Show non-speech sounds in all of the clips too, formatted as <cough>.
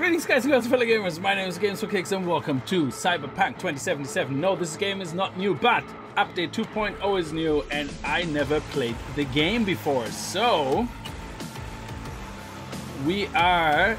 Greetings guys and girls, fellow gamers, my name is Games for Kicks and welcome to Cyberpunk 2077. No, this game is not new, but update 2.0 is new and I never played the game before. So, we are...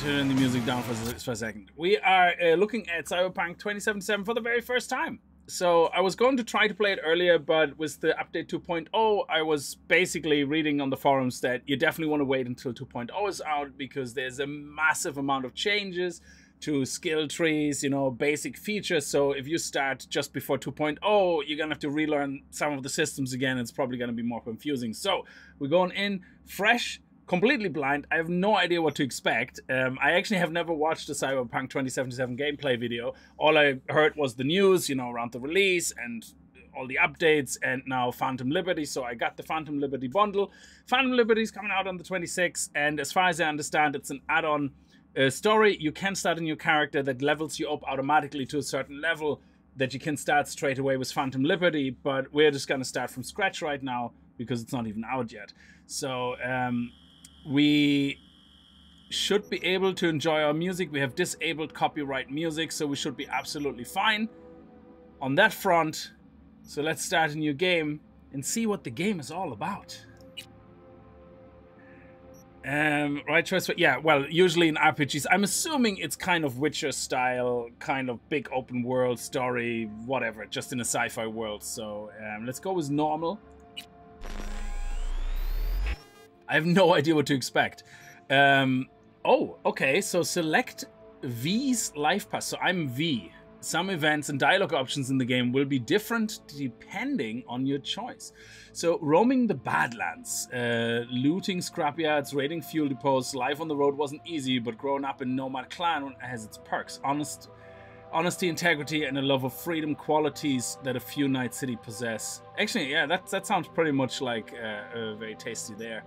Turn the music down for, for a second. We are uh, looking at Cyberpunk 2077 for the very first time so I was going to try to play it earlier, but with the update 2.0, I was basically reading on the forums that you definitely want to wait until 2.0 is out because there's a massive amount of changes to skill trees, you know, basic features. So if you start just before 2.0, you're gonna have to relearn some of the systems again. It's probably gonna be more confusing. So we're going in fresh completely blind. I have no idea what to expect. Um, I actually have never watched the Cyberpunk 2077 gameplay video. All I heard was the news, you know, around the release and all the updates and now Phantom Liberty. So I got the Phantom Liberty bundle. Phantom Liberty is coming out on the 26th. And as far as I understand, it's an add-on uh, story. You can start a new character that levels you up automatically to a certain level that you can start straight away with Phantom Liberty. But we're just going to start from scratch right now because it's not even out yet. So um, we should be able to enjoy our music. We have disabled copyright music, so we should be absolutely fine on that front. So let's start a new game and see what the game is all about. Um, right choice, but yeah, well, usually in RPGs, I'm assuming it's kind of Witcher style, kind of big open world story, whatever, just in a sci-fi world. So um, let's go with normal. I have no idea what to expect. Um, oh, okay. So select V's life path. So I'm V. Some events and dialogue options in the game will be different depending on your choice. So, roaming the Badlands, uh, looting scrapyards, raiding fuel depots, life on the road wasn't easy, but growing up in Nomad Clan has its perks. Honest, honesty, integrity, and a love of freedom qualities that a few Night City possess. Actually, yeah, that, that sounds pretty much like uh, uh, very tasty there.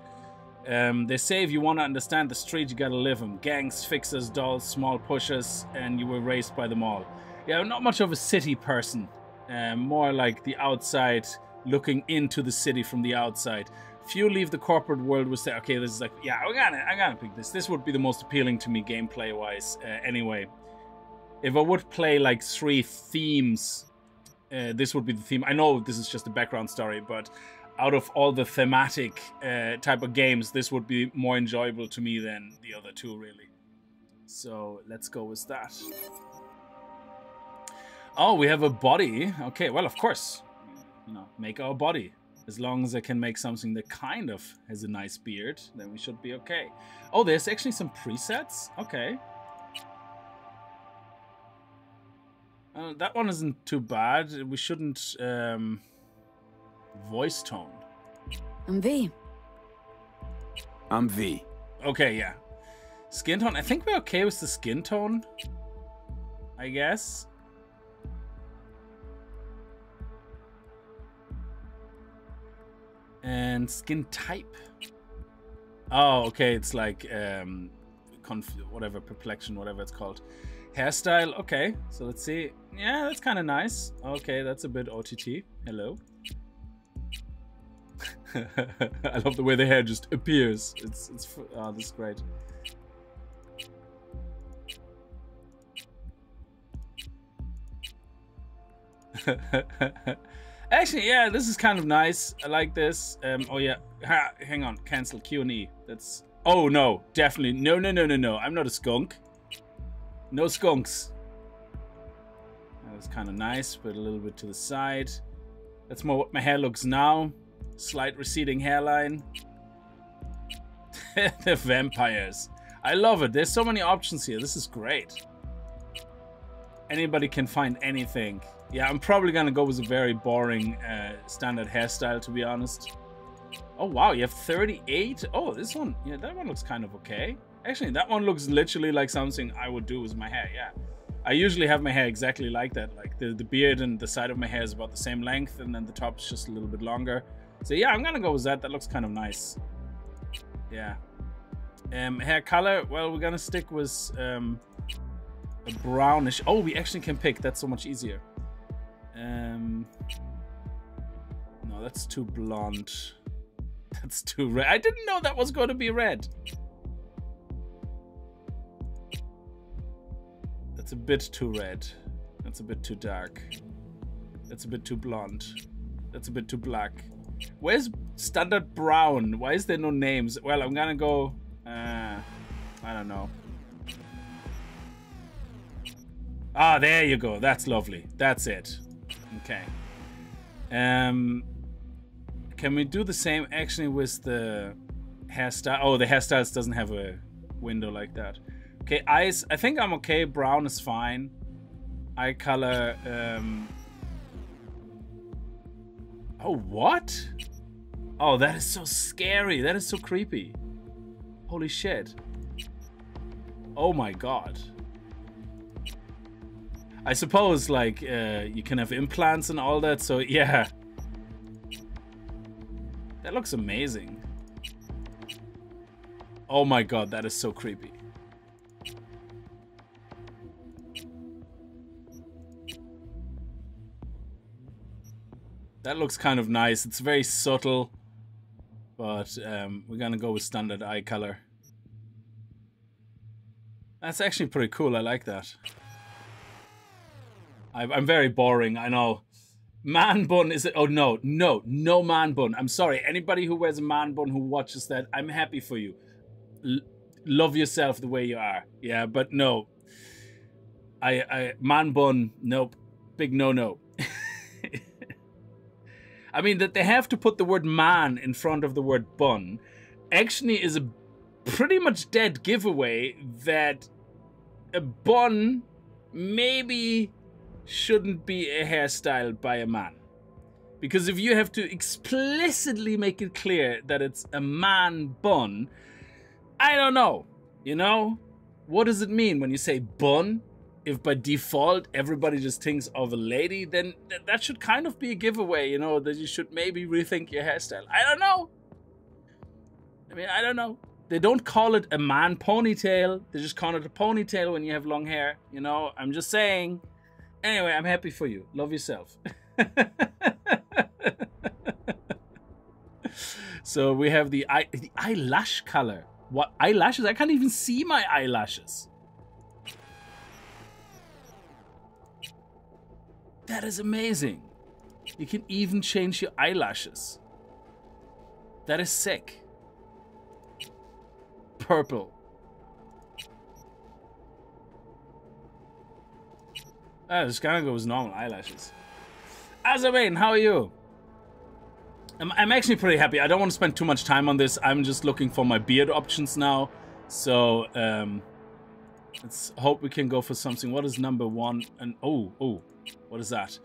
Um, they say if you want to understand the street, you gotta live them. Gangs, fixers, dolls, small pushers, and you were raised by them all. Yeah, I'm not much of a city person. Um, more like the outside, looking into the city from the outside. Few leave the corporate world with say, okay, this is like, yeah, I gotta, I gotta pick this. This would be the most appealing to me gameplay-wise. Uh, anyway, if I would play like three themes, uh, this would be the theme. I know this is just a background story, but out of all the thematic uh, type of games, this would be more enjoyable to me than the other two, really. So let's go with that. Oh, we have a body. Okay, well, of course. You know, make our body. As long as I can make something that kind of has a nice beard, then we should be okay. Oh, there's actually some presets? Okay. Uh, that one isn't too bad. We shouldn't... Um, voice tone. I'm V. I'm V. Okay, yeah. Skin tone. I think we're okay with the skin tone. I guess. And skin type. Oh, okay. It's like um, whatever perplexion, whatever it's called. Hairstyle. Okay, so let's see. Yeah, that's kind of nice. Okay, that's a bit OTT. Hello. <laughs> I love the way the hair just appears. It's it's oh, this is great. <laughs> Actually, yeah, this is kind of nice. I like this. Um, oh yeah, ha, hang on, cancel Q and E. That's oh no, definitely no, no, no, no, no. I'm not a skunk. No skunks. That was kind of nice, but a little bit to the side. That's more what my hair looks now. Slight receding hairline. <laughs> the vampires. I love it. There's so many options here. This is great. Anybody can find anything. Yeah, I'm probably going to go with a very boring uh, standard hairstyle, to be honest. Oh, wow. You have 38? Oh, this one. Yeah, that one looks kind of okay. Actually, that one looks literally like something I would do with my hair. Yeah. I usually have my hair exactly like that. Like the, the beard and the side of my hair is about the same length, and then the top is just a little bit longer. So yeah, I'm gonna go with that. That looks kind of nice. Yeah. Um, hair color, well, we're gonna stick with um, a brownish. Oh, we actually can pick. That's so much easier. Um, no, that's too blonde. <laughs> That's too red. I didn't know that was going to be red. That's a bit too red. That's a bit too dark. That's a bit too blonde. That's a bit too black. Where's standard brown? Why is there no names? Well, I'm gonna go... Uh, I don't know. Ah, there you go. That's lovely. That's it. Okay. Um, can we do the same actually with the hairstyle? Oh, the hairstyles doesn't have a window like that. Okay, eyes. I think I'm okay. Brown is fine. Eye color. Um... Oh, what? Oh, that is so scary. That is so creepy. Holy shit. Oh my god. I suppose, like, uh, you can have implants and all that, so <laughs> yeah. That looks amazing. Oh my god, that is so creepy. That looks kind of nice. It's very subtle, but um, we're gonna go with standard eye color. That's actually pretty cool. I like that. I'm very boring, I know. Man bun is it? Oh no, no, no man bun. I'm sorry. Anybody who wears a man bun who watches that, I'm happy for you. L love yourself the way you are. Yeah, but no. I, I man bun, nope. Big no no. <laughs> I mean that they have to put the word man in front of the word bun actually is a pretty much dead giveaway that a bun maybe shouldn't be a hairstyle by a man. Because if you have to explicitly make it clear that it's a man bun, I don't know. You know? What does it mean when you say bun? If by default everybody just thinks of a lady, then th that should kind of be a giveaway, you know, that you should maybe rethink your hairstyle. I don't know. I mean, I don't know. They don't call it a man ponytail. They just call it a ponytail when you have long hair. You know, I'm just saying. Anyway, I'm happy for you. Love yourself. <laughs> so we have the eye, the eyelash color. What eyelashes? I can't even see my eyelashes. That is amazing. You can even change your eyelashes. That is sick. Purple. Ah, just gonna go with normal eyelashes. Azabain, how are you? I'm, I'm actually pretty happy. I don't want to spend too much time on this. I'm just looking for my beard options now. So, um, let's hope we can go for something. What is number one? And oh, oh, what is that?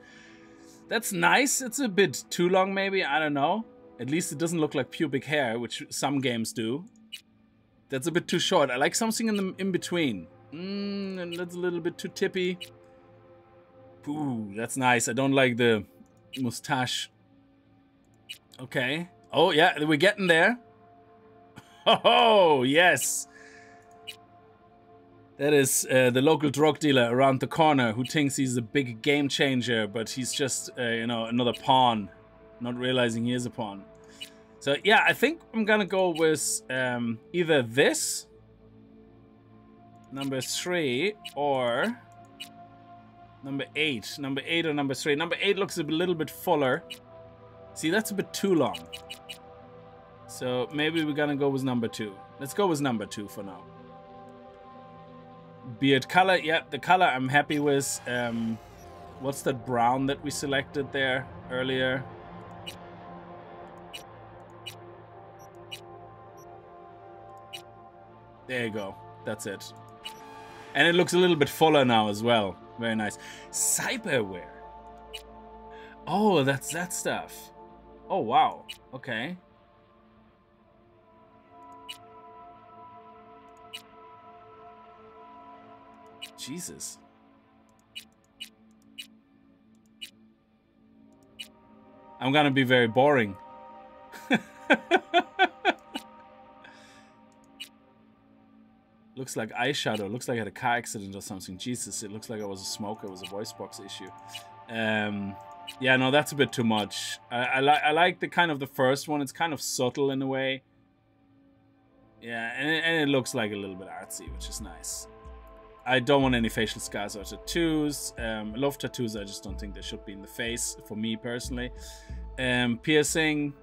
That's nice. It's a bit too long, maybe. I don't know. At least it doesn't look like pubic hair, which some games do. That's a bit too short. I like something in the in between. Mm, and that's a little bit too tippy. Ooh, that's nice. I don't like the mustache. Okay. Oh, yeah, we're getting there. <laughs> Oh, yes. That is uh, the local drug dealer around the corner who thinks he's a big game changer, but he's just, uh, you know, another pawn, not realizing he is a pawn. So, yeah, I think I'm gonna go with um, either this, number three, or Number eight. Number eight or number three. Number eight looks a little bit fuller. See, that's a bit too long. So maybe we're gonna go with number two. Let's go with number two for now. Beard color, yeah, the color I'm happy with. Um, what's that brown that we selected there earlier? There you go. That's it. And it looks a little bit fuller now as well. Very nice. Cyberware. Oh, that's that stuff. Oh, wow. Okay. Jesus. I'm gonna be very boring. <laughs> Looks like eyeshadow. Looks like I had a car accident or something. Jesus, it looks like I was a smoker. It was a voice box issue. Um, yeah, no, that's a bit too much. I, I like I like the kind of the first one. It's kind of subtle in a way. Yeah, and it, and it looks like a little bit artsy, which is nice. I don't want any facial scars or tattoos. Um, I love tattoos. I just don't think they should be in the face for me personally. Um, piercing.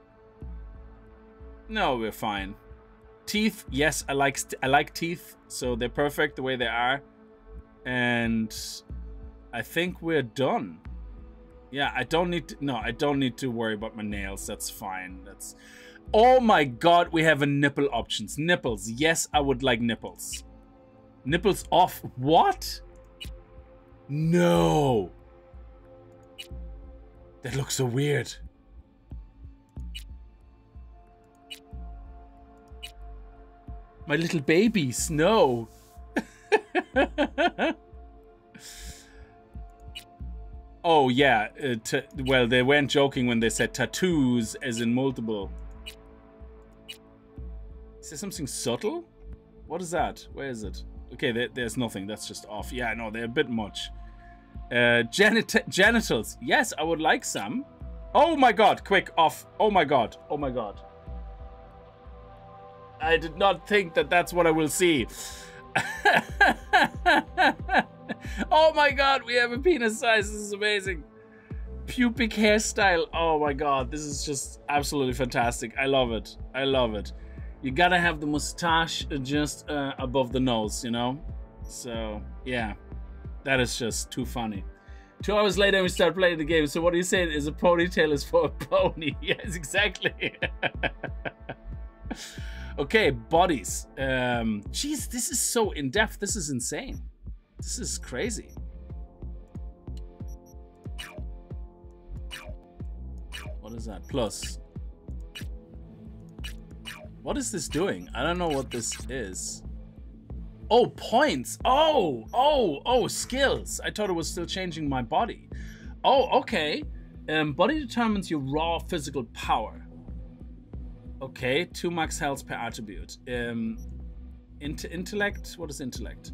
No, we're fine. Teeth. Yes, I like I like teeth. So they're perfect the way they are. And I think we're done. Yeah, I don't need to, no, I don't need to worry about my nails. That's fine. That's Oh my god, we have a nipple options. Nipples. Yes, I would like nipples. Nipples off. What? No. That looks so weird. My little babies. No. <laughs> oh, yeah. Uh, well, they weren't joking when they said tattoos as in multiple. Is there something subtle? What is that? Where is it? Okay, there, there's nothing. That's just off. Yeah, no, they're a bit much. Uh, genit genitals. Yes, I would like some. Oh my god, quick, off. Oh my god, oh my god. I did not think that that's what I will see. <laughs> oh my god, we have a penis size. This is amazing. Pubic hairstyle. Oh my god, this is just absolutely fantastic. I love it. I love it you gotta have the mustache just uh, above the nose, you know? So, yeah, that is just too funny. Two hours later, we start playing the game. So what you saying is a ponytail is for a <laughs> pony? yes, exactly. <laughs> okay, bodies. Um, jeez, this is so in-depth. This is insane. This is crazy. What is that? Plus. What is this doing? I don't know what this is. Oh, points. Oh, oh, oh, skills. I thought it was still changing my body. Oh, okay. Um, body determines your raw physical power. Okay, two max health per attribute. Um, int intellect. What is intellect?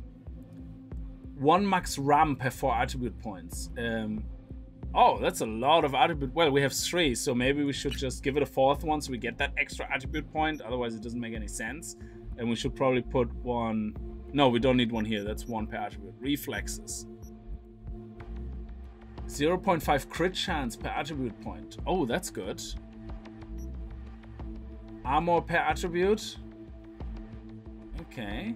One max RAM per four attribute points. Um, Oh, that's a lot of attribute. Well, we have three, so maybe we should just give it a fourth one so we get that extra attribute point. Otherwise, it doesn't make any sense. And we should probably put one... No, we don't need one here. That's one per attribute. Reflexes. 0.5 crit chance per attribute point. Oh, that's good. Armor per attribute. Okay.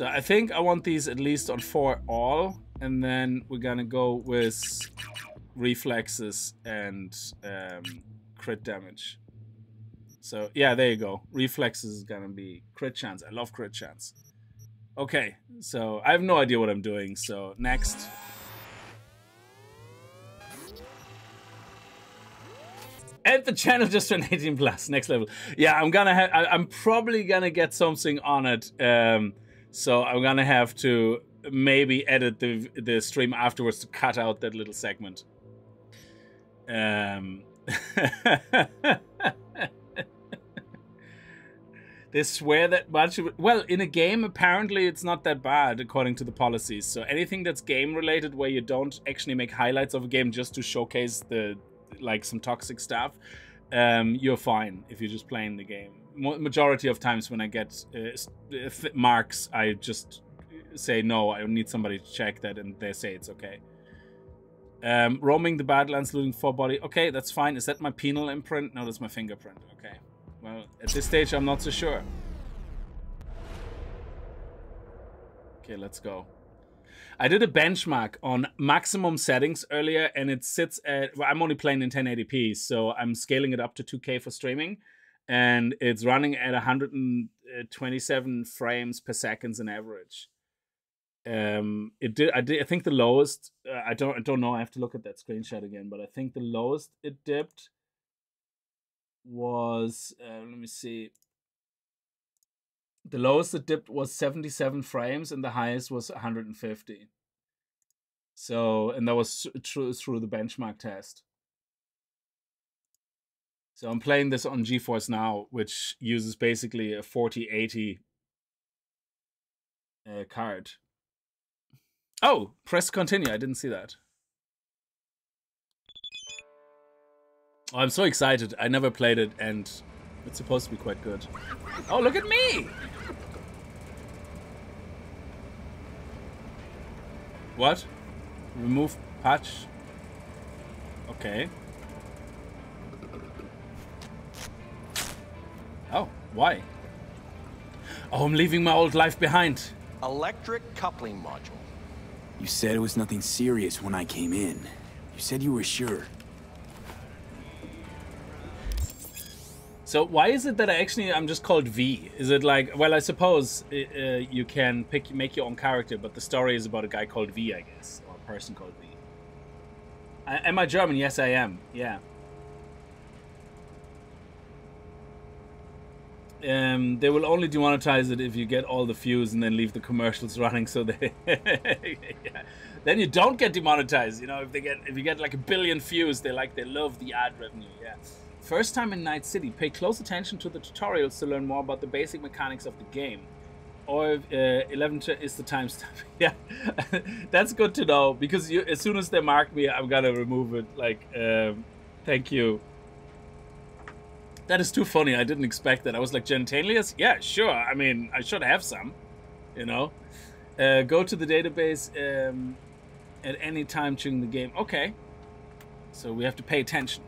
So I think I want these at least on four all, and then we're gonna go with reflexes and um, crit damage. So yeah, there you go. Reflexes is gonna be crit chance. I love crit chance. Okay, so I have no idea what I'm doing. So next. And the channel just turned 18 plus. Next level. Yeah, I'm gonna have. I'm probably gonna get something on it. Um, so I'm gonna have to maybe edit the the stream afterwards to cut out that little segment. Um. <laughs> they swear that much. Well, in a game, apparently it's not that bad according to the policies. So anything that's game related, where you don't actually make highlights of a game just to showcase the like some toxic stuff, um, you're fine if you're just playing the game majority of times when I get uh, marks, I just say no. I need somebody to check that, and they say it's okay. Um, roaming the Badlands, looting for body. Okay, that's fine. Is that my penal imprint? No, that's my fingerprint. Okay. Well, at this stage, I'm not so sure. Okay, let's go. I did a benchmark on maximum settings earlier, and it sits at. Well, I'm only playing in 1080p, so I'm scaling it up to 2K for streaming and it's running at 127 frames per second in average. Um, it did. I did. I think the lowest. Uh, I don't. I don't know. I have to look at that screenshot again. But I think the lowest it dipped was. Uh, let me see. The lowest it dipped was 77 frames, and the highest was 150. So, and that was through through the benchmark test. So I'm playing this on GeForce Now, which uses basically a 4080 uh, card. Oh, press continue. I didn't see that. Oh, I'm so excited. I never played it, and it's supposed to be quite good. Oh, look at me! What? Remove patch? Okay. Oh, why? Oh, I'm leaving my old life behind. Electric coupling module. You said it was nothing serious when I came in. You said you were sure. So why is it that I actually I'm just called V? Is it like well I suppose uh, uh, you can pick make your own character, but the story is about a guy called V, I guess, or a person called V. I, am I German? Yes, I am. Yeah. Um, they will only demonetize it if you get all the views and then leave the commercials running. So they, <laughs> yeah. then you don't get demonetized. You know, if they get if you get like a billion views, they like they love the ad revenue. Yeah. First time in Night City, pay close attention to the tutorials to learn more about the basic mechanics of the game. Or uh, 11 is the timestamp. <laughs> yeah, <laughs> that's good to know because you, as soon as they mark me, I'm gonna remove it. Like, um, thank you. That is too funny. I didn't expect that. I was like, genitalias? Yeah, sure. I mean, I should have some, you know. Uh, go to the database um, at any time during the game. Okay. So we have to pay attention.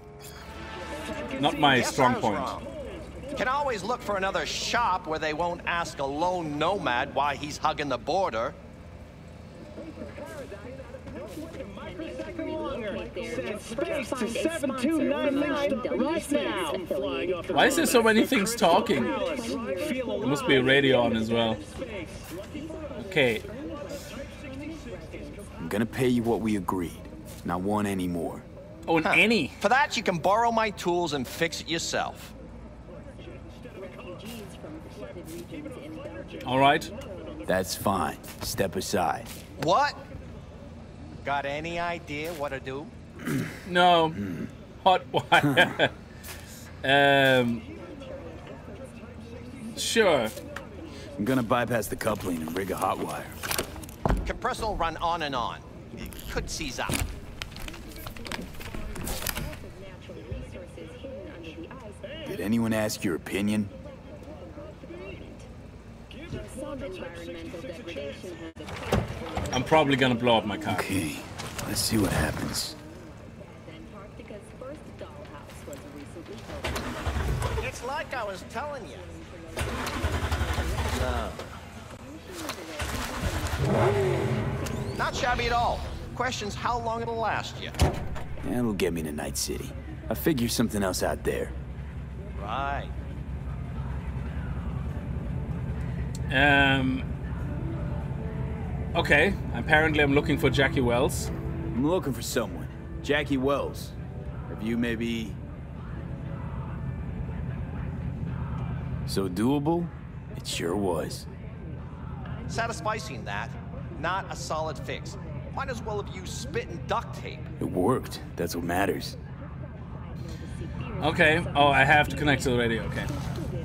Not my strong point. wrong. Can always look for another shop where they won't ask a lone nomad why he's hugging the border. Space to 7299 right now. Why is there so many things talking? There must be a radio on as well. Okay. I'm gonna pay you what we agreed. Not one anymore. Oh, and any. For that, you can borrow my tools and fix it yourself. All right. That's fine. Step aside. What? Got any idea what to do? No. Hot wire. um. Sure. I'm gonna bypass the coupling and rig a hot wire. Compressor will run on and on. It could seize up. Did anyone ask your opinion? I'm probably gonna blow up my car. Okay, let's see what happens. It's like I was telling you. No. Not shabby at all. Question's how long it'll last you. That'll get me to Night City. I'll figure something else out there. Right. Um. Okay. Apparently, I'm looking for Jackie Wells. I'm looking for someone. Jackie Wells. Have you maybe... So doable? It sure was. Satisficing that, not a solid fix. Might as well have used spit and duct tape. It worked. That's what matters. Okay. Oh, I have to connect to the radio. Okay.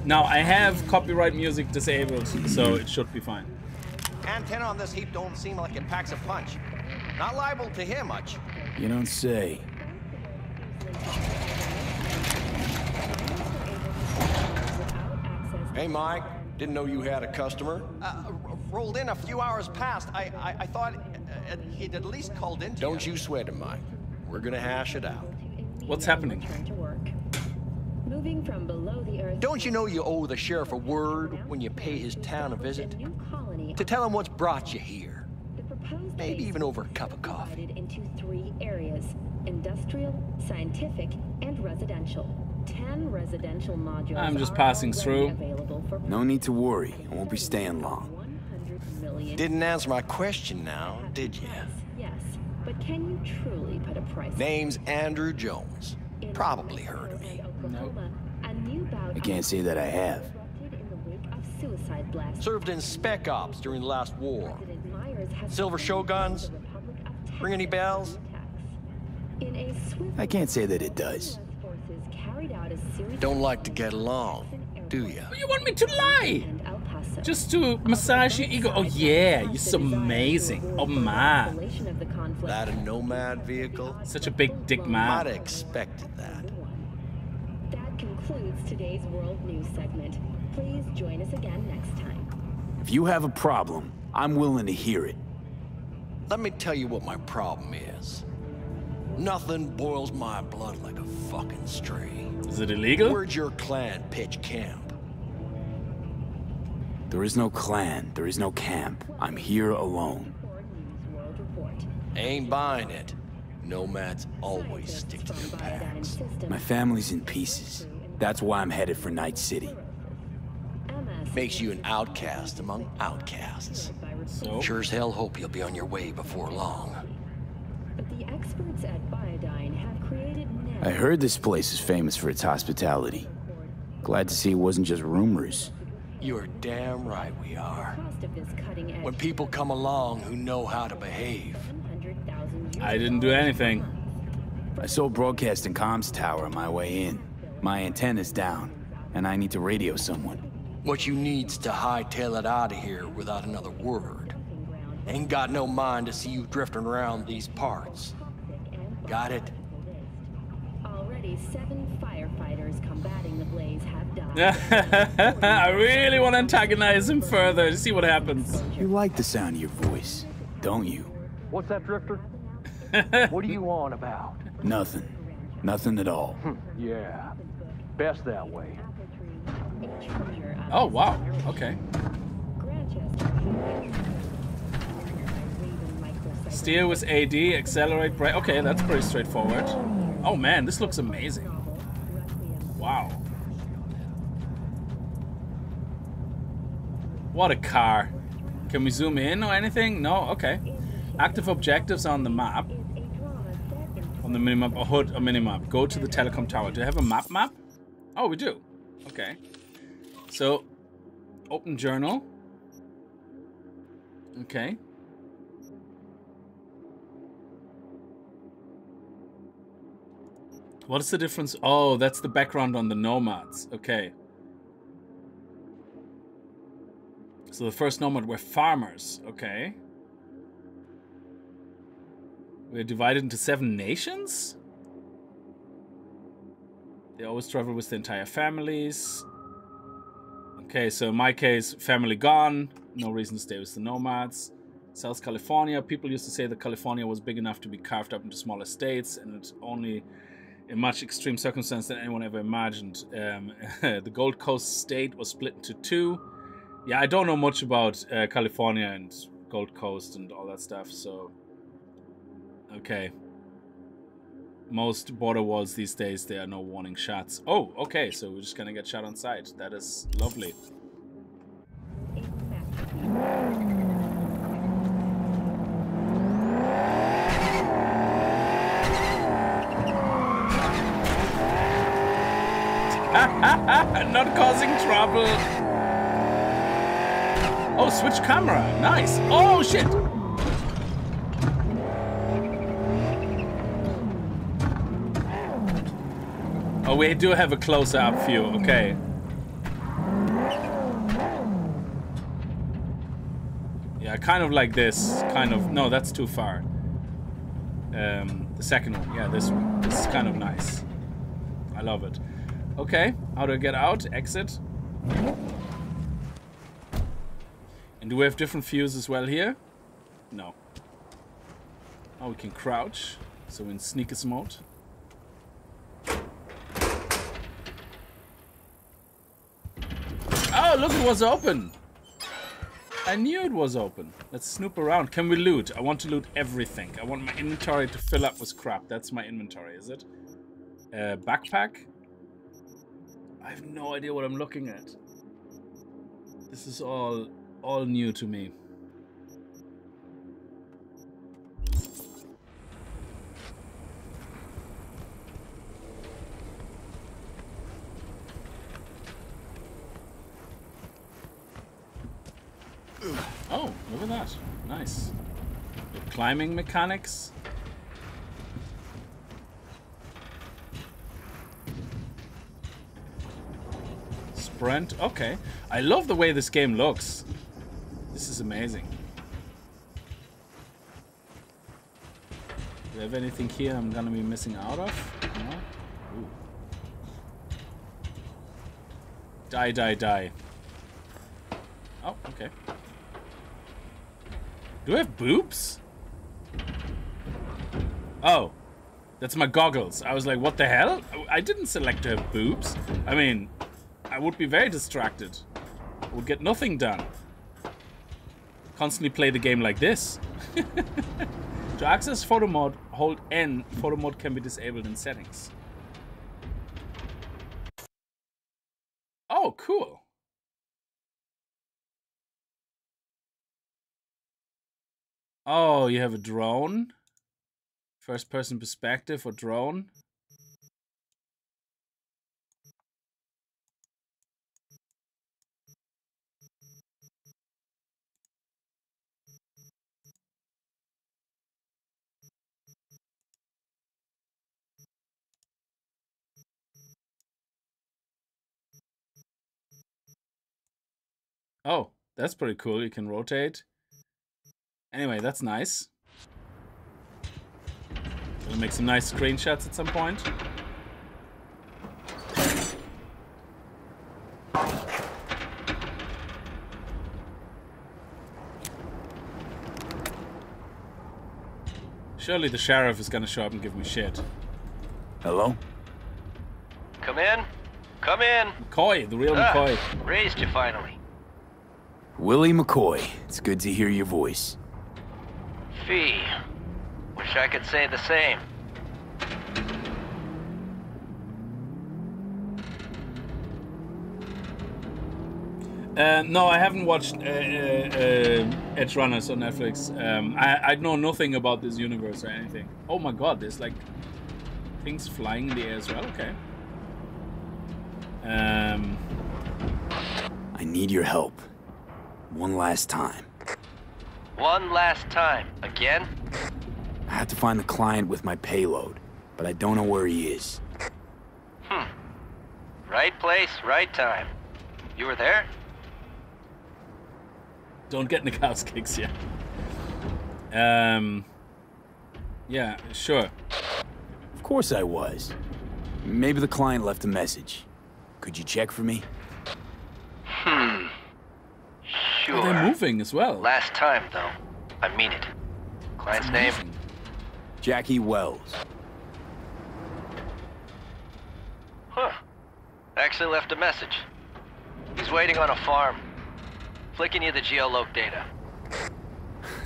Now I have copyright music disabled, so it should be fine. Antenna on this heap don't seem like it packs a punch. Not liable to hear much. You don't say. Hey, Mike. Didn't know you had a customer. Uh, rolled in a few hours past. I, I, I thought uh, he'd at least called in. Don't you sweat it, Mike. We're gonna hash it out. What's happening? Moving from below the earth. Don't you know you owe the sheriff a word when you pay his town a visit? To tell him what's brought you here. Maybe even over a cup of coffee. Into three areas: industrial, scientific, and residential. Ten residential modules. I'm just passing through. No need to worry. I won't be staying long. Didn't answer my question now, did you? Yes, yes. But can you truly put a price? on Name's Andrew Jones. Probably heard of me. Oklahoma, a new bout I can't say that I have. erupted in the wake of suicide blasts. Served in spec ops during the last war. President Myers has Silver shoguns? the Ring any bells? attacks. In a swift I can't say that it does. US forces carried out a series Don't like to get along, do ya? You want me to lie? and El Paso. Just to massage your ego? Oh yeah, you're so amazing. Oh man, Escalation of the conflict. That a nomad vehicle? such a big dick Might man. have expected that. That concludes today's World News segment. Please join us again next time. If you have a problem, I'm willing to hear it. Let me tell you what my problem is. Nothing boils my blood like a fucking stray. Is it illegal? Where'd your clan pitch camp? There is no clan, there is no camp. I'm here alone. Report News World Report. Ain't buying it. Nomads always stick to their packs. My family's in pieces. That's why I'm headed for Night City. Makes you an outcast among outcasts. So, Sure as hell hope you'll be on your way before long. But the experts at Biodyne have created I heard this place is famous for its hospitality. Glad to see it wasn't just rumors. You're damn right we are. cost of this cutting edge When people come along who know how to behave. I didn't do anything. I saw broadcasting comms tower on my way in. My antenna's down, and I need to radio someone. What you need's to hightail it out of here without another word. Ain't got no mind to see you drifting around these parts. Got it? Already seven firefighters combating the blaze have died. <laughs> I really want to antagonize him further to see what happens. You like the sound of your voice, don't you? What's that, Drifter? <laughs> what are you on about? Nothing. Nothing at all. Hmm, yeah, best that way. Oh, wow. Okay. Steer with AD, accelerate, brake. Okay, that's pretty straightforward. Oh man, this looks amazing. Wow. What a car. Can we zoom in or anything? No? Okay. Active objectives on the map. On the minimap, or HUD, or minimap. Go to the telecom tower. Do I have a map map? Oh, we do. Okay. So, open journal. Okay. What is the difference? Oh, that's the background on the nomads. Okay. So the first nomad were farmers. Okay. We're divided into seven nations? They always travel with the entire families. Okay, so in my case, family gone. No reason to stay with the nomads. South California. People used to say that California was big enough to be carved up into smaller states, and it's only in much extreme circumstance than anyone ever imagined. Um, <laughs> the Gold Coast state was split into two. Yeah, I don't know much about uh, California and Gold Coast and all that stuff, so. Okay. Most border walls these days, there are no warning shots. Oh, okay, so we're just gonna get shot on sight. That is lovely. <laughs> Not causing trouble. Oh, switch camera. Nice. Oh, shit. Oh, we do have a closer up view. Okay. Yeah, kind of like this. Kind of. No, that's too far. Um, the second one. Yeah, this one. This is kind of nice. I love it. Okay, how do I get out? Exit. And do we have different views as well here? No. Oh, we can crouch. So in sneakers mode. Oh, look, it was open. I knew it was open. Let's snoop around. Can we loot? I want to loot everything. I want my inventory to fill up with crap. That's my inventory, is it? Uh, backpack? I have no idea what I'm looking at. This is all all new to me. Oh, look at that. Nice. The climbing mechanics. Sprint. Okay. I love the way this game looks. This is amazing. Do we have anything here I'm gonna be missing out of? No? Ooh. Die, die, die. Oh, okay. Do I have boobs? Oh. That's my goggles. I was like, what the hell? I didn't select to have boobs. I mean, I would be very distracted. I would get nothing done. Constantly play the game like this. <laughs> to access photo mode, hold N. Photo mode can be disabled in settings. Oh, cool. Oh, you have a drone? First person perspective or drone? Oh, that's pretty cool. You can rotate. Anyway, that's nice. We'll make some nice screenshots at some point. Surely the sheriff is gonna show up and give me shit. Hello? Come in. Come in. McCoy, the real Ah, McCoy. raised you finally. Willie McCoy. It's good to hear your voice. V. Wish I could say the same. Uh, no, I haven't watched uh, uh, uh, Edgerunners on Netflix. Um, I, I know nothing about this universe or anything. Oh my god, there's like things flying in the air as well. Okay. Um, I need your help. One last time. One last time. Again? I have to find the client with my payload, but I don't know where he is. Hmm. Right place, right time. You were there? don't get in the cow's kicks yet. Um, yeah, sure. Of course I was. Maybe the client left a message. Could you check for me? Hmm. Sure. Oh, they're moving as well. Last time, though. I mean it. Client's name? Jackie Wells. Huh. Actually left a message. He's waiting on a farm. Flicking you the geoloc data.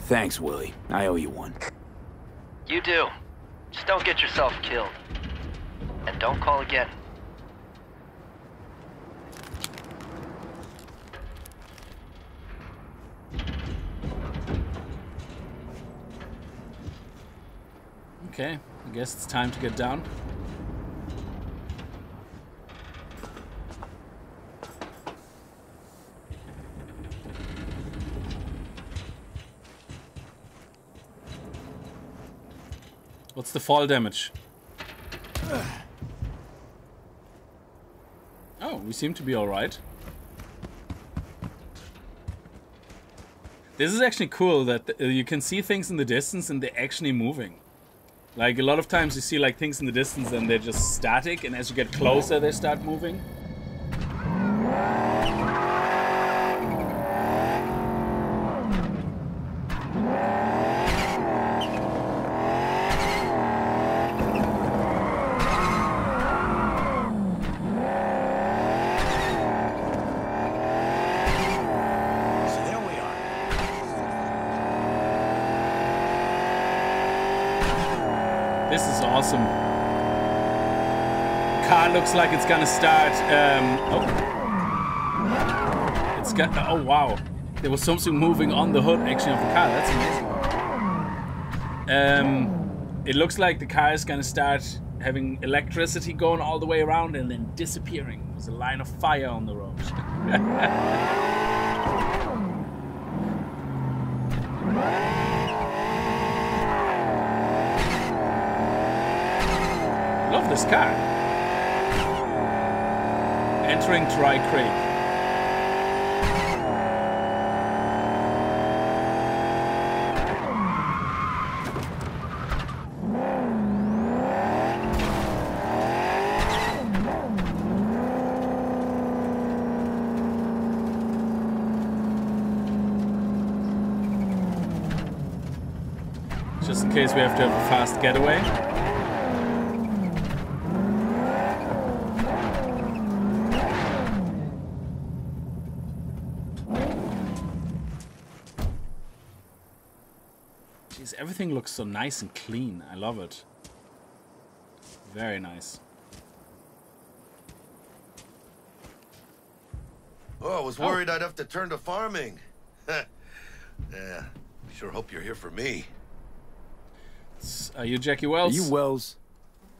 Thanks, Willie. I owe you one. You do. Just don't get yourself killed. And don't call again. Okay, I guess it's time to get down. What's the fall damage? Oh, we seem to be alright. This is actually cool that you can see things in the distance and they're actually moving. Like a lot of times you see like things in the distance and they're just static and as you get closer they start moving. So there we are. This is awesome. Car looks like it's gonna start. Um, oh, it's got. Oh wow, there was something moving on the hood actually of the car. That's amazing. Um, it looks like the car is gonna start having electricity going all the way around and then disappearing. There's a line of fire on the road. <laughs> Love this car entering Dry Creek. just in case we have to have a fast getaway. Everything looks so nice and clean. I love it. Very nice. Oh, I was Oh. worried I'd have to turn to farming. <laughs> yeah, sure hope you're here for me. Are you Jackie Wells? Are Wells? you Wells?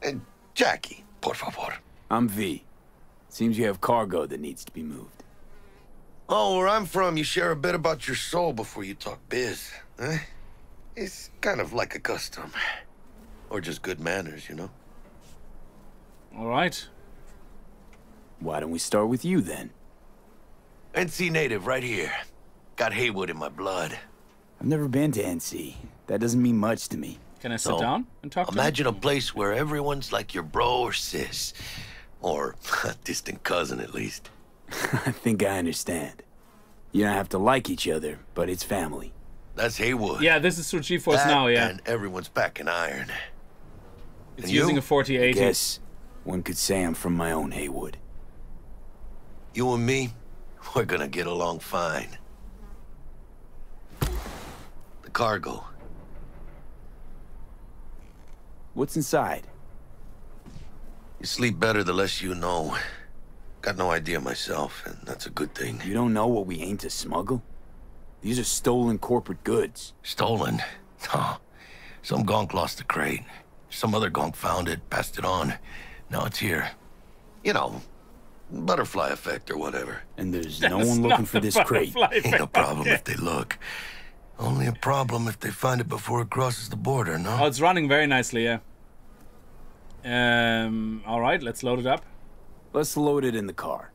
And Jackie, por favor. I'm V. Seems you have cargo that needs to be moved. Oh, where I'm from, you share a bit about your soul before you talk biz. Eh? It's kind of like a custom. Or just good manners, you know? All right. Why don't we start with you then? NC native right here. Got Heywood in my blood. I've never been to NC. That doesn't mean much to me. Can I sit So, down and talk to Imagine a place where everyone's like your bro or sis. Or <laughs> a distant cousin, at least. <laughs> I think I understand. You don't have to like each other, but it's family. That's Heywood. Yeah, this is through GeForce That now, yeah. And everyone's back in iron. It's and using you? a 4080. Yes, one could say I'm from my own Heywood. You and me, we're gonna get along fine. The cargo. What's inside? You sleep better the less you know. Got no idea myself, and that's a good thing. You don't know what we aim to smuggle? These are stolen corporate goods. Stolen? <laughs> No. Some gonk lost the crate. Some other gonk found it, passed it on. Now it's here. You know, butterfly effect or whatever. And there's no one looking for this crate. butterfly Ain't no problem if they look. Only a problem if they find it before it crosses the border, no? Oh, it's running very nicely, yeah. Um, all right, let's load it up. Let's load it in the car.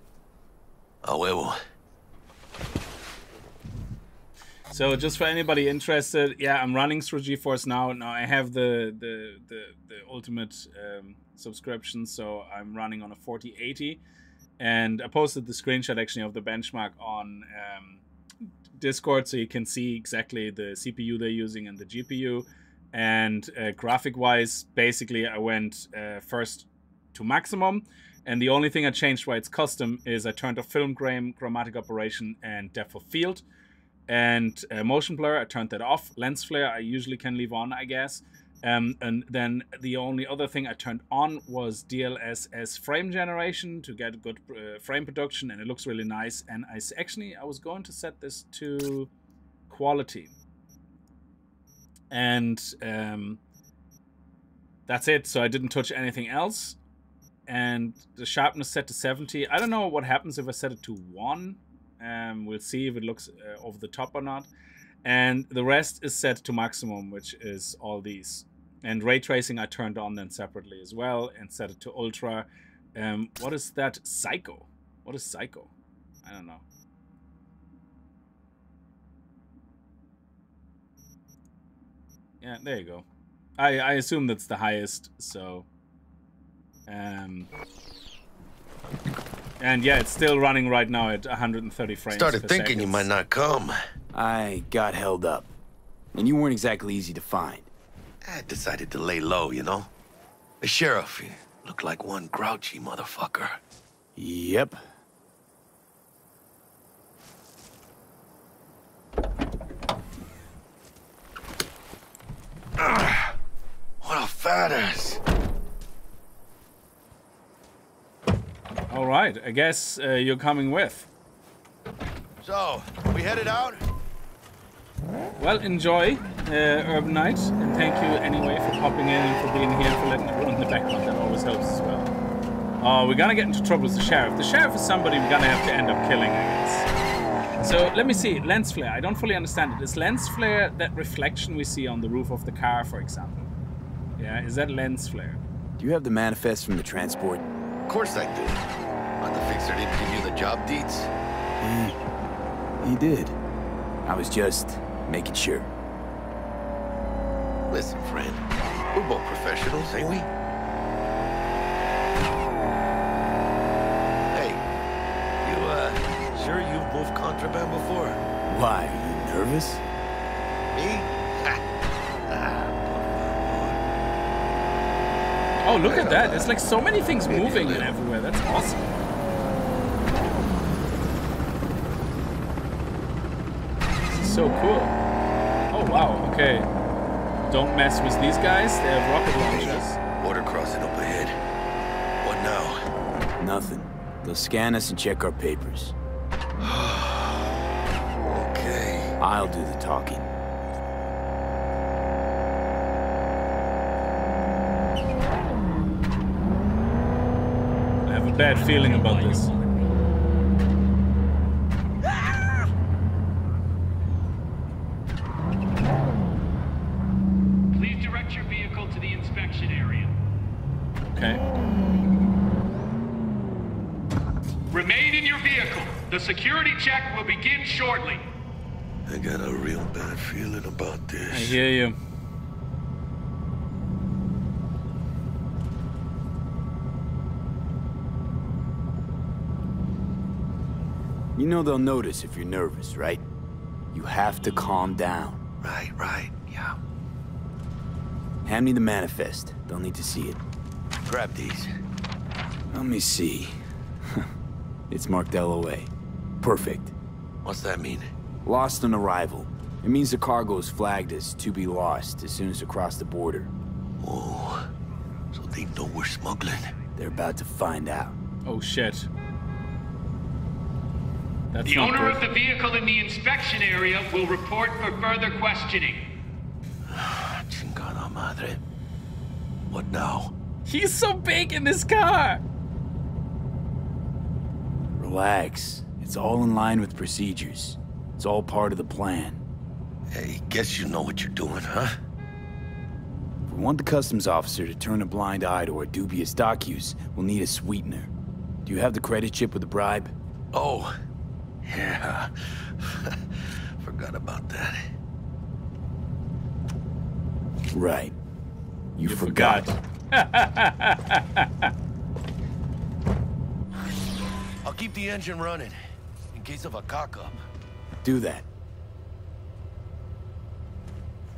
A huevo. So just for anybody interested, yeah, I'm running through GeForce now. Now I have the the the, the ultimate um, subscription, so I'm running on a 4080, and I posted the screenshot actually of the benchmark on um, Discord, so you can see exactly the CPU they're using and the GPU. And uh, graphic-wise, basically, I went uh, first to maximum, and the only thing I changed why it's custom is I turned off film grain, chromatic aberration, and depth of field and motion blur i turned that off. Lens flare i usually can leave on i guess. Um, and then the only other thing i turned on was dlss frame generation to get good uh, frame production and it looks really nice. And I actually i was going to set this to quality. And um, that's it. So i didn't touch anything else. And the sharpness set to 70 i don't know what happens if i set it to 1 um, we'll see if it looks uh, over the top or not. And the rest is set to maximum, which is all these. And ray tracing I turned on then separately as well and set it to ultra. Um, what is that? Psycho. What is Psycho? I don't know. Yeah, there you go. I, I assume that's the highest, so... Um, and yeah, it's still running right now at 130 frames. Started per thinking you might not come. I got held up. And you weren't exactly easy to find. I decided to lay low, you know? The sheriff, he looked like one grouchy motherfucker. Yep. What a fat ass. Right, I guess uh, you're coming with. So, we headed out? Well, enjoy uh, Urban Night, and thank you anyway for popping in and for being here for letting it run in the background. That always helps as well. Oh, we're gonna get into trouble with the sheriff. The sheriff is somebody we're gonna have to end up killing, I guess. So let me see. Lens flare. I don't fully understand it. Is lens flare that reflection we see on the roof of the car, for example? Yeah, is that lens flare? Do you have the manifest from the transport? Of course I do. But the fixer didn't give you the job deeds? He, he did. I was just making sure. Listen, friend. We're both professionals, ain't we? Hey, you, uh, sure you've moved contraband before? Why, are you nervous? Me? <laughs> Ah, Oh, look at that. There's like so many things moving and everywhere. That's awesome. This is so cool. Oh, wow. Okay. Don't mess with these guys. They have rocket launchers. Border crossing up ahead. What now? Nothing. They'll scan us and check our papers. <sighs> Okay. I'll do the talking. I have a bad feeling about this. Feeling about I this. hear you. You know they'll notice if you're nervous, right? You have to calm down. Right, right, yeah. Hand me the manifest. They'll need to see it. Grab these. Let me see. <laughs> it's marked LOA. Perfect. What's that mean? Lost on arrival. It means the cargo is flagged as to be lost as soon as it crossed the border. Oh, so they know we're smuggling. They're about to find out. Oh, shit. That's The owner good. of the vehicle in the inspection area will report for further questioning. <sighs> Chingada madre. What now? He's so big in this car. Relax. It's all in line with procedures. It's all part of the plan. Hey, guess you know what you're doing, huh? If we want the customs officer to turn a blind eye to our dubious dock use, we'll need a sweetener. Do you have the credit chip with the bribe? Oh, yeah. <laughs> Forgot about that. Right. You, You forgot. <laughs> I'll keep the engine running in case of a cock-up. Do that.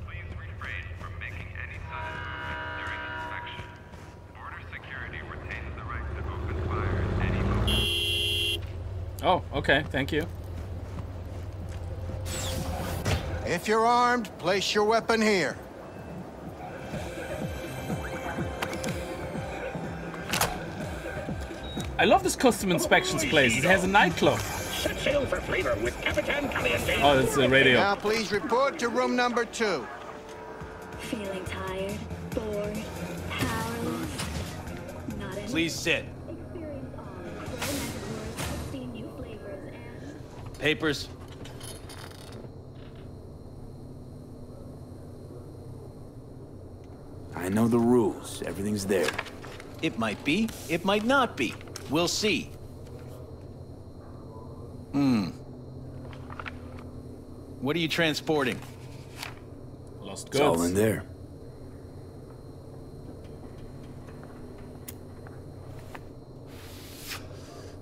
Please refrain from making any sudden movements during inspection. Border security retains the right to open fire at any moment. Oh, okay. Thank you. If you're armed, place your weapon here. I love this custom inspections oh, place. It has a nightclub. Set sail for flavor with Capitan Caliente. Oh, it's the radio. Now please report to room number two. Feeling tired, bored, powerless? Not any Please sit. Papers. I know the rules. Everything's there. It might be, it might not be. We'll see. Hmm. What are you transporting? Lost goods. It's all goods. in there.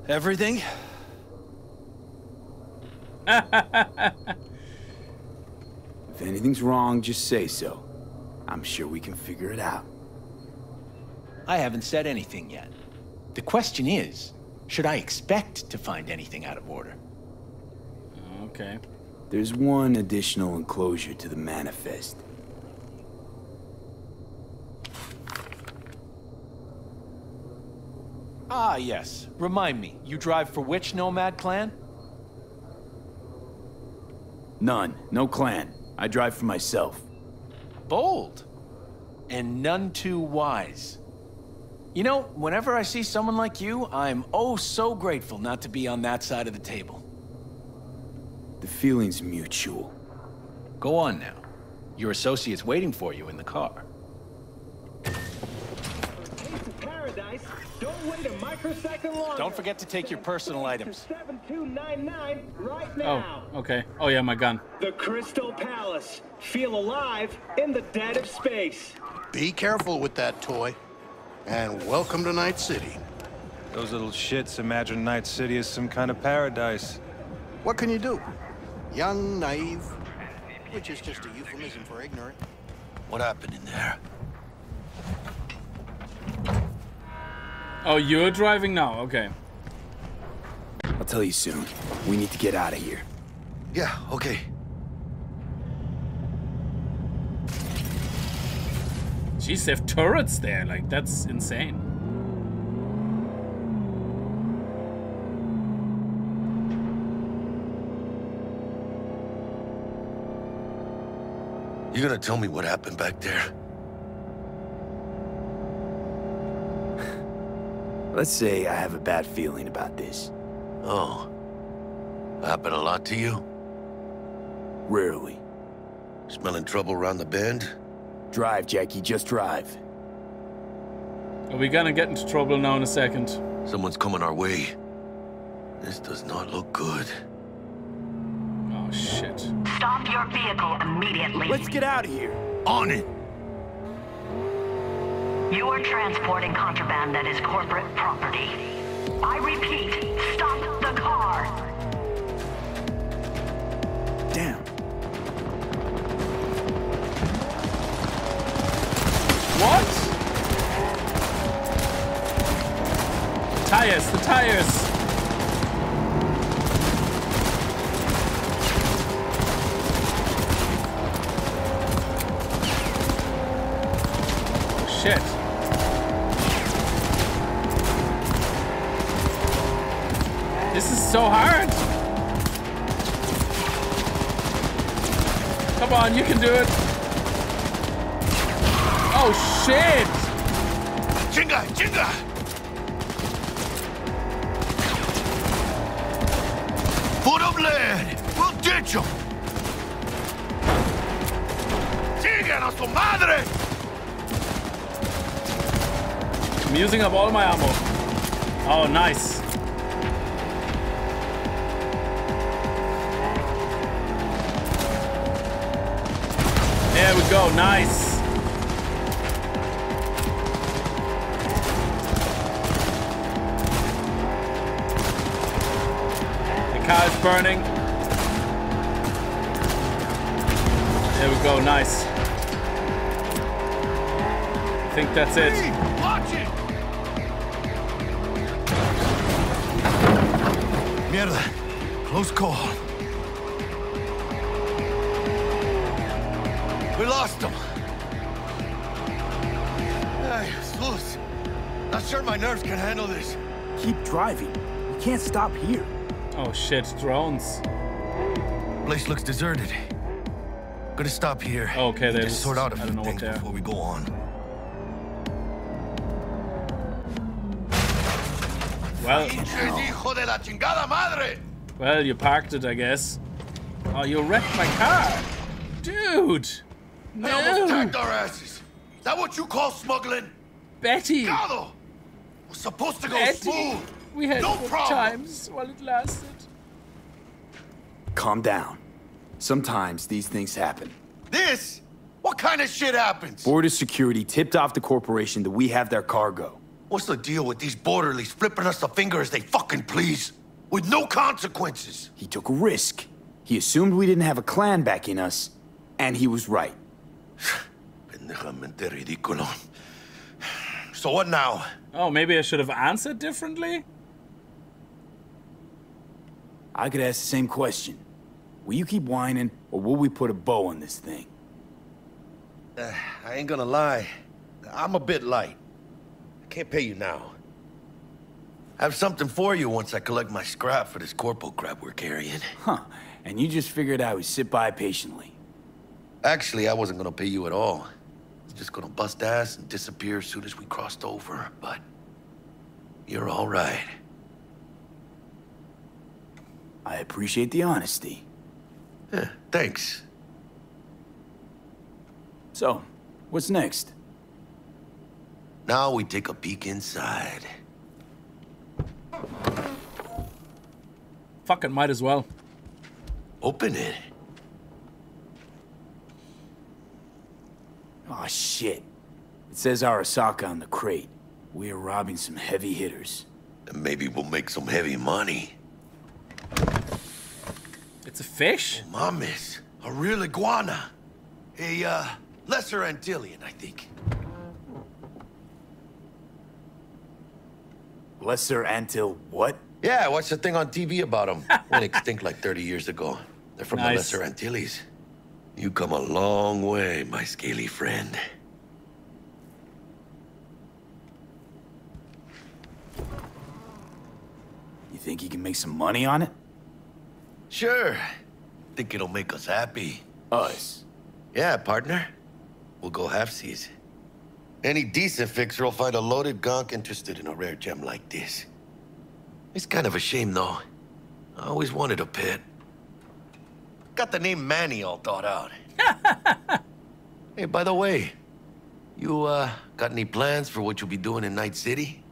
Everything? <laughs> If anything's wrong, just say so. I'm sure we can figure it out. I haven't said anything yet. The question is, should I expect to find anything out of order? Okay. There's one additional enclosure to the manifest. Ah, yes. Remind me, you drive for which nomad clan? None. No clan. I drive for myself. Bold. And none too wise. You know, whenever I see someone like you, I'm oh so grateful not to be on that side of the table. The feeling's mutual. Go on now. Your associate's waiting for you in the car. Paradise. Don't wait a microsecond longer. Don't forget to take your personal items. 7299 right Oh, okay. Oh, yeah, my gun. The Crystal Palace. Feel alive in the dead of space. Be careful with that toy. And welcome to Night City. Those little shits imagine Night City as some kind of paradise. What can you do? Young, naive, which is just a euphemism for ignorant. What happened in there? Oh, you're driving now? Okay. I'll tell you soon. We need to get out of here. Yeah, okay. Jeez, they have turrets there. Like, that's insane. You gonna tell me what happened back there? Let's say I have a bad feeling about this. Oh. Happened a lot to you? Rarely. Smelling trouble around the bend? Drive, Jackie, just drive. Are we gonna get into trouble now in a second? Someone's coming our way. This does not look good. Oh, shit. Stop your vehicle immediately. Let's get out of here. On it! You are transporting contraband that is corporate property. I repeat, stop the car. Damn. What? Tires, the tires. Shit, drones. Place looks deserted. Gonna stop here. Oh, okay, Need to there's- sort out a I few don't know what things before we go on. Well, Pinches hijo de la chingada madre! well, you parked it, I guess. Oh, you wrecked my car. Dude. They almost No. tagged our asses. Is that what you call smuggling? Betty. Gado! Was supposed to go Betty. smooth. We had no good times while it lasted. Calm down. Sometimes these things happen. This? What kind of shit happens? Border security tipped off the corporation that we have their cargo. What's the deal with these borderlies flipping us the finger as they fucking please? With no consequences. He took a risk. He assumed we didn't have a clan backing us, and he was right. <sighs> <sighs> So what now? Oh, maybe I should have answered differently? I could ask the same question. Will you keep whining, or will we put a bow on this thing? Uh, I ain't gonna lie. I'm a bit light. I can't pay you now. I have something for you once I collect my scrap for this corpo crap we're carrying. Huh. And you just figured I would sit by patiently. Actually, I wasn't gonna pay you at all. I was just gonna bust ass and disappear as soon as we crossed over, but you're all right. I appreciate the honesty. Eh, thanks. So, what's next? Now we take a peek inside. Fucking might as well. Open it. Oh shit. It says Arasaka on the crate. We are robbing some heavy hitters. And maybe we'll make some heavy money. It's a fish? Mames, a real iguana. A, uh, lesser Antillean, I think. Lesser Antil what? Yeah, I watched a thing on TV about them. Went extinct like 30 years ago. They're from the Lesser Antilles. You come a long way, my scaly friend. You think you can make some money on it? Sure. Think it'll make us happy. Us? Yeah, partner. We'll go halfsies. Any decent fixer will find a loaded gonk interested in a rare gem like this. It's kind of a shame, though. I always wanted a pet. Got the name Manny all thought out. <laughs> hey, by the way, you, uh, got any plans for what you'll be doing in Night City?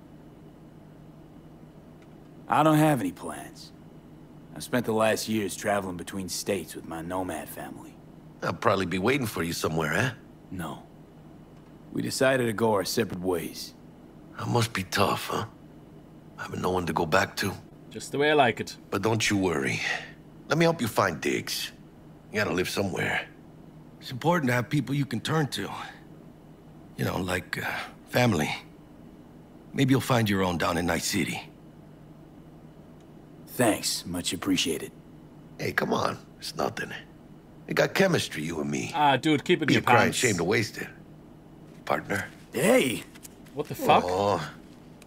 I don't have any plans. I've spent the last years traveling between states with my nomad family. I'll probably be waiting for you somewhere, eh? No. We decided to go our separate ways. That must be tough, huh? Having no one to go back to. Just the way I like it. But don't you worry. Let me help you find digs. You gotta live somewhere. It's important to have people you can turn to. You know, like uh, family. Maybe you'll find your own down in Night City. Thanks, much appreciated. Hey, come on. It's nothing. We got chemistry, you and me. Ah, dude, keep it in Be your a crying shame to waste it. Partner. Hey! What the fuck? Oh,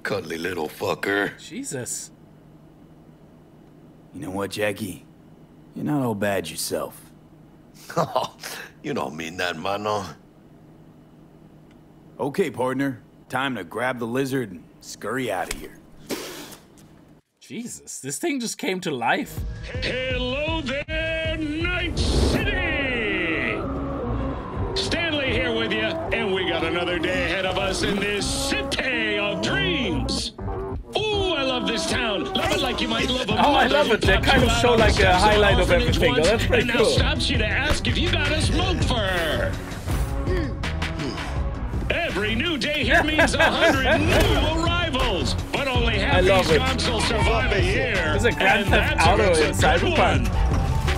cuddly little fucker. Jesus. You know what, Jackie? You're not all bad yourself. Oh, <laughs> you don't mean that, mano. Okay, partner. Time to grab the lizard and scurry out of here. Jesus, this thing just came to life. Hello there, Night City! Stanley here with you, and we got another day ahead of us in this city of dreams. Ooh, I love this town. Love it like you might love a Oh, I love it. They kind of show like a highlight of everything, once, That's pretty and cool. now stops you to ask if you got a smoke for her. Every new day here means a hundred <laughs> new arrivals, but only half I love these it. gonks will survive a year. There's a Grand and Theft that's Auto if in it's a good. Cyberpunk.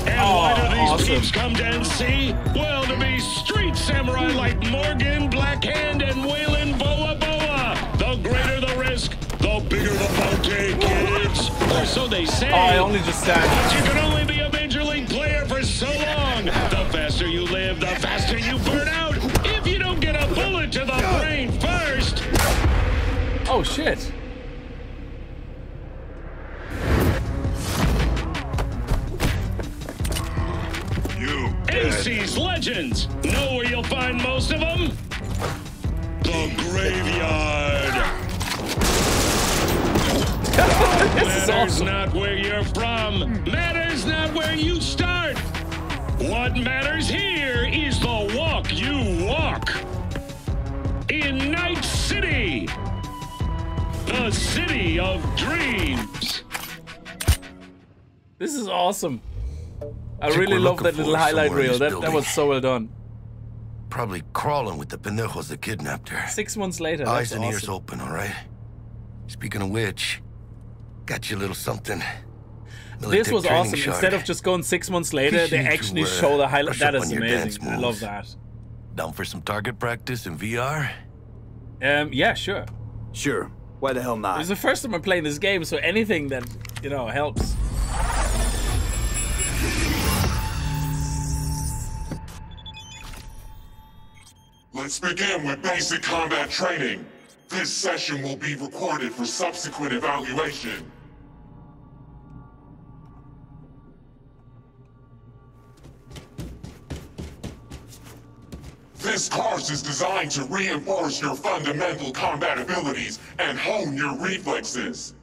And Oh, why do these awesome. peeps come to NC? Well, to be street samurai like Morgan, Blackhand, and Weyland Boa Boa. The greater the risk, the bigger the bounty, kids. Or so they say. Oh, I only just stand. But you can only be a major league player for so long. The faster you live, Oh, shit. You. NC's Legends. Know where you'll find most of them? The graveyard. <laughs> This is Matters awesome. not where you're from. Matters not where you start. What matters here is the walk you walk. In Night City. The city of dreams. This is awesome. I Think really love that little highlight reel. this That, that was so well done. Probably crawling with the pendejos that kidnapped her. Six months later. Eyes That's and ears open, all right? Speaking of which, got you a little something. This was awesome. shard. Instead of just going six months later, they you to, actually uh, show the highlight. brush That up is on your dance amazing. I love that. Down for some target practice in VR? Um, yeah, sure. Sure. Why the hell not? It's the first time I'm playing this game, so anything that you know helps. Let's begin with basic combat training. This session will be recorded for subsequent evaluation. This course is designed to reinforce your fundamental combat abilities and hone your reflexes.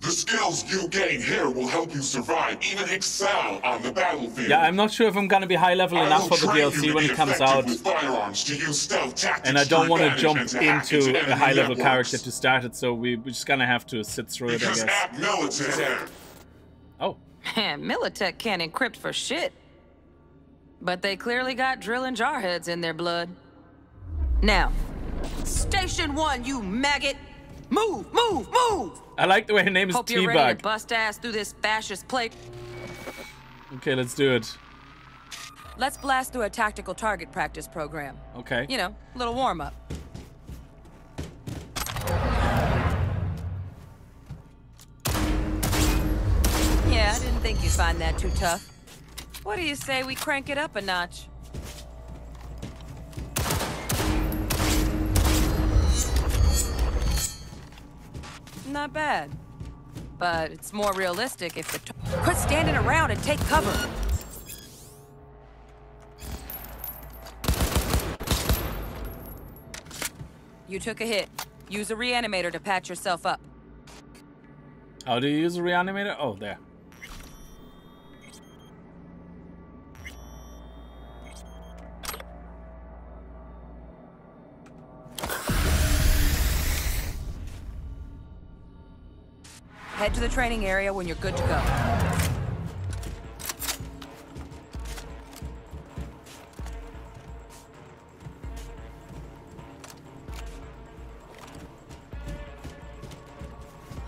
The skills you gain here will help you survive, even excel on the battlefield. Yeah, I'm not sure if I'm gonna be high level enough for the train you DLC to when be it comes effective out. with firearms to use stealth tactics And I don't want to jump and to hack into into a high level networks. character to start it, so we, we're just gonna have to sit through it, I Because guess. at military, Oh. Man, <laughs> Militech can't encrypt for shit. But they clearly got drilling jarheads in their blood. Now, Station 1, you maggot! Move, move, move! I like the way her name is Hope T-Bag. you're ready to bust ass through this fascist plate. Okay, let's do it. Let's blast through a tactical target practice program. Okay. You know, little warm-up. Yeah, I didn't think you'd find that too tough. What do you say we crank it up a notch? Not bad. But it's more realistic if the... Quit standing around and take cover! You took a hit. Use a reanimator to patch yourself up. How do you use a reanimator? Oh, there. Head to the training area when you're good to go.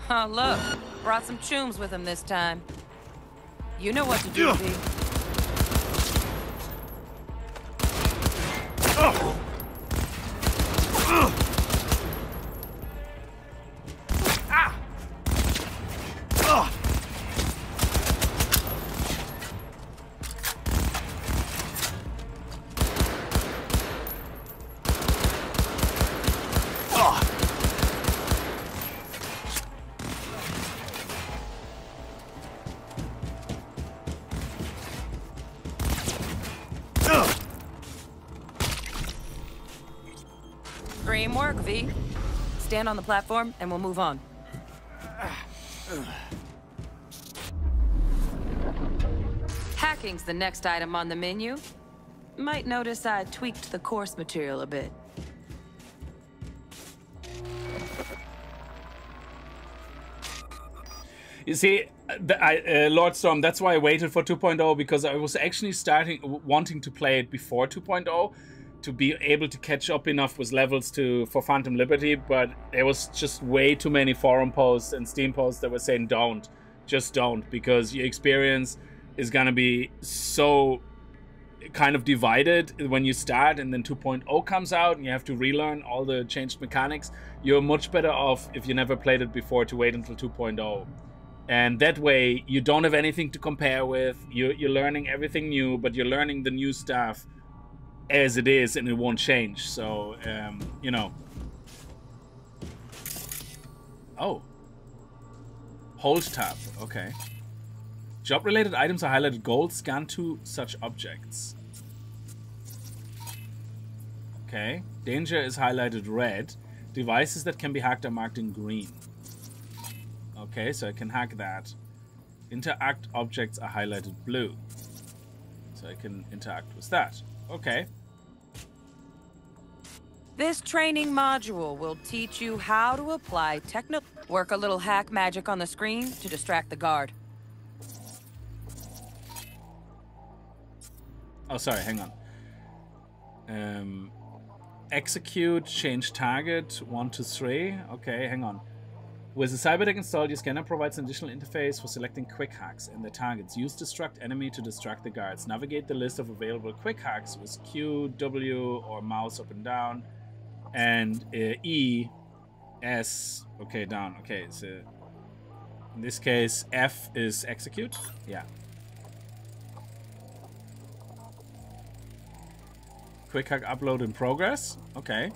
Huh, look. Brought some chooms with him this time. You know what to do. Dream Stand on the platform and we'll move on. Hacking's the next item on the menu. Might notice I tweaked the course material a bit. You see, I, uh, Lord Storm, that's why I waited for 2.0 because I was actually starting wanting to play it before 2.0 to be able to catch up enough with levels to for Phantom Liberty, but there was just way too many forum posts and Steam posts that were saying don't, just don't, because your experience is gonna be so kind of divided when you start and then 2.0 comes out and you have to relearn all the changed mechanics. You're much better off if you never played it before to wait until 2.0 and that way you don't have anything to compare with. You, you're learning everything new but you're learning the new stuff as it is and it won't change. So um, you know. Oh. Hold tab. Okay. Job related items are highlighted gold scan to such objects. Okay. Danger is highlighted red. Devices that can be hacked are marked in green. Okay, so I can hack that. Interact objects are highlighted blue. So I can interact with that. Okay. This training module will teach you how to apply techno... Work a little hack magic on the screen to distract the guard. Oh, sorry, hang on. Um, execute, change target, one to three. Okay, hang on. With the Cyberdeck installed, your scanner provides an additional interface for selecting quick hacks and their targets. Use distract enemy to distract the guards. Navigate the list of available quick hacks with Q, W, or mouse up and down, and uh, E, S, okay, down. Okay, so in this case, F is execute. Yeah. Quick hack upload in progress. Okay.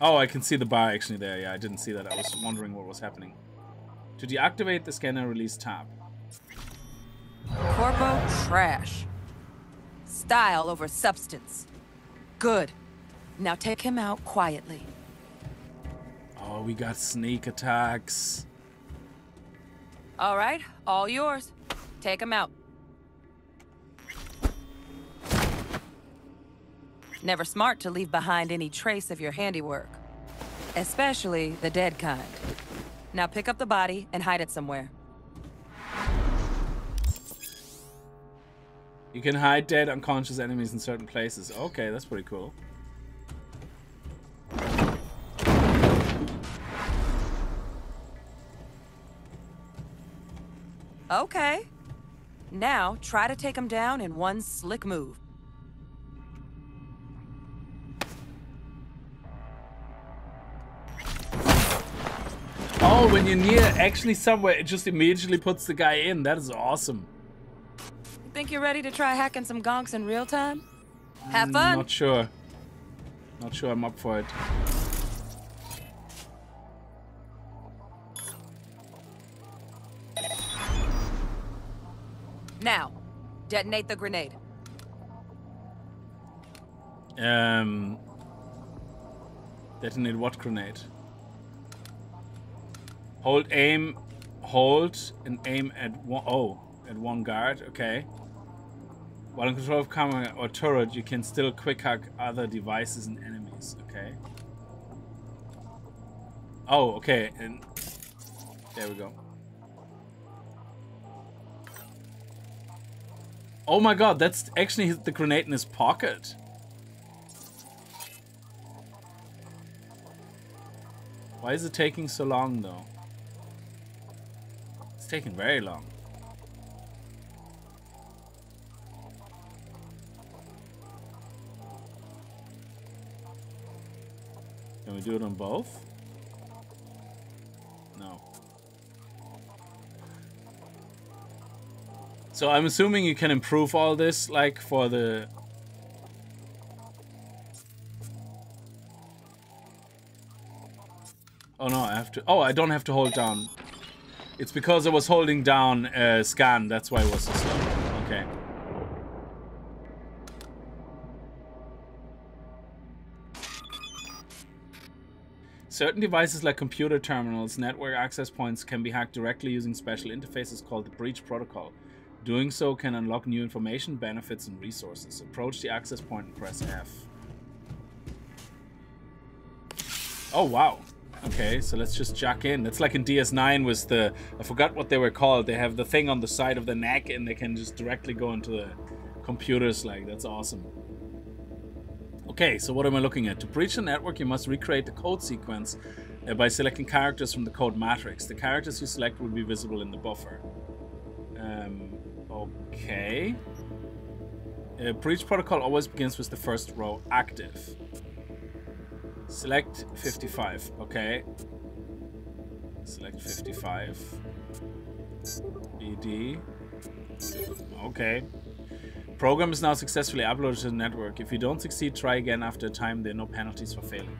Oh, I can see the bar actually there. Yeah, I didn't see that. I was wondering what was happening. To deactivate the scanner, release tab. Corpo trash. Style over substance. Good. Now take him out quietly. Oh, we got sneak attacks. All right, all yours. Take him out. Never smart to leave behind any trace of your handiwork. Especially the dead kind. Now pick up the body and hide it somewhere. You can hide dead, unconscious enemies in certain places. Okay, that's pretty cool. Okay. Now, try to take him down in one slick move. Oh, when you're near actually somewhere, it just immediately puts the guy in. That is awesome. Think you're ready to try hacking some gonks in real time? Have Mm, fun. Not sure. Not sure I'm up for it. Now, detonate the grenade. Um, detonate what grenade? Hold aim, hold and aim at one. Oh, at one guard. Okay. While in control of camera or turret, you can still quick hack other devices and enemies. Okay. Oh, okay. And there we go. Oh my god, that's actually hit the grenade in his pocket. Why is it taking so long though? It's taking very long. Can we do it on both? No. So I'm assuming you can improve all this, like, for the... Oh no, I have to... Oh, I don't have to hold down. It's because I was holding down uh, scan, that's why it was so slow. Certain devices like computer terminals, network access points can be hacked directly using special interfaces called the Breach Protocol. Doing so can unlock new information, benefits, and resources. Approach the access point and press F. Oh, wow. Okay, so let's just jack in. It's like in DS9 was the... I forgot what they were called. They have the thing on the side of the neck and they can just directly go into the computers. Like, that's awesome. Okay, so what am I looking at? To breach the network, you must recreate the code sequence uh, by selecting characters from the code matrix. The characters you select will be visible in the buffer. Um, okay. Uh, breach protocol always begins with the first row active. Select 55. Okay. Select 55. ED. Okay. Program is now successfully uploaded to the network. If you don't succeed, try again after a time. There are no penalties for failing.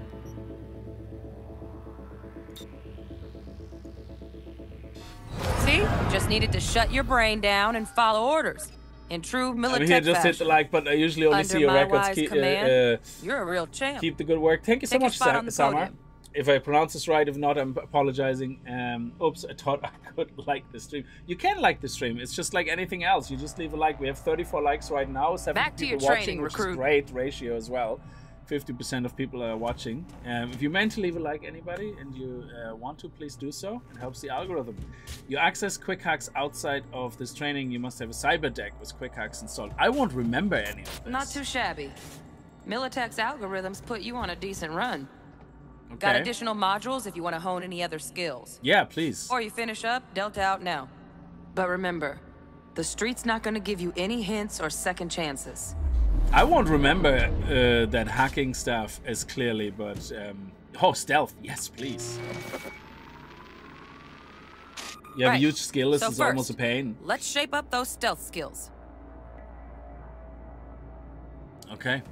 See? You Just needed to shut your brain down and follow orders. In true military here just hit the like button. I usually only Under see your records. Keep, uh, command, uh, You're a real champ. keep the good work. Thank you so Take much, spot Sa- on the Samar. podium. If I pronounce this right, if not, I'm apologizing. Um, oops, I thought <laughs> I could like the stream. You can like the stream. It's just like anything else. You just leave a like. We have 34 likes right now. Seven Back to people your watching, training, which recruit. is great ratio as well. 50% of people are watching. Um, if you meant to leave a like anybody and you uh, want to, please do so. It helps the algorithm. You access quick hacks outside of this training. You must have a cyber deck with quick hacks installed. I won't remember any of this. Not too shabby. Militech's algorithms put you on a decent run. Got additional modules if you want to hone any other skills. Yeah, please. Or you finish up, Delta out now. But remember, the street's not going to give you any hints or second chances. I won't remember uh, that hacking stuff as clearly, but um, oh, stealth, yes, please. You have Right. a huge skill. This So is almost a pain. Let's shape up those stealth skills. Okay.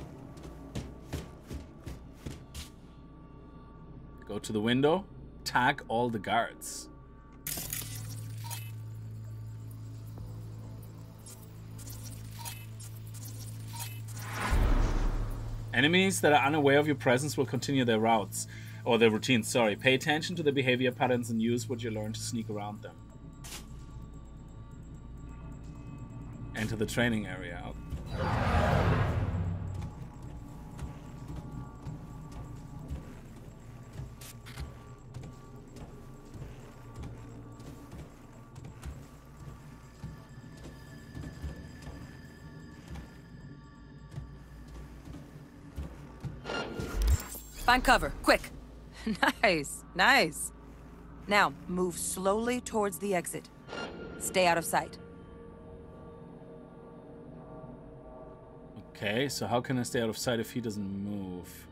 Go to the window. Tag all the guards. Enemies that are unaware of your presence will continue their routes, or their routines, sorry. Pay attention to their behavior patterns and use what you learn to sneak around them. Enter the training area. Find cover, quick. <laughs> nice, nice. Now, move slowly towards the exit. Stay out of sight. Okay, so how can I stay out of sight if he doesn't move?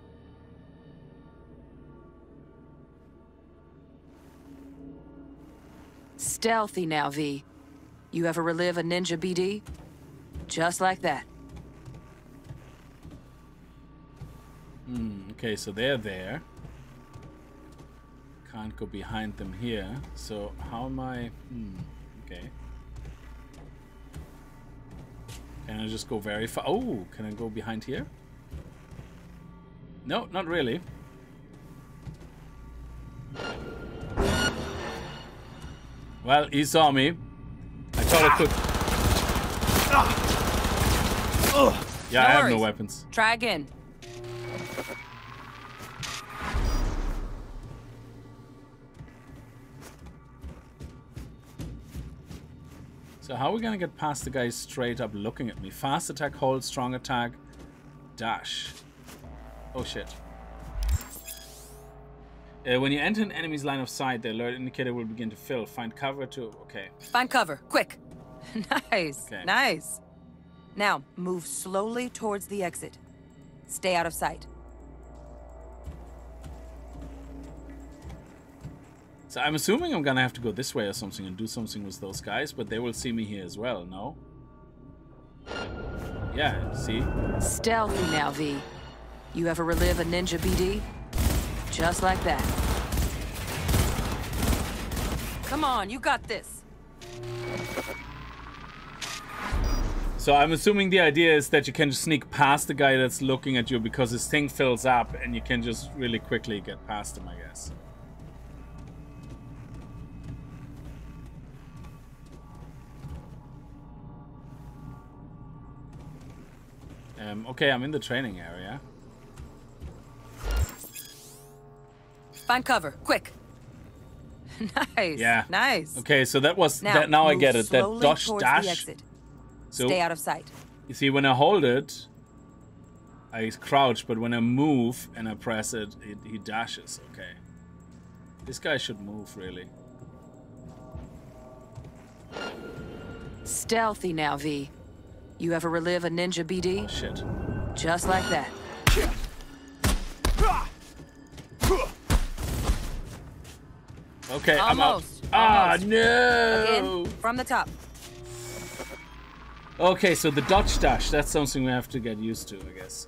Stealthy now, V. You ever relive a ninja BD? Just like that. Hmm, okay, so they're there. Can't go behind them here. So how am I... Hmm, okay. Can I just go very far? Oh, can I go behind here? No, not really. Well, he saw me. I thought I could... Yeah, No I have worries. no weapons. Try again. So how are we gonna get past the guy straight up looking at me? Fast attack, hold, strong attack, dash. Oh shit. Uh, when you enter an enemy's line of sight, the alert indicator will begin to fill. Find cover to... Okay. Find cover, quick. <laughs> nice, Okay. nice. Now, move slowly towards the exit. Stay out of sight. So I'm assuming I'm gonna have to go this way or something and do something with those guys, but they will see me here as well, no? Yeah, see? Stealthy now, V. You ever relive a ninja BD? Just like that. Come on, you got this. So I'm assuming the idea is that you can just sneak past the guy that's looking at you because his thing fills up and you can just really quickly get past him, I guess. Um, okay, I'm in the training area. Find cover, quick. <laughs> nice. Yeah. Nice. Okay, so that was Now, that. Now I get it. That dash dash. Exit. So Stay out of sight. you see, when I hold it, I crouch, but when I move and I press it, it he dashes. Okay, this guy should move really. Stealthy now, V. You ever relive a ninja BD? Oh, shit. Just like that. Okay, I'm out. Ah almost. no! Again, from the top. Okay, so the Dutch dash, that's something we have to get used to, I guess.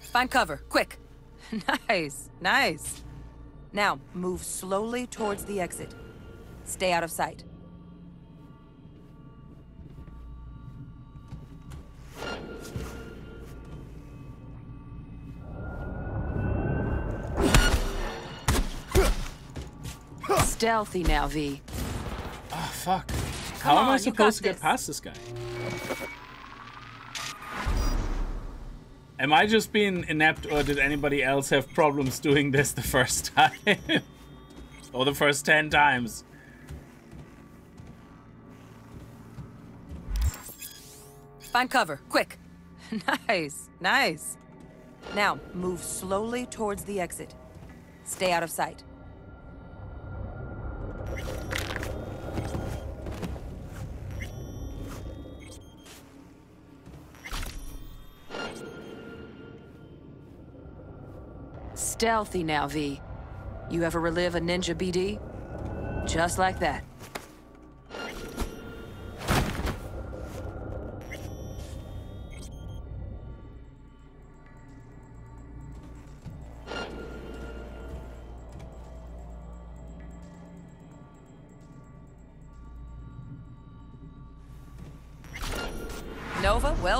Find cover, quick. <laughs> nice, nice. Now, move slowly towards the exit. Stay out of sight. Stealthy now, V. Oh, fuck. How Come am I supposed to got get this. past this guy? Am I just being inept, or did anybody else have problems doing this the first <laughs> time? or the first ten times? Find cover, quick. <laughs> nice, nice. Now, move slowly towards the exit. Stay out of sight. Stealthy now, V. You ever relive a ninja BD? Just like that.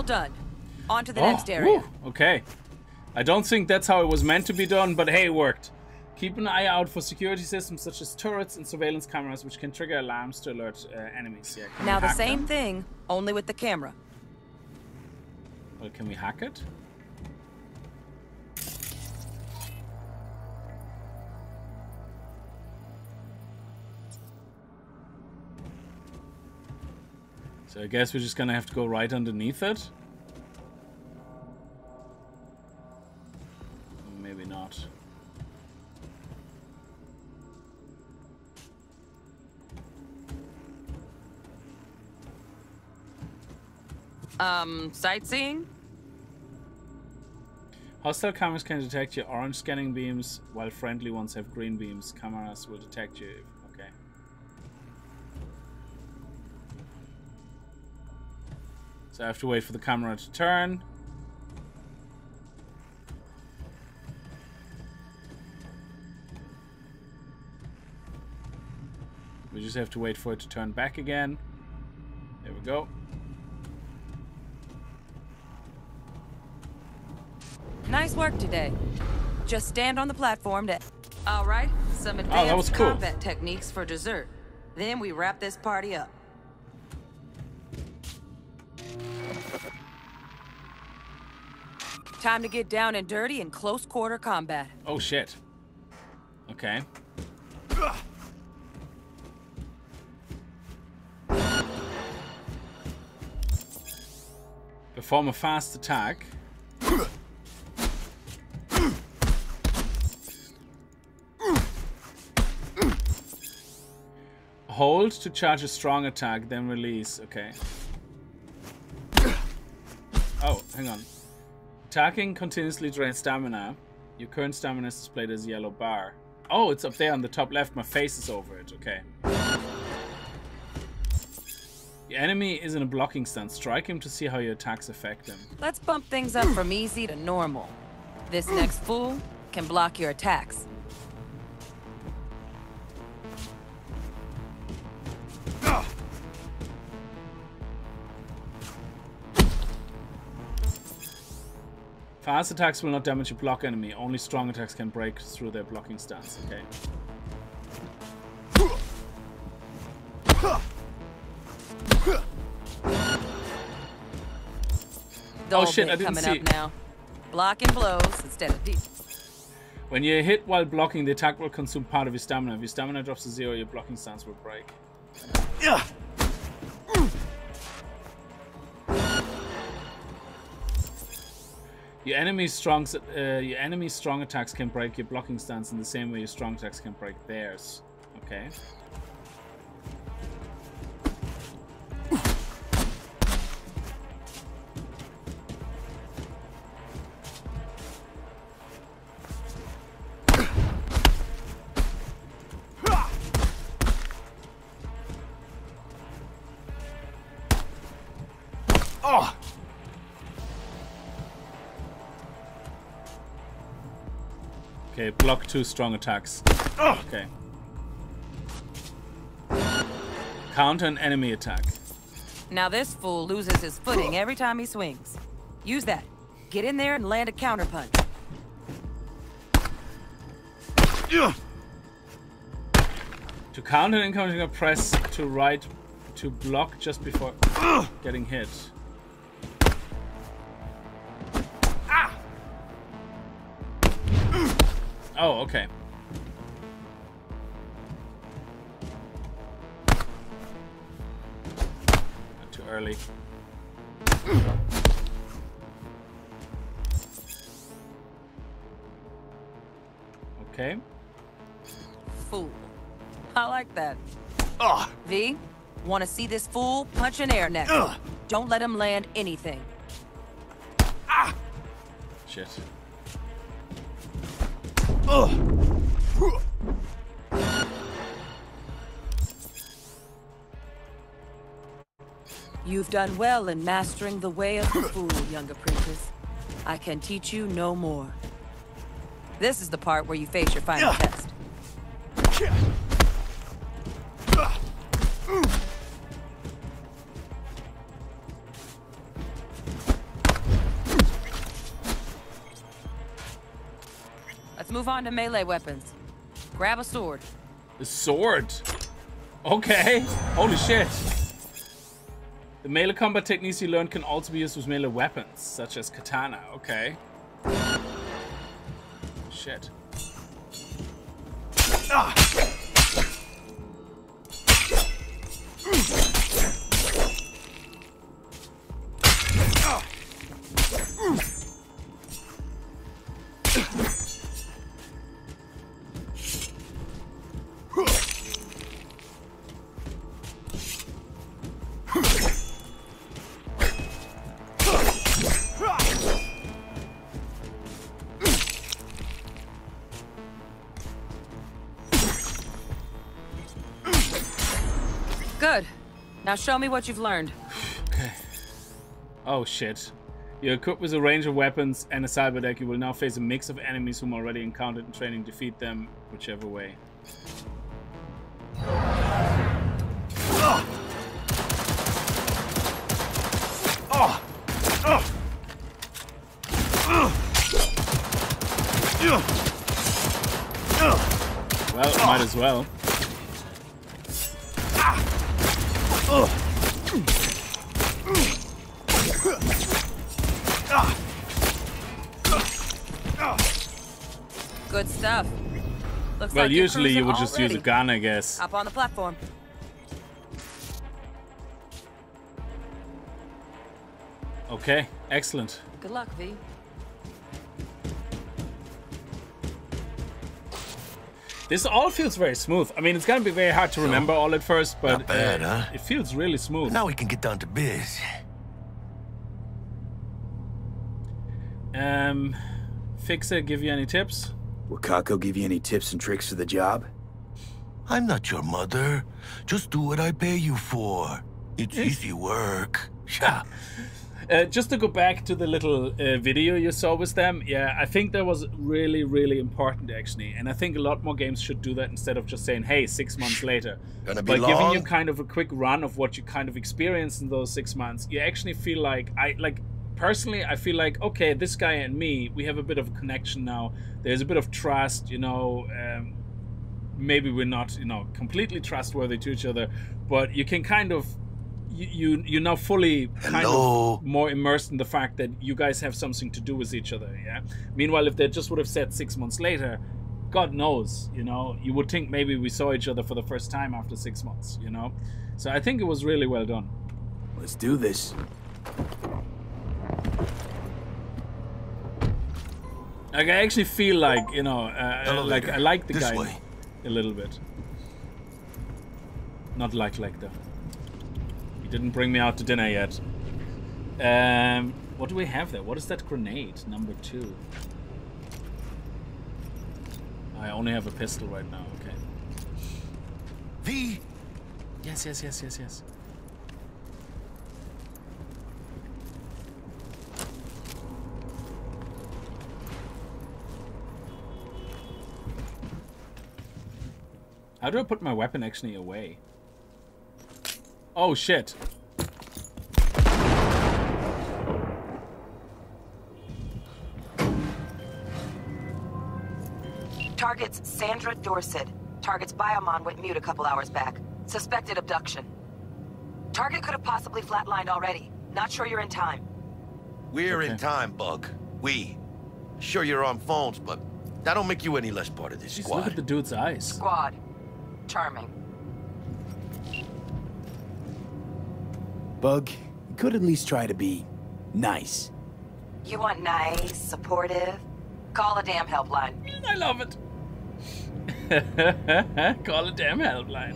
Done. On to the Oh, next area. okay. I don't think that's how it was meant to be done, but hey, it worked. Keep an eye out for security systems such as turrets and surveillance cameras, which can trigger alarms to alert uh, enemies. Yeah, Now the same them? thing, only with the camera. Well, can we hack it? So I guess we're just gonna have to go right underneath it. Maybe not. Um, sightseeing? Hostile cameras can detect your orange scanning beams, while friendly ones have green beams. Cameras will detect you. if- So I have to wait for the camera to turn. We just have to wait for it to turn back again. There we go. Nice work today. Just stand on the platform to... All right, some Oh, that was advanced cool. combat techniques for dessert. Then we wrap this party up. Time to get down and dirty in close quarter combat. Oh shit. Okay. Perform a fast attack. Hold to charge a strong attack, then release. Okay. Oh, hang on. Attacking continuously drains stamina. Your current stamina is displayed as a yellow bar. Oh, it's up there on the top left. My face is over it. Okay. The enemy is in a blocking stance. Strike him to see how your attacks affect him. Let's bump things up from easy to normal. This next fool can block your attacks. Fast attacks will not damage a block enemy. Only strong attacks can break through their blocking stance. Okay. Dull Oh, shit, I didn't coming see- up now. Blocking blows instead of deep. When you hit while blocking, the attack will consume part of your stamina. If your stamina drops to zero, your blocking stance will break. Yeah. Your enemy's strong, uh, your enemy's strong attacks can break your blocking stance in the same way your strong attacks can break theirs. Okay. Block two strong attacks. Okay. Counter an enemy attack. Now this fool loses his footing every time he swings. Use that. Get in there and land a counterpunch. To counter an incoming press to right to block just before getting hit. Oh, okay. Not too early. Okay. Fool. I like that. Ugh. V, want to see this fool punch an air neck? Ugh. Don't let him land anything. Ah! Shit. You've done well in mastering the way of the fool, young apprentice. I can teach you no more. This is the part where you face your final test. Move on to melee weapons. Grab a sword. The sword. Okay. Holy shit. The melee combat techniques you learned can also be used with melee weapons, such as katana. Okay. Shit. Good. Now show me what you've learned. <sighs> Oh shit. You're equipped with a range of weapons and a cyber deck. You will now face a mix of enemies whom already encountered in training. Defeat them whichever way. Well, might as well. Well, like usually you would just use a gun, I guess. Up on the platform. Okay, excellent. Good luck, V. This all feels very smooth. I mean, it's gonna be very hard to remember all at first, but Not bad, uh, huh? it feels really smooth. Now we can get down to biz. Um, Fixer, give you any tips? Will Kako give you any tips and tricks for the job? I'm not your mother. Just do what I pay you for. It's easy work. Yeah. <laughs> Uh, just to go back to the little uh, video you saw with them, yeah, I think that was really, really important actually, and I think a lot more games should do that instead of just saying, "Hey, six months later." Gonna be By giving you kind of a quick run of what you kind of experienced in those six months, you actually feel like I like personally, I feel like okay, this guy and me, we have a bit of a connection now. There's a bit of trust, you know. Um, maybe we're not, you know, completely trustworthy to each other, but you can kind of you you you're now fully kind Hello? of more immersed in the fact that you guys have something to do with each other. Yeah. Meanwhile, if they just would have said six months later, God knows, you know, you would think maybe we saw each other for the first time after six months. You know, so I think it was really well done. Let's do this. Like I actually feel like you know, uh, uh, like I like the This guy way. a little bit. Not like like though. He didn't bring me out to dinner yet. Um, what do we have there? What is that grenade? Number two. I only have a pistol right now. Okay. V. Yes, yes, yes, yes, yes. How do I put my weapon actually away? Oh shit. Target's Sandra Dorset. Target's Biomon went mute a couple hours back. Suspected abduction. Target could have possibly flatlined already. Not sure you're in time. We're in time, Bug. We. Sure you're on phones, but that don't make you any less part of this Jeez, squad. look at the dude's eyes. Squad. Charming. Bug, you could at least try to be nice. You want nice, supportive? Call a damn helpline. I love it. <laughs> Call a damn helpline.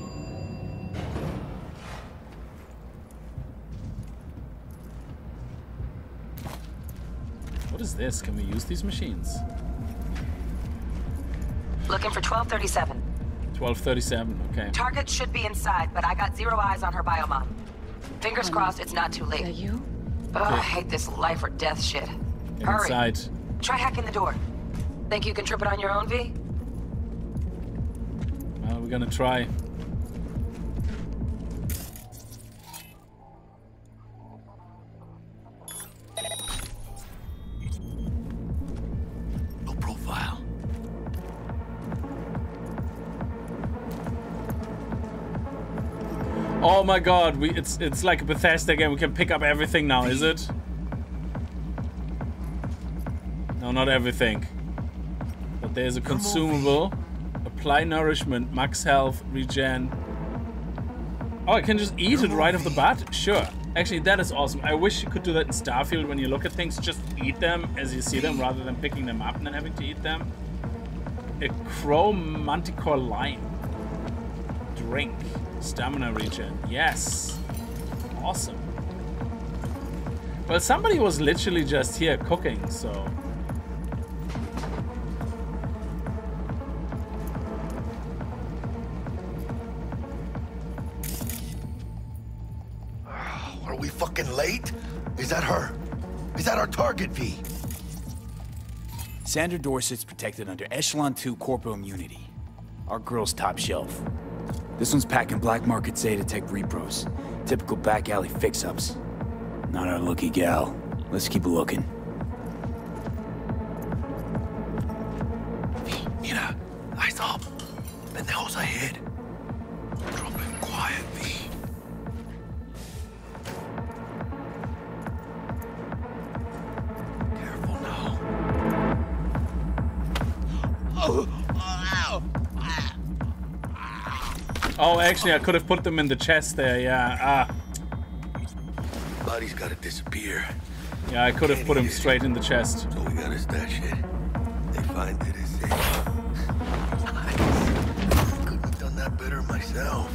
What is this? Can we use these machines? Looking for 1237. 1237, okay. Target should be inside, but I got zero eyes on her biomon. Fingers hmm. crossed it's not too late. Are you? Ugh, I hate this life or death shit. Get Hurry. inside. Try hacking the door. Think you can trip it on your own, V? Well, we're gonna try. Oh my god, we it's it's like a Bethesda game. We can pick up everything now, is it? No, not everything. But there's a consumable. Apply nourishment, max health, regen. Oh, I can just eat it right off the bat? Sure. Actually, that is awesome. I wish you could do that in Starfield when you look at things. Just eat them as you see them rather than picking them up and then having to eat them. A Chromanticore Lime. Drink. Stamina regen. Yes. Awesome. Well, somebody was literally just here cooking, so... <sighs> Are we fucking late? Is that her? Is that our target, V? Sandra Dorset's protected under Echelon 2 corporal immunity. Our girl's top shelf. This one's packing black market Zetatech repros. Typical back alley fix-ups. Not our lucky gal. Let's keep looking. Actually, I could have put them in the chest there. Yeah. Ah. Body's gotta disappear. Yeah, I could have put him straight in the chest. So we gotta stash it. They find it as it. Couldn't have done that better myself.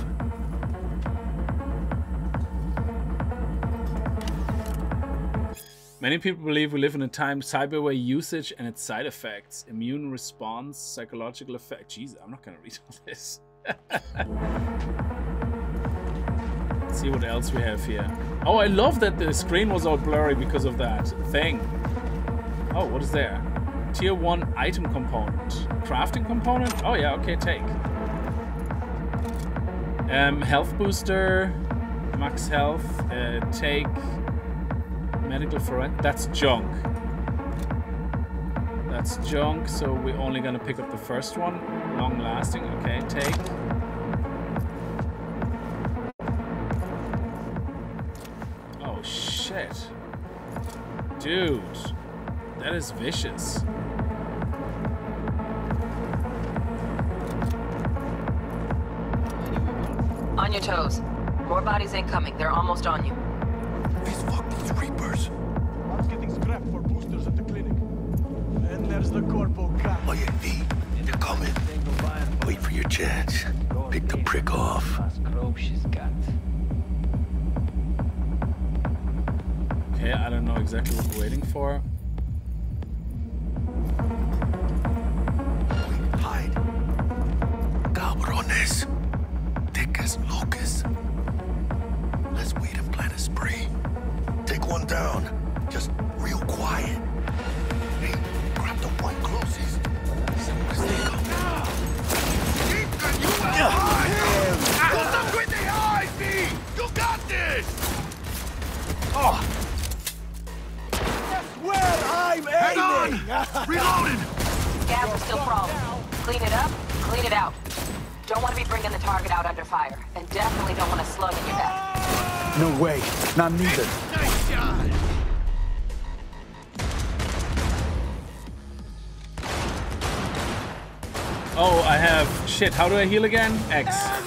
Many people believe we live in a time cyberware usage and its side effects, immune response, psychological effect. Jesus, I'm not gonna read all this. Let's see what else we have here. Oh, I love that the screen was all blurry because of that thing. Oh, what is there? Tier 1 item component. Crafting component? Oh yeah, okay, take. Um, health booster, max health, uh, take, medical forensic. That's junk. That's junk, so we're only gonna pick up the first one. Long lasting, okay, take. Oh shit. Dude, that is vicious. On your toes. More bodies incoming. They're almost on you. These Reapers. And there's the corpo guy. Yeah, V. They're coming. Wait for your chance. Pick the prick off. Okay, I don't know exactly what we're waiting for. Hide. Cabrones. Thick as locusts. Let's wait and plan a spree. Take one down. No way. Not neither. Nice shot! Oh, I have shit. How do I heal again? X.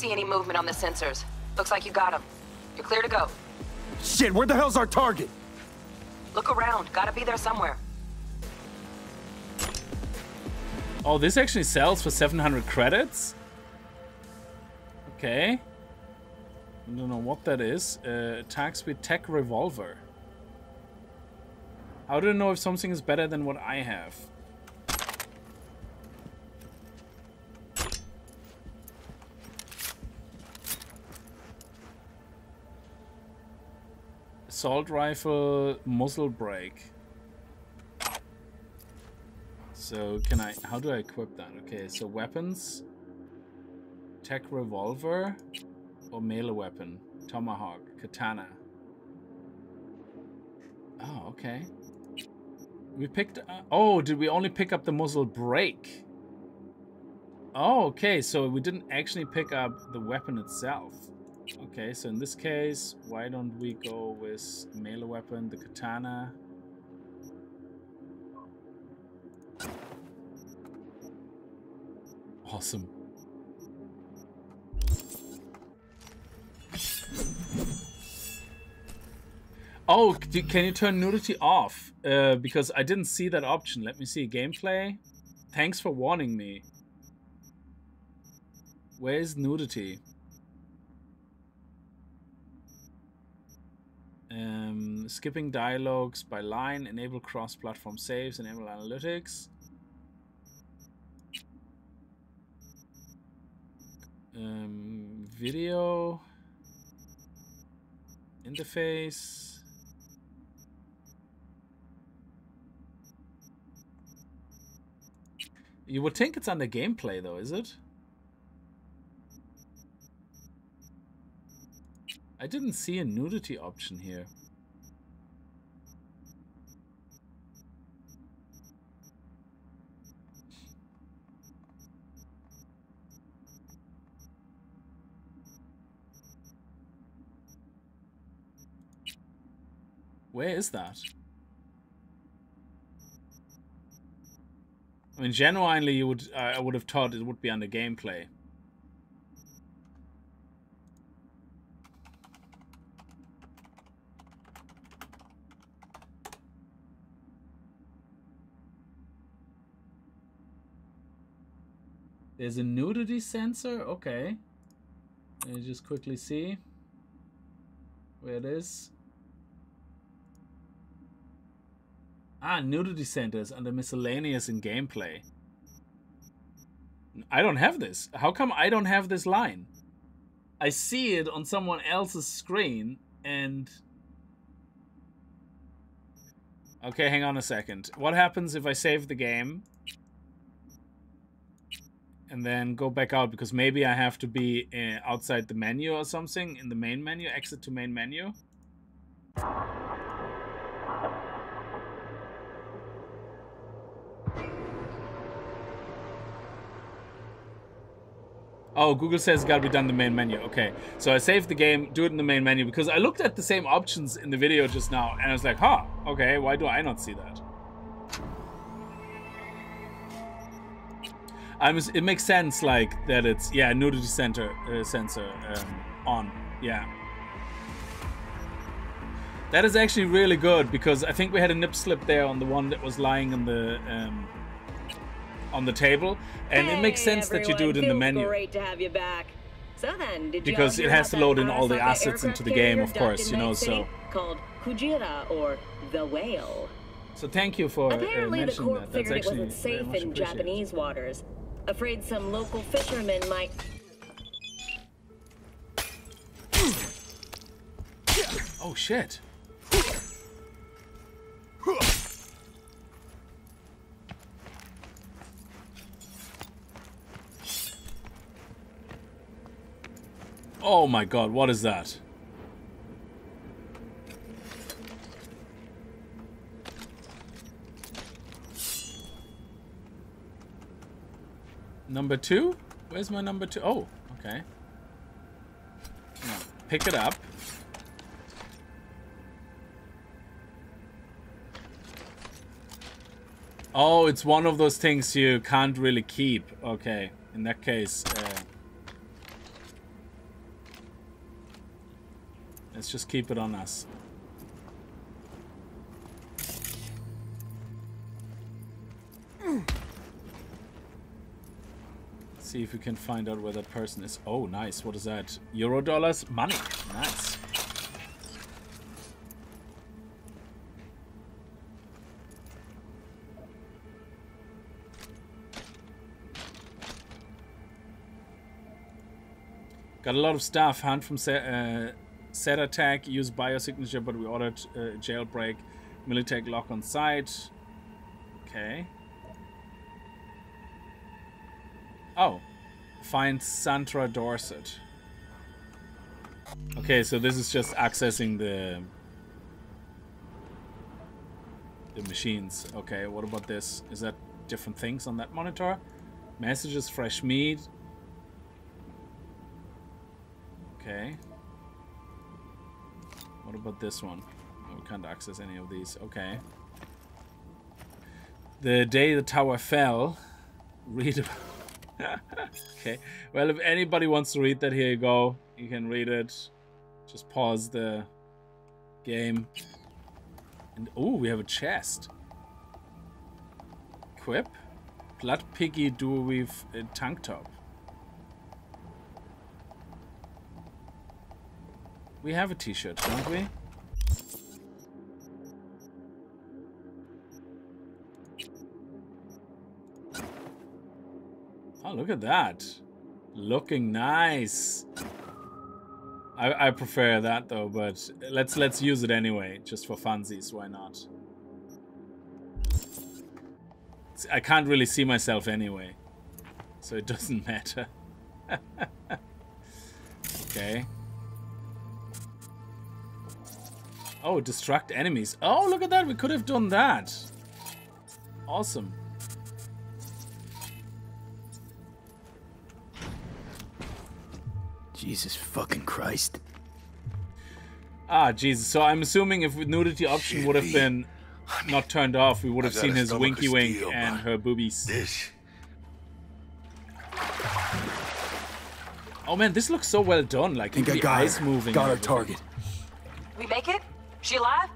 see any movement on the sensors. Looks like you got him. You're clear to go. Shit, where the hell's our target? Look around. Gotta be there somewhere. Oh, this actually sells for 700 credits? Okay. I don't know what that is. Uh, attack speed tech revolver. How do I know if something is better than what I have? Assault rifle muzzle brake. So can I, how do I equip that? Okay, so weapons, tech revolver, or melee weapon, tomahawk, katana. Oh, okay. We picked, uh, oh, did we only pick up the muzzle brake? Oh, okay, so we didn't actually pick up the weapon itself. Okay, so in this case, why don't we go with melee weapon, the katana? Awesome. Oh, can you turn nudity off? Uh, because I didn't see that option. Let me see. Gameplay. Thanks for warning me. Where's nudity? Um, skipping dialogues by line, enable cross-platform saves, enable analytics. Um, video interface. You would think it's under gameplay though, is it? I didn't see a nudity option here. Where is that? I mean, genuinely, you would I would have thought it would be under gameplay. There's a nudity sensor. Okay. Let me just quickly see where it is. Ah, nudity centers under miscellaneous in gameplay. I don't have this. How come I don't have this line? I see it on someone else's screen and... Okay, hang on a second. What happens if I save the game and then go back out because maybe I have to be uh, outside the menu or something in the main menu, exit to main menu? Oh, Google says it's gotta be done the main menu. Okay, so I saved the game, do it in the main menu because I looked at the same options in the video just now and I was like, huh, okay, why do I not see that? I'm, it makes sense, like, that it's, yeah, nudity center, uh, sensor um, on, yeah. That is actually really good because I think we had a nip slip there on the one that was lying on the um, on the table, and it makes sense that you do it in the menu Great to have you back. So then, did because it has to load in all the assets into the game, of course, you know. So, called Kujira or the Whale. so thank you for uh, Apparently, the mentioning Corp that. That's figured it wasn't safe in. Japanese waters. Afraid some local fishermen might. Oh shit! Oh my god, what is that? Number two? Where's my number two? Oh, okay. Now, pick it up. Oh, it's one of those things you can't really keep. Okay, in that case, uh, let's just keep it on us. See if we can find out where that person is. Oh, nice. What is that? Euro dollars? Money. Nice. Got a lot of stuff. Hunt from set, uh, set attack. Use biosignature, but we ordered uh, jailbreak. Militech lock on site. Okay. Oh. Find Sandra Dorset. Okay, so this is just accessing the the machines. Okay, what about this? Is that different things on that monitor? Messages, fresh meat. Okay. What about this one? Oh, we can't access any of these. Okay. The day the tower fell. Read about. Okay. Well, if anybody wants to read that, here you go. You can read it. Just pause the game. And oh, we have a chest. Equip. Blood Piggy Duo Weave uh, Tank Top. We have a t-shirt, don't we? Oh, look at that. Looking nice. I, I prefer that though, but let's let's use it anyway, just for funsies, why not? I can't really see myself anyway, so it <laughs> doesn't matter. <laughs> okay. Oh, distract enemies. Oh, look at that. We could have done that. Awesome. Jesus fucking Christ. Ah, Jesus. So I'm assuming if nudity option would have been not turned off, we would have seen his stomach winky of wink steel, and her boobies. This. Oh man, this looks so well done. Like Think I the got eyes her. moving. Got and our target. We make it? She alive?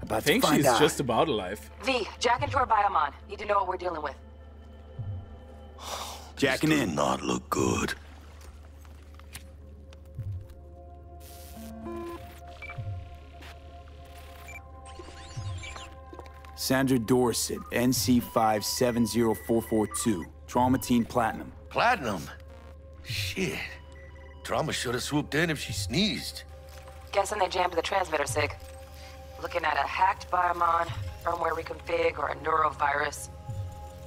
About I think to find she's out. just about alive. V, jack into her biomon. Need to know what we're dealing with. Jacking Does in. not look good. Sandra Dorset, NC570442. Trauma Team Platinum. Platinum? Shit. Trauma should have swooped in if she sneezed. Guessing they jammed the transmitter sig. Looking at a hacked biomon, firmware reconfig, or a neurovirus.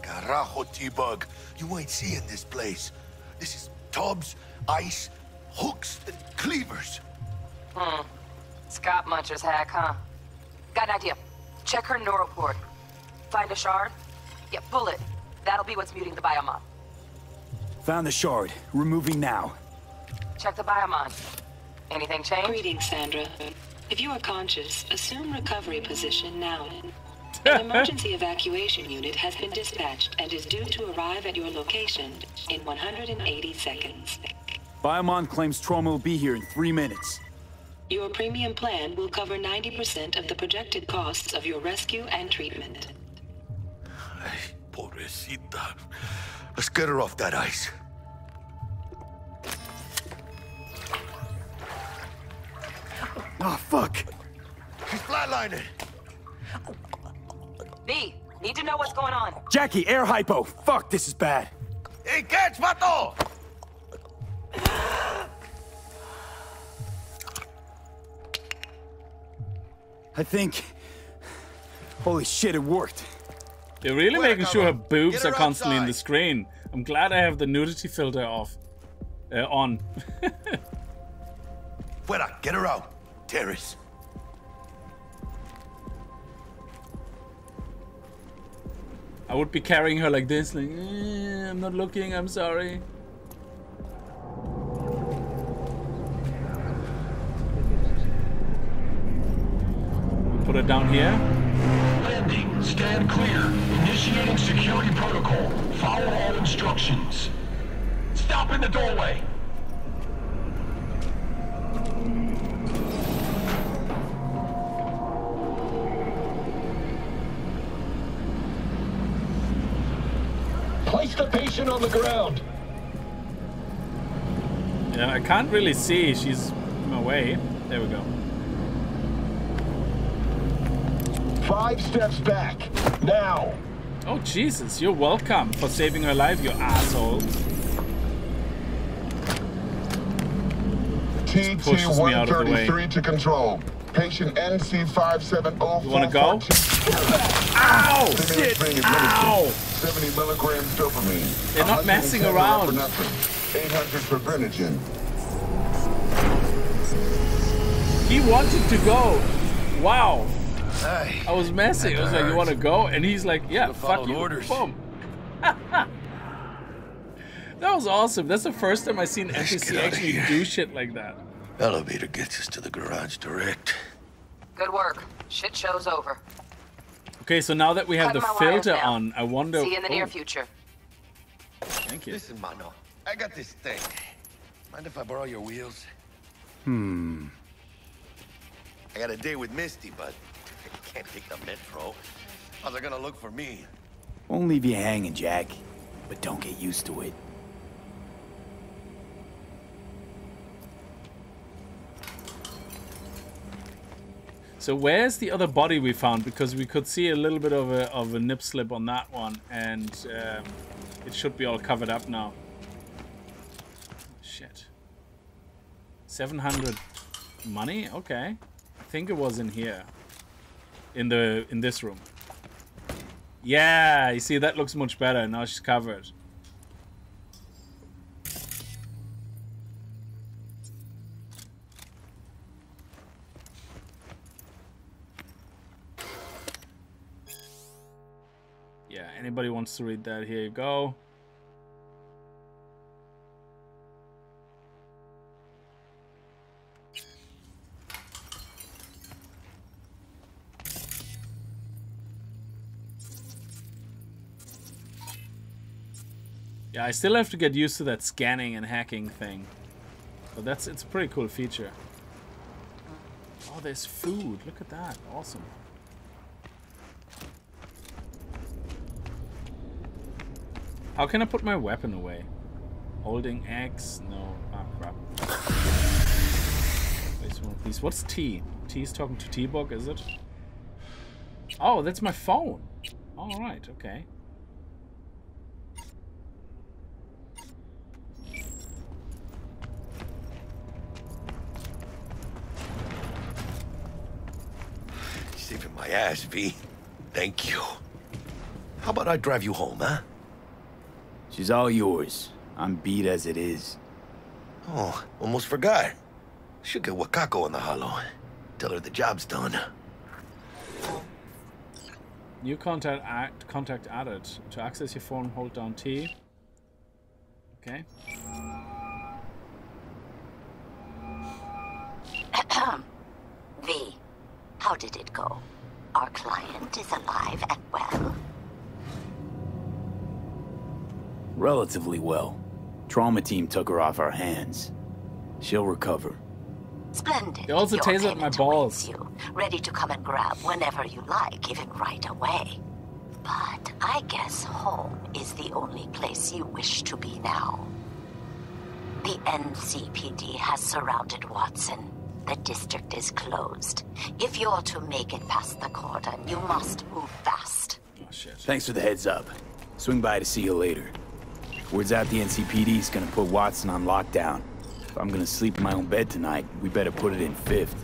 Carajo, T-Bug. You ain't seeing this place. This is tubs, ice, hooks, and cleavers. Hmm. Scott Muncher's hack, huh? Got an idea. Check her neural port. Find a shard? Yeah, pull it. That'll be what's muting the biomon. Found the shard. Removing now. Check the biomon. Anything change? Greetings, Sandra. If you are conscious, assume recovery position now. <laughs> An emergency evacuation unit has been dispatched and is due to arrive at your location in 180 seconds. Biomon claims trauma will be here in three minutes. Your premium plan will cover 90% of the projected costs of your rescue and treatment. Pobrecita. Let's get her off that ice. Oh, fuck. She's flatlining. V, need to know what's going on. Jackie, air hypo. Fuck, this is bad. Hey, catch, vato! I think... Holy shit, it worked. They're really Fuera, making sure her boobs Get are her constantly in the screen. I'm glad I have the nudity filter off. Uh, on. <laughs> Fuera, get her out. Terrace. I would be carrying her like this, like, "Eh, I'm not looking, I'm sorry. Put her down here. Landing. Stand clear. Initiating security protocol. Follow all instructions. Stop in the doorway. Place the patient on the ground. Yeah, I can't really see. She's in my way. There we go. Five steps back. Now. Oh, Jesus. You're welcome for saving her life, you asshole. pushes me out of the way. TT-133 to control. Patient NC5704. You wanna go? Ow! Shit! Ow! 70 milligrams dopamine. They're not messing 110 around. norepinephrine, 800 fibrinogen. He wanted to go. Wow. Hey, I was messing. I was like, you want to go? And he's like, yeah, fuck you. orders. Boom. <laughs> That was awesome. That's the first time I've seen NPC get outta actually do shit like that. Elevator gets us to the garage direct. Good work. Shit show's over. Okay, so now that we have Cut the filter on, I wonder. See you in the near oh, future. Thank you. Listen, Mano, I got this thing. Mind if I borrow your wheels? Hmm. I got a date with Misty, but I can't take the metro. How's they gonna look for me? Won't leave you hanging, Jack. But don't get used to it. So where's the other body we found? Because we could see a little bit of a of a nip slip on that one, and um, it should be all covered up now. Shit. 700 money? Okay. I think it was in here. In the in this room. Yeah, you see that looks much better. Now she's covered. Yeah, anybody wants to read that, here you go. Yeah, I still have to get used to that scanning and hacking thing. But that's it's a pretty cool feature. Oh, there's food. Look at that. Awesome. How can I put my weapon away? Holding X? No. Ah, crap. One. What's T? T is talking to T-Bug, is it? Oh, that's my phone. All right, okay. Saving my ass, V. Thank you. How about I drive you home, huh? She's all yours. I'm beat as it is. Oh, almost forgot. Should get Wakako on the hollow. Tell her the job's done. New contact act, contact added. To access your phone, hold down T. Okay. <clears throat> V, how did it go? Our client is alive and well. Relatively well. Trauma team took her off our hands. She'll recover. Splendid. They also Your tasered my balls. You, ready to come and grab whenever you like, even right away. But I guess home is the only place you wish to be now. The NCPD has surrounded Watson. The district is closed. If you're to make it past the cordon, you must move fast. Oh shit. Thanks for the heads up. Swing by to see you later. Words out the NCPD's gonna put Watson on lockdown. If I'm gonna sleep in my own bed tonight, we better put it in fifth.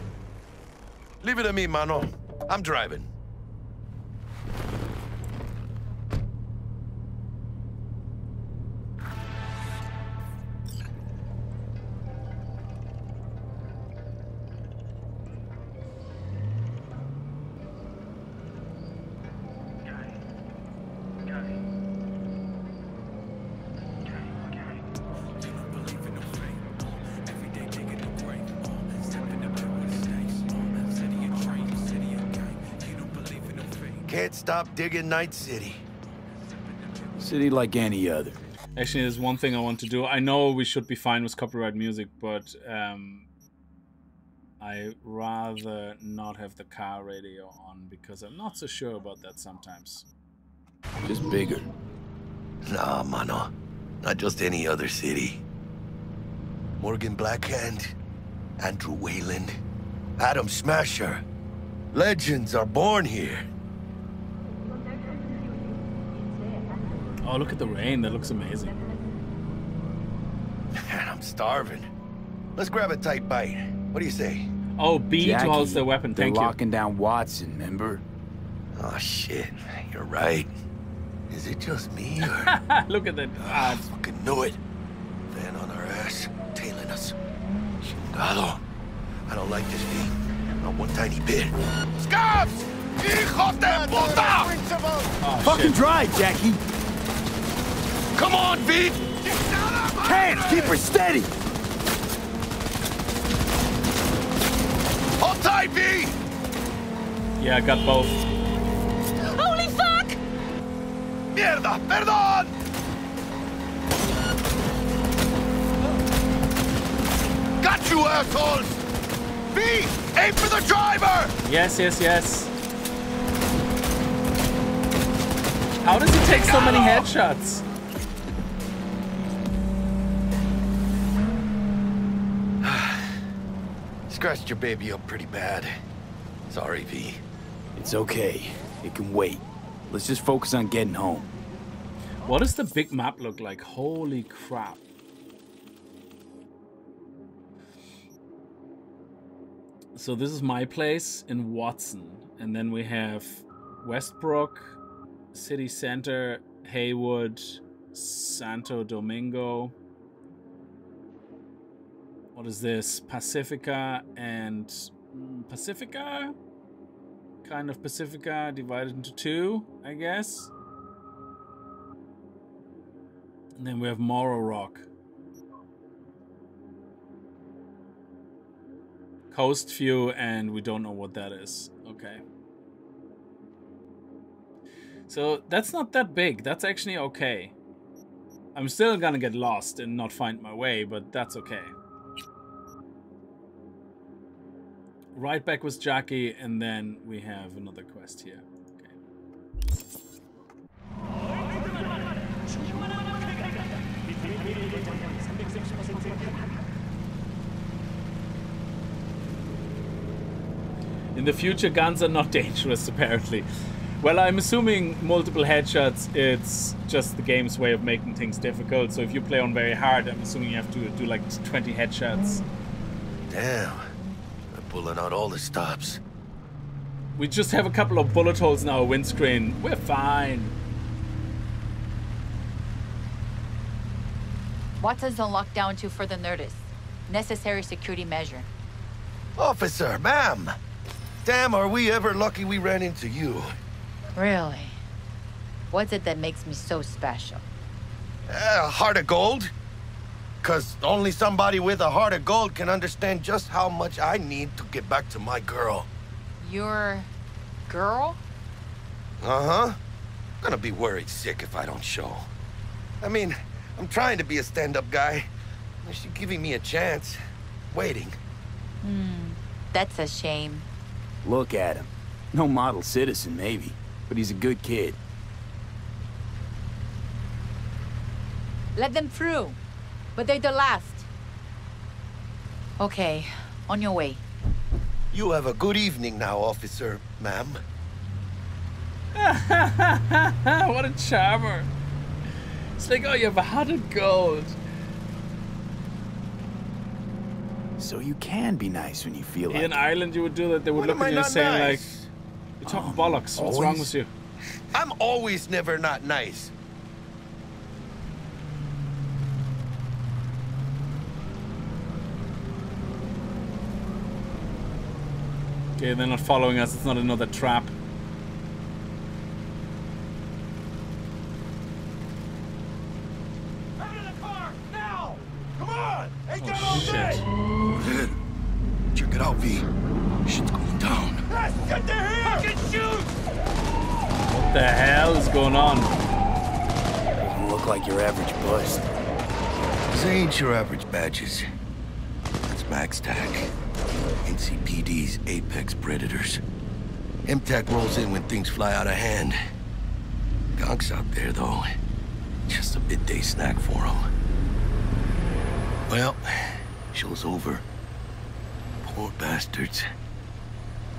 Leave it to me, Mano. I'm driving. Stop digging Night City. City like any other. Actually, there's one thing I want to do. I know we should be fine with copyright music, but um, I rather not have the car radio on because I'm not so sure about that sometimes. Just bigger. Nah, mano. Not just any other city. Morgan Blackhand, Andrew Weyland, Adam Smasher. Legends are born here. Oh, look at the rain. That looks amazing. Man, <laughs> I'm starving. Let's grab a tight bite. What do you say? Oh, B Jackie, to holds the weapon. they're Thank you. locking down Watson, remember? Oh, shit. You're right. Is it just me or... <laughs> look at that. Ah, I fucking knew it. Van on our ass, tailing us. Chingado. I don't like this, V. Not one tiny bit. Scabs! Hijos de puta! Oh, fucking drive, Jackie! Come on, V! hands! Keep her steady! Hold tight, V! Yeah, I got both. Holy fuck! Mierda! Perdón! Got you, assholes! V! Aim for the driver! Yes, yes, yes. How does he take so many headshots? Scratched your baby up pretty bad. Sorry, V. It's okay. It can wait. Let's just focus on getting home. What does the big map look like? Holy crap. So this is my place in Watson. And then we have Westbrook, City Center, Heywood, Santo Domingo. What is this? Pacifica and Pacifica? Kind of Pacifica divided into two, I guess. And then we have Morro Rock. Coast View, and we don't know what that is. Okay. So that's not that big. That's actually okay. I'm still gonna get lost and not find my way, but that's okay. Right back with Jackie, and then we have another quest here. In the future, guns are not <laughs> dangerous, apparently. Well, I'm assuming multiple headshots, it's just the game's way of making things difficult. So if you play on very hard, I'm assuming you have to do like 20 headshots. Damn. I'm pulling out all the stops. We just have a couple of bullet holes in our windscreen. We're fine. Watson's on lockdown to further notice. Necessary security measure. Officer, ma'am. Damn, are we ever lucky we ran into you. Really? What's it that makes me so special? A heart of gold? Because only somebody with a heart of gold can understand just how much I need to get back to my girl. Your girl? Uh-huh. Gonna be worried sick if I don't show. I mean, I'm trying to be a stand-up guy. She's giving me a chance. Waiting. Hmm. That's a shame. Look at him. No model citizen, maybe, but he's a good kid. Let them through. But they're the last. Okay, on your way. You have a good evening now, officer, ma'am. <laughs> what a charmer. It's like, oh, you have a heart of gold. So you can be nice when you feel like In Ireland, you would do that. They would When look at you and say, nice? like, you're talking bollocks. What's oh, wrong with you? I'm always never not nice. Okay, they're not following us. It's not another trap. Come on! Ain't got Oh, all shit. day! Go. Check it out, V. Shit's going down. Yes, get there here! Fucking shoot! What the hell is going on? Doesn't look like your average bust. These ain't your average badges. That's MaxTac. NCPD's apex predators. MaxTac rolls in when things fly out of hand. Gonks out there, though. Just a midday snack for them. Well, show's over. Poor bastards.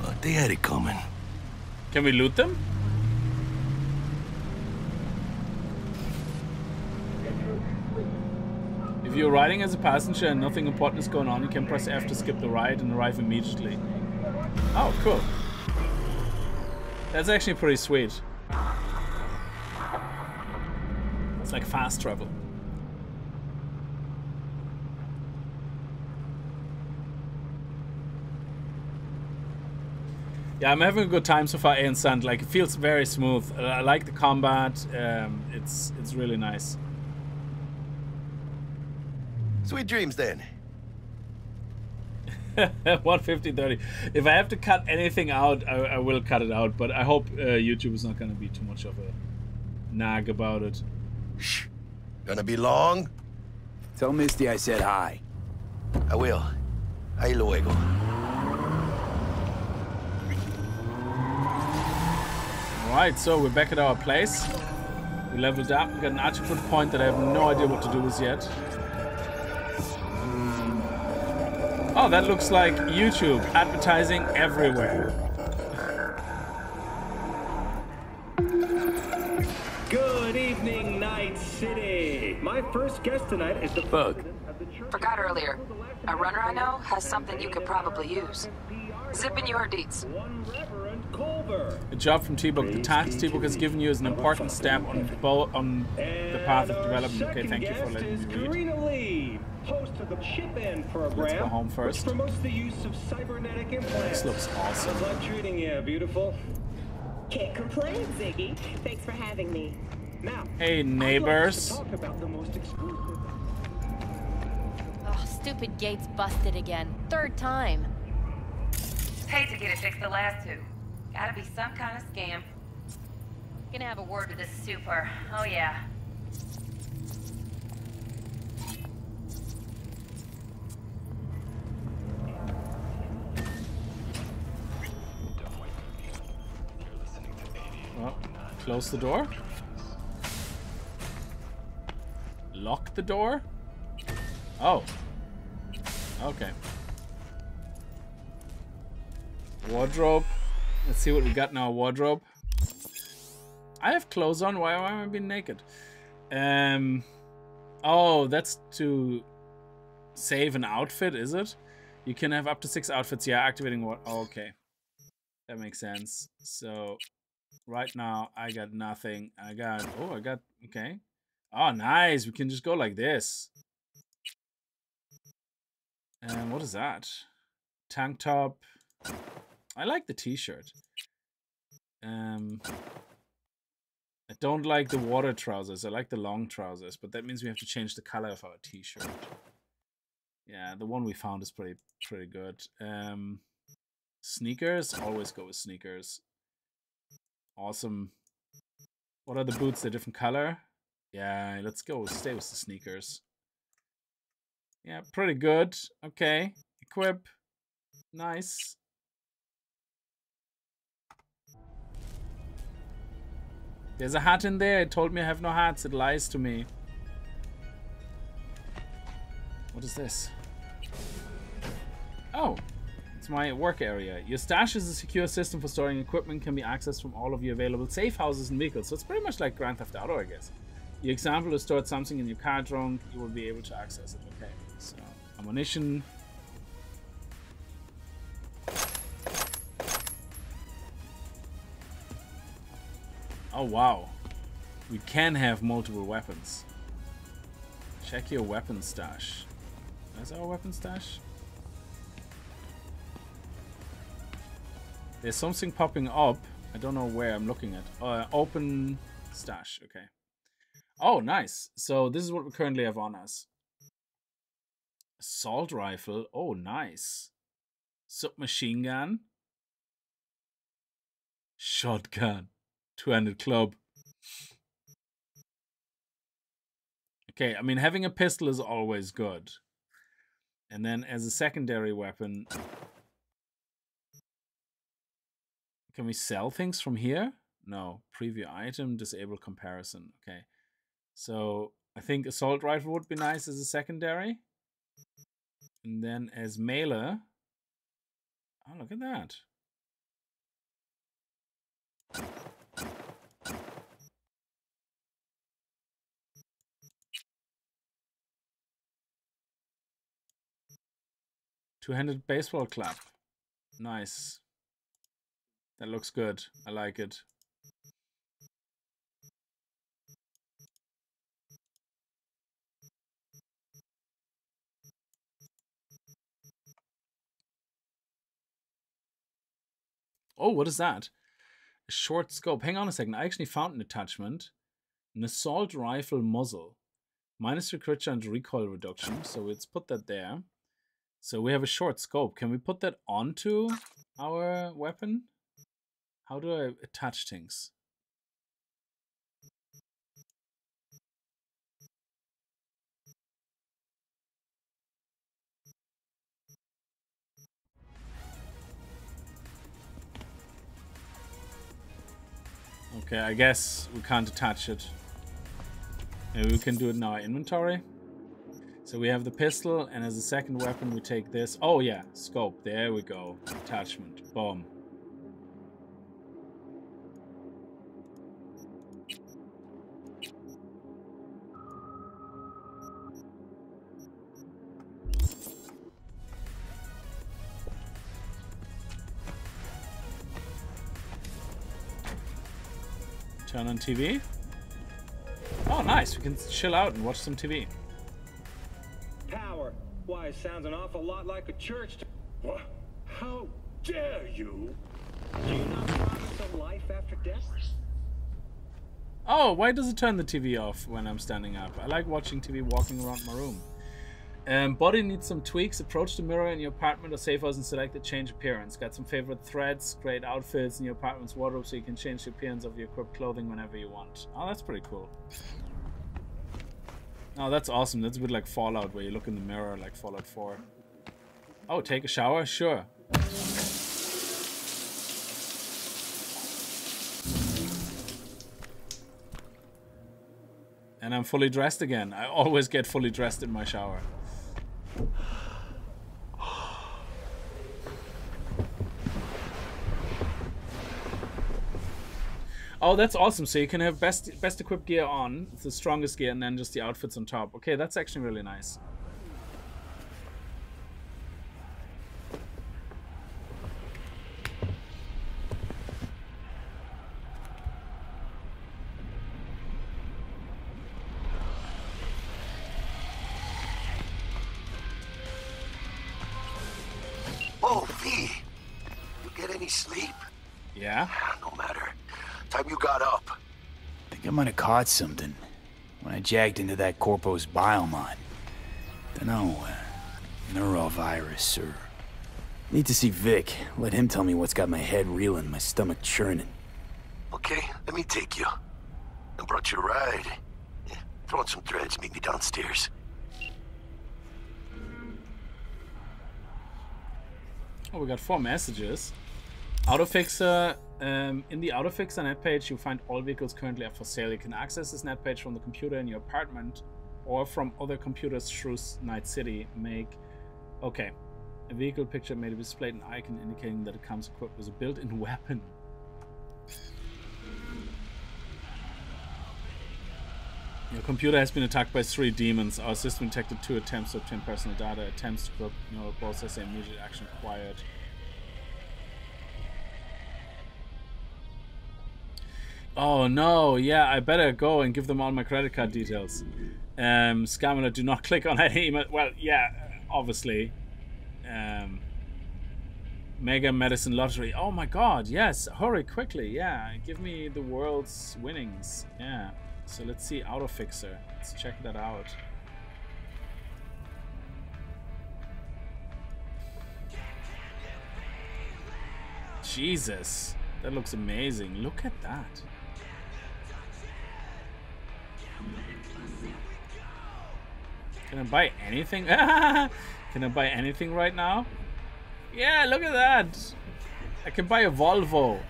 But they had it coming. Can we loot them? If you're riding as a passenger and nothing important is going on, you can press F to skip the ride and arrive immediately. Oh, cool. That's actually pretty sweet. It's like fast travel. Yeah, I'm having a good time so far, Aeon Sand. Like, it feels very smooth. I like the combat. Um, it's it's really nice. Sweet dreams then. <laughs> 150 30 if i have to cut anything out i, I will cut it out but i hope uh, youtube is not going to be too much of a nag about it Shh. Gonna be long? Tell Misty I said hi. I will. Ahí luego. all right so we're back at our place we leveled up we got an attribute point that i have no idea what to do with yet Oh, that looks like YouTube advertising everywhere. Good evening, Night City. My first guest tonight is the Bug. Forgot earlier. A runner I know has something you could probably use. Zipping your deets. A job from T-Bug. The task T-Bug has given you is an important step on, on the path of development. Okay, thank you for letting me read. Karina host of the Chip In program. Let's go home first. Which promotes the use of cybernetic implants. This looks awesome. How's life treating you, beautiful? Can't complain, Ziggy. Thanks for having me. Now, Hey, neighbors. talk about the most exclusive. Oh, stupid gate's busted again. Third time. Hate to get it fixed the last two. Gotta be some kind of scam. Gonna have a word with this super. Oh yeah. Close the door. Lock the door? Oh. Okay. Wardrobe. Let's see what we got in our wardrobe. I have clothes on. Why, why am I being naked? Um. Oh, that's to save an outfit, is it? You can have up to six outfits. Yeah, activating what? Oh, okay. That makes sense. So, right now, I got nothing. I got... Oh, I got... Okay. Oh, nice. We can just go like this. And what is that? Tank top. I like the t-shirt. Um, I don't like the water trousers. I like the long trousers, but that means we have to change the color of our t-shirt. Yeah, the one we found is pretty pretty good. Um, sneakers. Always go with sneakers. Awesome. What are the boots? They're different color. Yeah, let's go. Stay with the sneakers. Yeah, pretty good. Okay. Equip. Nice. There's a hat in there. It told me I have no hats. It lies to me. What is this? Oh, it's my work area. Your stash is a secure system for storing equipment, can be accessed from all of your available safe houses and vehicles. So it's pretty much like Grand Theft Auto, I guess. Your example is stored something in your car trunk, you will be able to access it. Okay, so ammunition. Oh wow, we can have multiple weapons. Check your weapon stash. That's our weapon stash. There's something popping up. I don't know where I'm looking at. Uh, open stash. Okay. Oh, nice. So this is what we currently have on us. Assault rifle. Oh, nice. Submachine gun. Shotgun. Two-handed club. Okay, I mean, having a pistol is always good. And then as a secondary weapon... Can we sell things from here? No. Preview item, disable comparison. Okay. So I think assault rifle would be nice as a secondary. And then as mailer. Oh, look at that. Two-handed baseball club. Nice. That looks good. I like it. Oh, what is that? A short scope. Hang on a second. I actually found an attachment. An assault rifle muzzle. Minus recruit and recoil reduction. So let's put that there. So we have a short scope. Can we put that onto our weapon? How do I attach things? Okay, I guess we can't attach it. Maybe we can do it in our inventory. So we have the pistol, and as a second weapon we take this. Oh yeah, scope. There we go. Attachment. Boom. Turn on TV. Oh, nice. We can chill out and watch some TV. Power. Why, it sounds an awful lot like a church. To... What? How dare you? Do you not promise a life after death? Oh, why does it turn the TV off when I'm standing up? I like watching TV walking around my room. Um, body needs some tweaks. Approach the mirror in your apartment or safe house and select the change appearance. Got some favorite threads, great outfits in your apartment's wardrobe so you can change the appearance of your equipped clothing whenever you want. Oh, that's pretty cool. Oh, that's awesome. That's a bit like Fallout where you look in the mirror like Fallout 4. Oh, take a shower? Sure. And I'm fully dressed again. I always get fully dressed in my shower. <sighs> Oh, that's awesome. So you can have best best equipped gear on, the strongest gear, and then just the outfits on top. Okay, that's actually really nice. I might have caught something when I jagged into that Corpo's biomon. Dunno, uh, neurovirus or... Need to see Vic. Let him tell me what's got my head reeling, my stomach churning. Okay, let me take you. I brought you a ride. Yeah, throw on some threads, meet me downstairs. Oh, we got four messages. Autofixer. Um, in the Autofixer net page, you find all vehicles currently up for sale. You can access this net page from the computer in your apartment or from other computers through Night City. Make. Okay. A vehicle picture may be displayed an icon indicating that it comes equipped with a built-in weapon. Your computer has been attacked by three demons. Our system detected two attempts to obtain personal data. Attempts to corrupt neural processing immediate action required. Oh no, yeah, I better go and give them all my credit card details. Um, Scammer, do not <laughs> click on any email. Well, yeah, obviously. Um, Mega Medicine Lottery. Oh my god, yes, hurry quickly, yeah. Give me the world's winnings, yeah. So let's see Autofixer. Let's check that out. Jesus, that looks amazing. Look at that. Can I buy anything? <laughs> Can I buy anything right now? Yeah, look at that. I can buy a Volvo.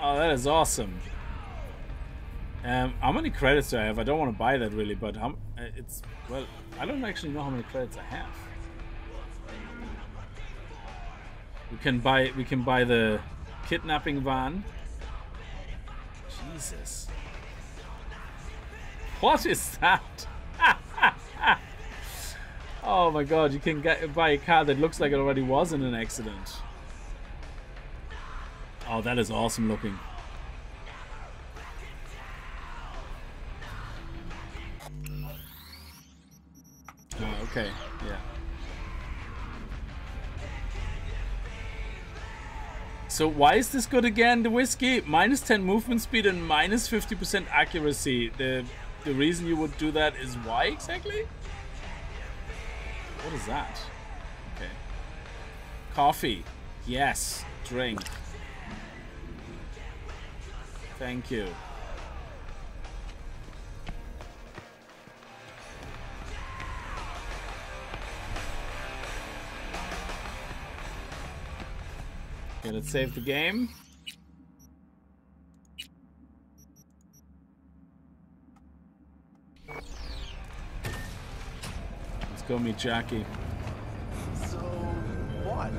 Oh, that is awesome. Um, how many credits do I have? I don't want to buy that really, but how, uh, it's well, I don't actually know how many credits I have. We can buy we can buy the kidnapping van. Jesus. What is that? <laughs> oh my god, you can get buy a car that looks like it already was in an accident. Oh, that is awesome looking. Oh, okay, yeah. So why is this good again, the whiskey? Minus 10 movement speed and minus 50% accuracy. The the reason you would do that is why exactly? What is that? Okay. Coffee. Yes. Drink. Thank you. Okay, let's save the game. Go meet Jackie. So, what?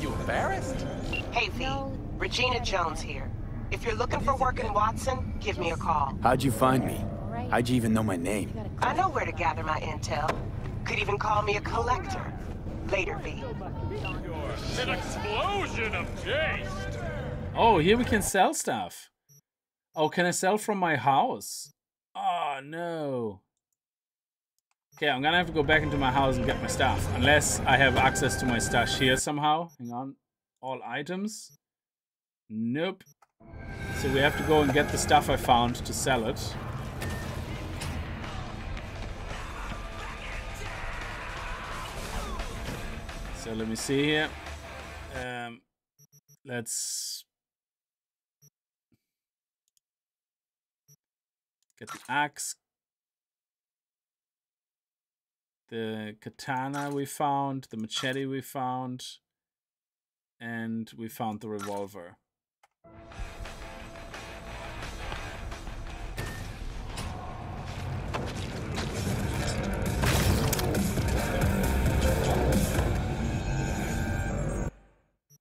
You embarrassed? Hey, V. Regina Jones here. If you're looking for work in Watson, give me a call. How'd you find me? How'd you even know my name? I know where to gather my intel. Could even call me a collector. Later, V. An explosion of taste! Oh, here we can sell stuff. Oh, can I sell from my house? Oh, no. Okay, I'm gonna have to go back into my house and get my stuff. Unless I have access to my stash here somehow. Hang on. All items. Nope. So we have to go and get the stuff I found to sell it. So let me see here. Um, let's get the axe, the katana we found, the machete we found, and we found the revolver.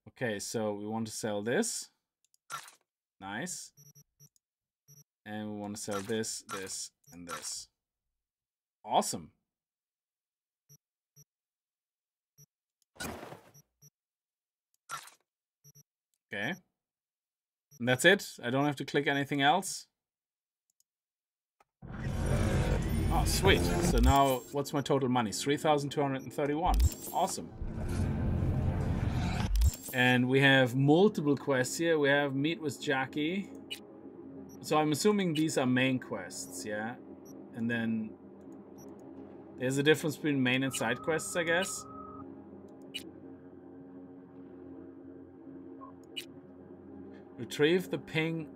Okay, so we want to sell this. Nice. And we want to sell this, this, and this. Awesome. Okay. And that's it? I don't have to click anything else? Oh, sweet. So now, what's my total money? 3,231. Awesome. And we have multiple quests here. We have meet with Jackie. So I'm assuming these are main quests, yeah? And then there's a difference between main and side quests, I guess. Retrieve the ping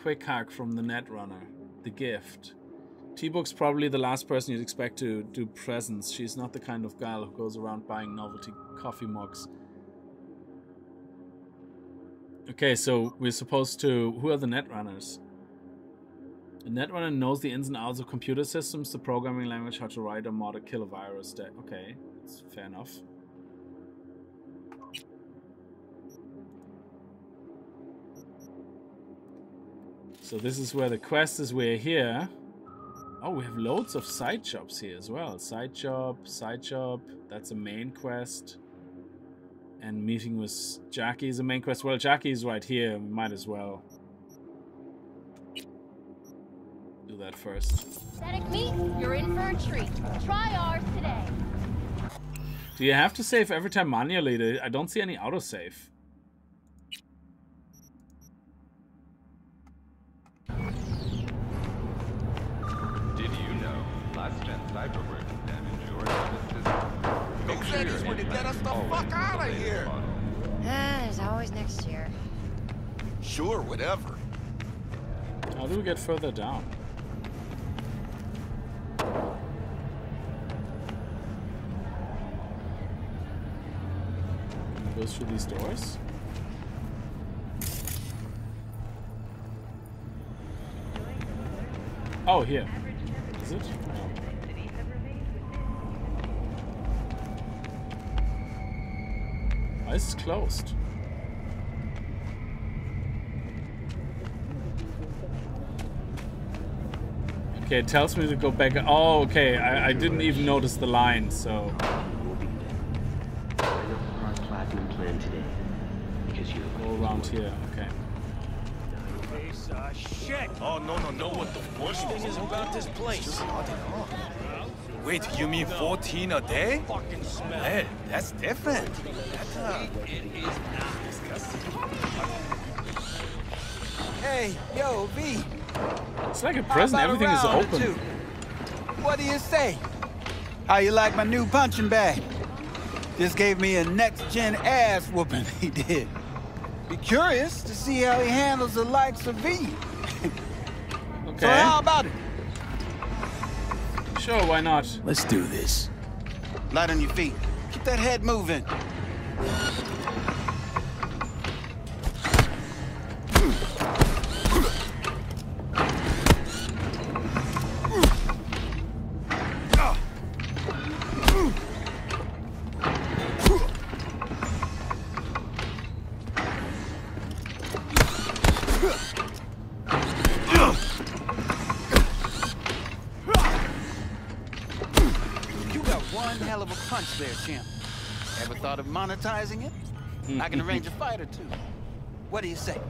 quick hack from the Netrunner. The gift. T-Bug's probably the last person you'd expect to do presents. She's not the kind of gal who goes around buying novelty coffee mugs. Okay, so we're supposed to... Who are the Netrunners? The Netrunner knows the ins and outs of computer systems, the programming language, how to write or mod a virus. That, okay, that's fair enough. So this is where the quest is. We're here. Oh, we have loads of side jobs here as well. Side job, side job. That's a main quest. And meeting with Jackie is a main quest. Well, Jackie's right here. We might as well do that first. Static meat, you're in for a treat. Try ours today. Do you have to save every time manually? I don't see any autosave. Did you know last gen cyberware can damage your nervous system? Make sure These your were to get us the fuck out of here. model. Ah, there's always next year. Sure, whatever. How do we get further down? Can we go through these doors? Oh, here. Is it? No. It closed? Okay, it tells me to go back. Oh, okay. I, I didn't even notice the line, so. Go around here. Okay. Piece of shit. Oh, no, no, no. What the thing is about this place? Wait, you mean 14 a day? Hey, that's different. That's, uh, It is not disgusting. Hey, yo, V. It's like a prison. Everything is open. What do you say? How you like my new punching bag? Just gave me a next-gen ass whooping, <laughs> he did. Be curious to see how he handles the likes of V. <laughs> Okay. So how about it? Sure, why not? Let's do this. Light on your feet. Keep that head moving. Thought of monetizing it? I can arrange a fight or two. What do you say?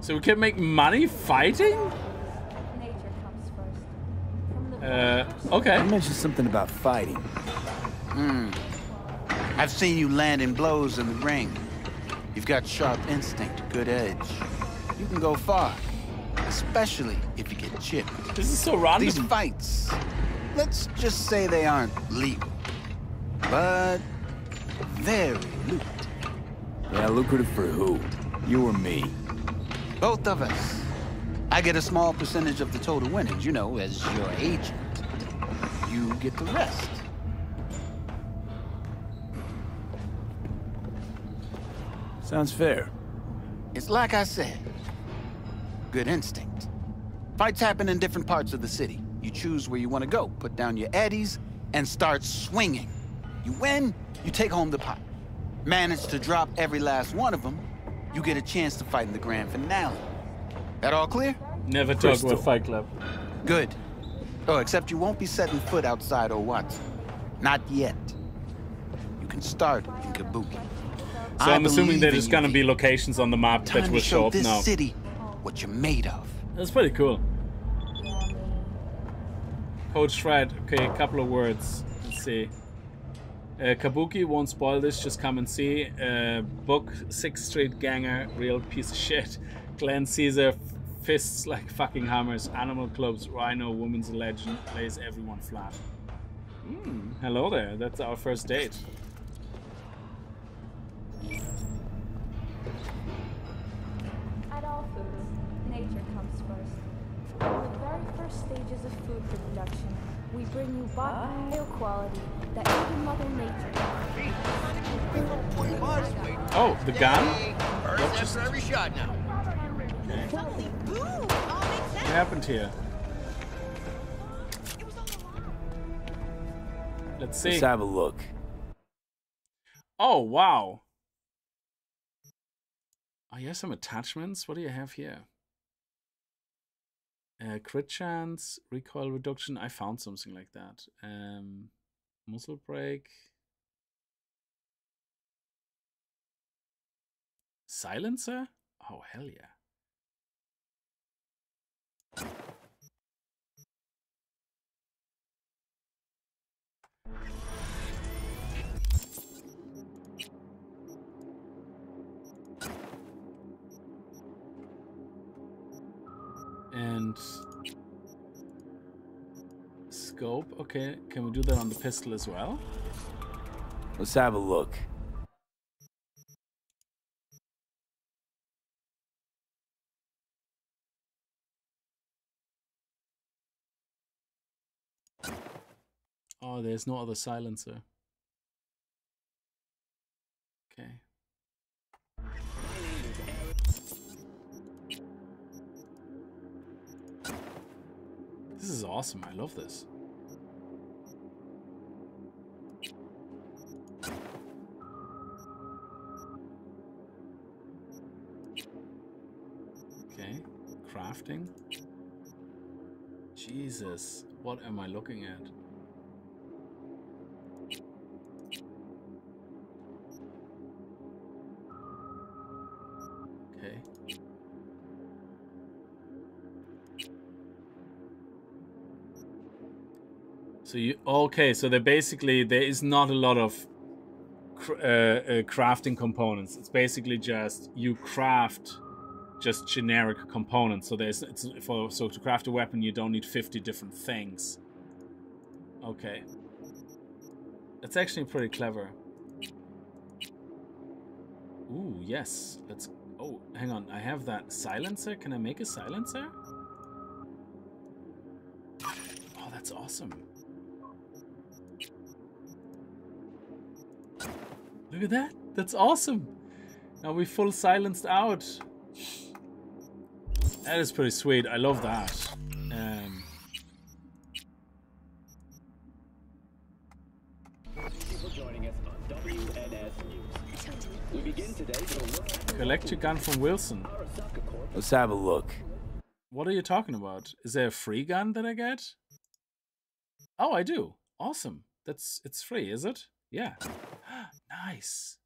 So we can make money fighting? Uh, okay. You mentioned something about fighting. Hmm. I've seen you landing blows in the ring. You've got sharp instinct, good edge. You can go far, especially if you get chipped. This is so random. These fights, let's just say they aren't legal, but very lucrative. Yeah, lucrative for who? You or me? Both of us. I get a small percentage of the total winnings, you know, as your agent. You get the rest. Sounds fair. It's like I said. Good instinct. Fights happen in different parts of the city. You choose where you want to go, put down your eddies, and start swinging. You win, you take home the pot. Manage to drop every last one of them, you get a chance to fight in the grand finale. That all clear? Never talk Crystal. about Fight Club. Good. Oh, except you won't be setting foot outside or what? Not yet. You can start in Kabuki. So I I'm assuming believe there's in just you, gonna be locations on the map Time that to will show show up this now. city what you're made of. That's pretty cool. Coach Fred. Okay, a couple of words. Let's see. Uh, Kabuki won't spoil this. Just come and see. Uh, book Sixth Street Ganger. Real piece of shit. Glen Caesar. Fists like fucking hammers. Animal clubs. Rhino. Woman's legend. Lays everyone flat. Hmm. Hello there. That's our first date. At all foods, nature comes first. The very first stages of food production, we bring you bio-quality that even Mother Nature Oh, the gun? Birds What after just- every shot now. What happened here? Let's see. Let's have a look. Oh, wow. Oh, you have some attachments? What do you have here? Uh, crit chance, recoil reduction. I found something like that. Um, muzzle brake. Silencer? Oh, hell yeah. And scope. Okay, can we do that on the pistol as well? Let's have a look. Oh, there's no other silencer. This is awesome. I love this. Okay, crafting. Jesus, what am I looking at? So you okay? So they basically there is not a lot of cr- uh, uh, crafting components. It's basically just you craft just generic components. So there's it's for so to craft a weapon you don't need 50 different things. Okay. That's actually pretty clever. Ooh, yes. Let's Oh, hang on. I have that silencer. Can I make a silencer? Oh, that's awesome. Look at that. That's awesome. Now we full silenced out. That is pretty sweet. I love that. Um, for joining us on WNS News. We begin today with a look at collect your gun from Wilson. Let's have a look. What are you talking about? Is there a free gun that I get? Oh, I do. Awesome. That's it's free, is it? Yeah. Nice.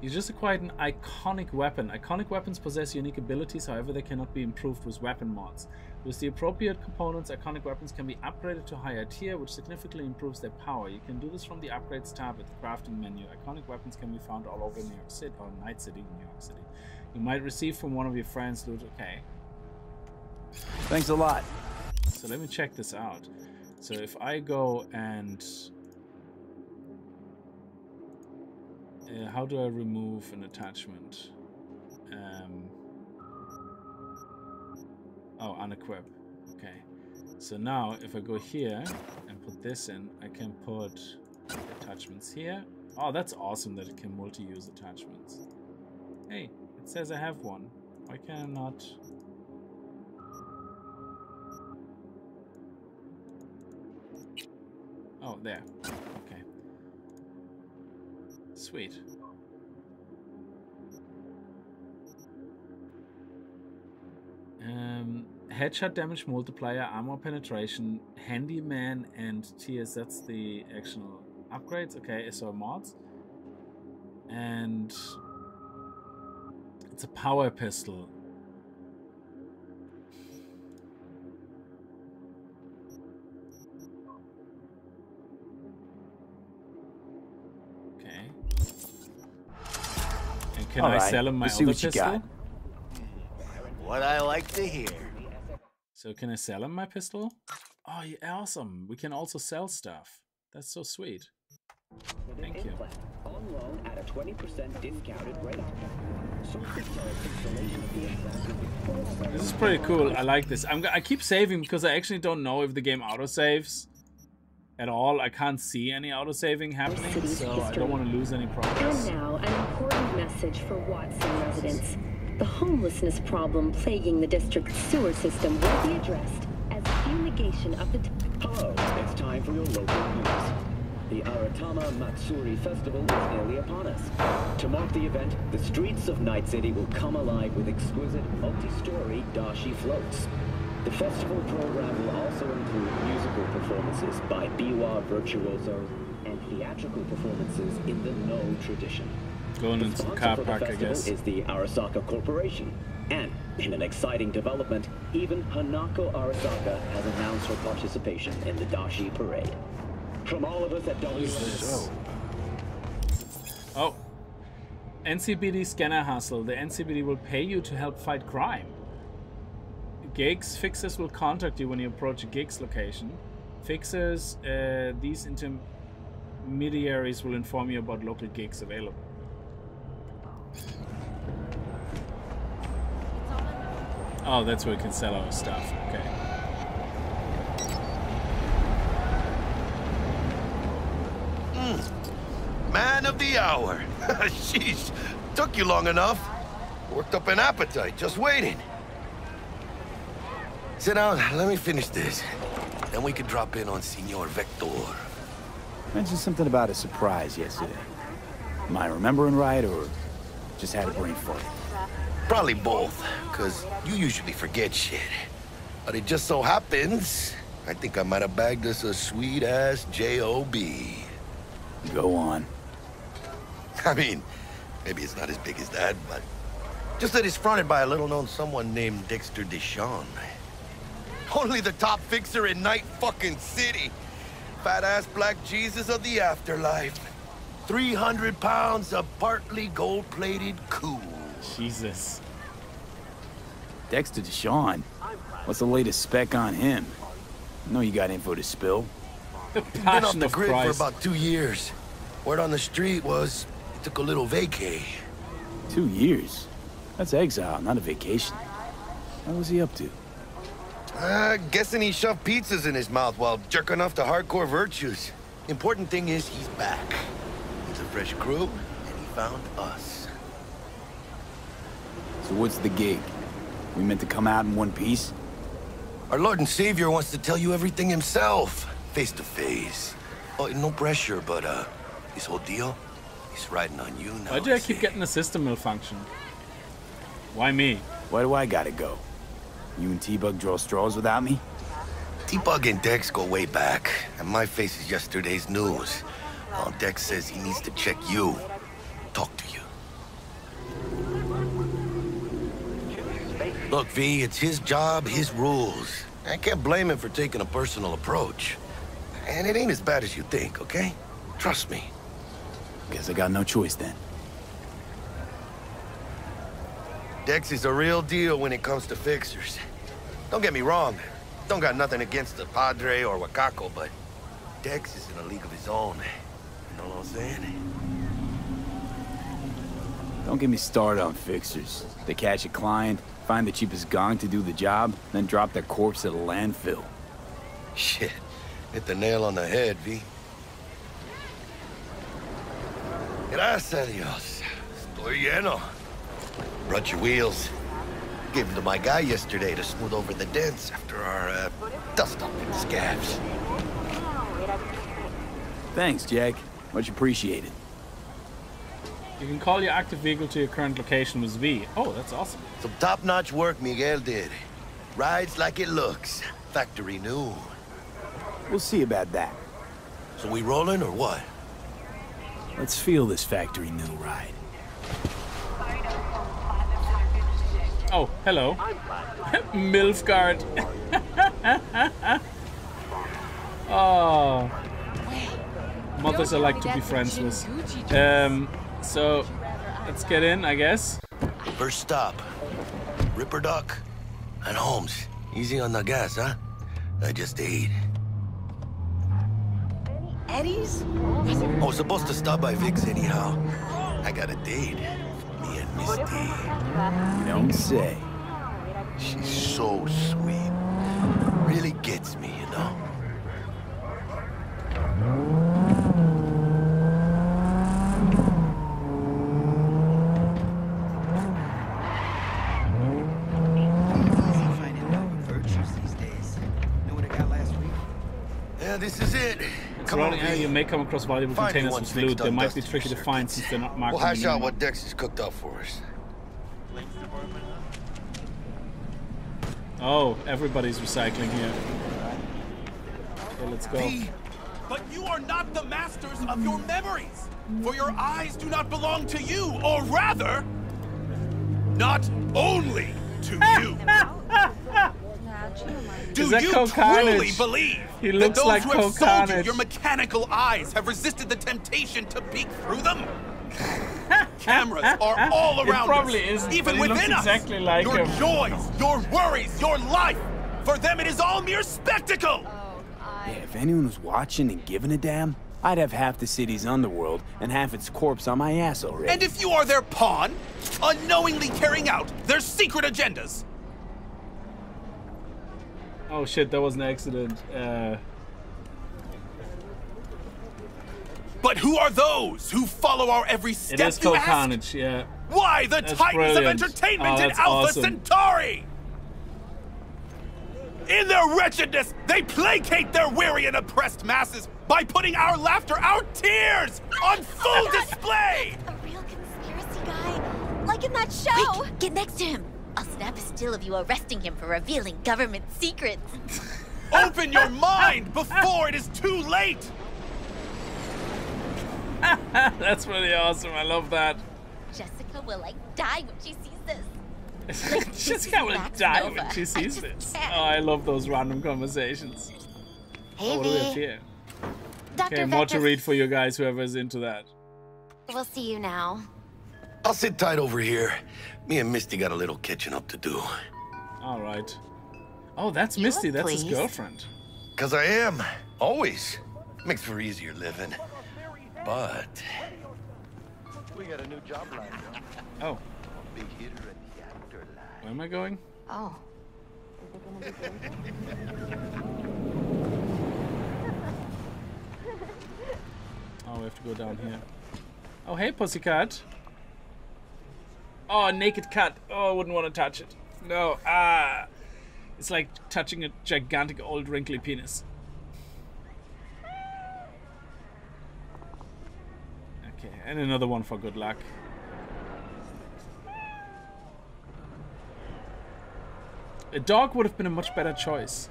You just acquired an iconic weapon. Iconic weapons possess unique abilities, however, they cannot be improved with weapon mods. With the appropriate components, iconic weapons can be upgraded to higher tier, which significantly improves their power. You can do this from the upgrades tab at the crafting menu. Iconic weapons can be found all over New York City, or Night City, New York City. You might receive from one of your friends loot. Okay. Thanks a lot. So let me check this out. So if I go and uh, how do I remove an attachment? Um, oh, unequip. Okay. So now if I go here and put this in, I can put attachments here. Oh, that's awesome that it can multi-use attachments. Hey, it says I have one. Why can I not? Oh, there. Okay. Sweet. Um, headshot damage multiplier, armor penetration, handyman, and TS. That's the actual upgrades. Okay, so mods. And it's a power pistol. Can All I right, sell him my let's see other what you pistol? got. What I like to hear. So can I sell him my pistol? Oh, yeah, awesome. We can also sell stuff. That's so sweet. Thank you. on loan at a 20% discounted rate. Sources charge installation of the implant. This is pretty cool. I like this. I'm, I keep saving because I actually don't know if the game autosaves at all. I can't see any autosaving happening, city's so I don't want to lose any progress. And now, an important message for Watson residents. The homelessness problem plaguing the district's sewer system will be addressed as fumigation of the... Hello, it's time for your local news. The Aratama Matsuri Festival is nearly upon us. To mark the event, the streets of Night City will come alive with exquisite multi-story dashi floats. The festival program will also include musical performances by biwa virtuosos and theatrical performances in the Noh tradition. Going into the car park, I guess. is the Arasaka Corporation. And in an exciting development, even Hanako Arasaka has announced her participation in the Dashi Parade. From all of us at WSO, Oh. NCPD scanner hustle. The NCPD will pay you to help fight crime. Gigs fixers will contact you when you approach a gigs location. Fixers, uh, these intermediaries will inform you about local gigs available. Oh, that's where we can sell our stuff. Okay. Man of the hour. <laughs> Sheesh. Took you long enough. Worked up an appetite, just waiting. Sit down, let me finish this. Then we can drop in on Senor Vektor. Mentioned something about a surprise yesterday. Am I remembering right, or just had a brain fart? Probably both, because you usually forget shit. But it just so happens, I think I might have bagged us a sweet-ass J.O.B. Go on. <laughs> I mean, maybe it's not as big as that, but... Just that it's fronted by a little-known someone named Dexter DeShawn. Only the top fixer in Night fucking City. Fat-ass black Jesus of the afterlife. 300 pounds of partly gold-plated cool. Jesus. Dexter DeShawn. What's the latest spec on him? I know you got info to spill. The <laughs> Been off passion the of grid for about two years. Word on the street was he took a little vacay. Two years? That's exile, not a vacation. What was he up to? Uh, guessing he shoved pizzas in his mouth while jerking off to hardcore virtues. Important thing is he's back. He's a fresh crew, and he found us. So what's the gig? We meant to come out in one piece? Our Lord and Savior wants to tell you everything himself, face to face. Oh, no pressure, but uh, this whole deal, he's riding on you now. Why do I keep getting the system malfunction? Why me? Why do I gotta go? You and T-Bug draw straws without me? T-Bug and Dex go way back, and my face is yesterday's news. Well, Dex says he needs to check you, talk to you. Look, V, it's his job, his rules. I can't blame him for taking a personal approach. And it ain't as bad as you think, okay? Trust me. Guess I got no choice then. Dex is a real deal when it comes to fixers. Don't get me wrong. Don't got nothing against the Padre or Wakako, but Dex is in a league of his own. You know what I'm saying? Don't get me started on fixers. They catch a client, find the cheapest gonk to do the job, then drop their corpse at a landfill. Shit. Hit the nail on the head, V. Gracias a Dios. Estoy lleno. Brought your wheels. Gave them to my guy yesterday to smooth over the dents after our, uh, dust-up and scavs. Thanks, Jack. Much appreciated. You can call your active vehicle to your current location with V. Oh, that's awesome. Some top-notch work Miguel did. Rides like it looks. Factory new. We'll see about that. So we rolling or what? Let's feel this factory new ride. Oh, hello. <laughs> Milfguard. <laughs> oh. Mothers I like to be friends with. Um, so, let's get in, I guess. First stop. Ripperdoc and Holmes. Easy on the gas, huh? I just ate. Eddie's? I was supposed to stop by Vic's anyhow. I got a date. Misty. Don't say. She's so sweet. Really gets me, you know? Come on, Surrounding area, V. you may come across valuable Find containers one with loot. They might be tricky to find since they're not marked. We'll on hash the out what Dex has cooked up for us. Oh, everybody's recycling here. Okay, let's go. But you are not the masters of your memories, for your eyes do not belong to you, or rather, not only to <laughs> you. Do Is that you Coke truly believe He that those like who have Coke sold you your mechanical eyes have resisted the temptation to peek through them? <laughs> Cameras are all around It around probably us, isn't, even but he looks within us. exactly like your him. joys, your worries, your life. For them, it is all mere spectacle. Oh, yeah, if anyone was watching and giving a damn, I'd have half the city's underworld and half its corpse on my ass already. And if you are their pawn, unknowingly carrying out their secret agendas, Oh shit, that was an accident. Uh, but who are those who follow our every it step? is you Coke ask? Carnage, yeah. Why the That's titans brilliant. of entertainment Oh, in Alpha awesome. Centauri? In their wretchedness, they placate their weary and oppressed masses by putting our laughter, our tears, on full <laughs> display! That's the real conspiracy guy, like in that show! Quick, get next to him! I'll snap a still of you arresting him for revealing government secrets. <laughs> Open your mind before it is too late! <laughs> That's really awesome. I love that. Jessica will like die when she sees this. <laughs> Like, this She's gonna Max die Nova. when she sees this. can't. Oh, I love those random conversations. Hey, oh, what do we have here? Dr. Okay, more to read for you guys, whoever's into that. We'll see you now. I'll sit tight over here. Me and Misty got a little catching up to do. All right. Oh, that's Misty. That's his girlfriend. Cause I am. Always. Makes for easier living. But We got a new job lined up. Oh, Big hitter at the afterlife. where am I going? Oh. Oh, we have to go down here. Oh, hey, pussycat. Oh, naked cat. Oh, I wouldn't want to touch it. No. Ah. It's like touching a gigantic old wrinkly penis. Okay, and another one for good luck. A dog would have been a much better choice.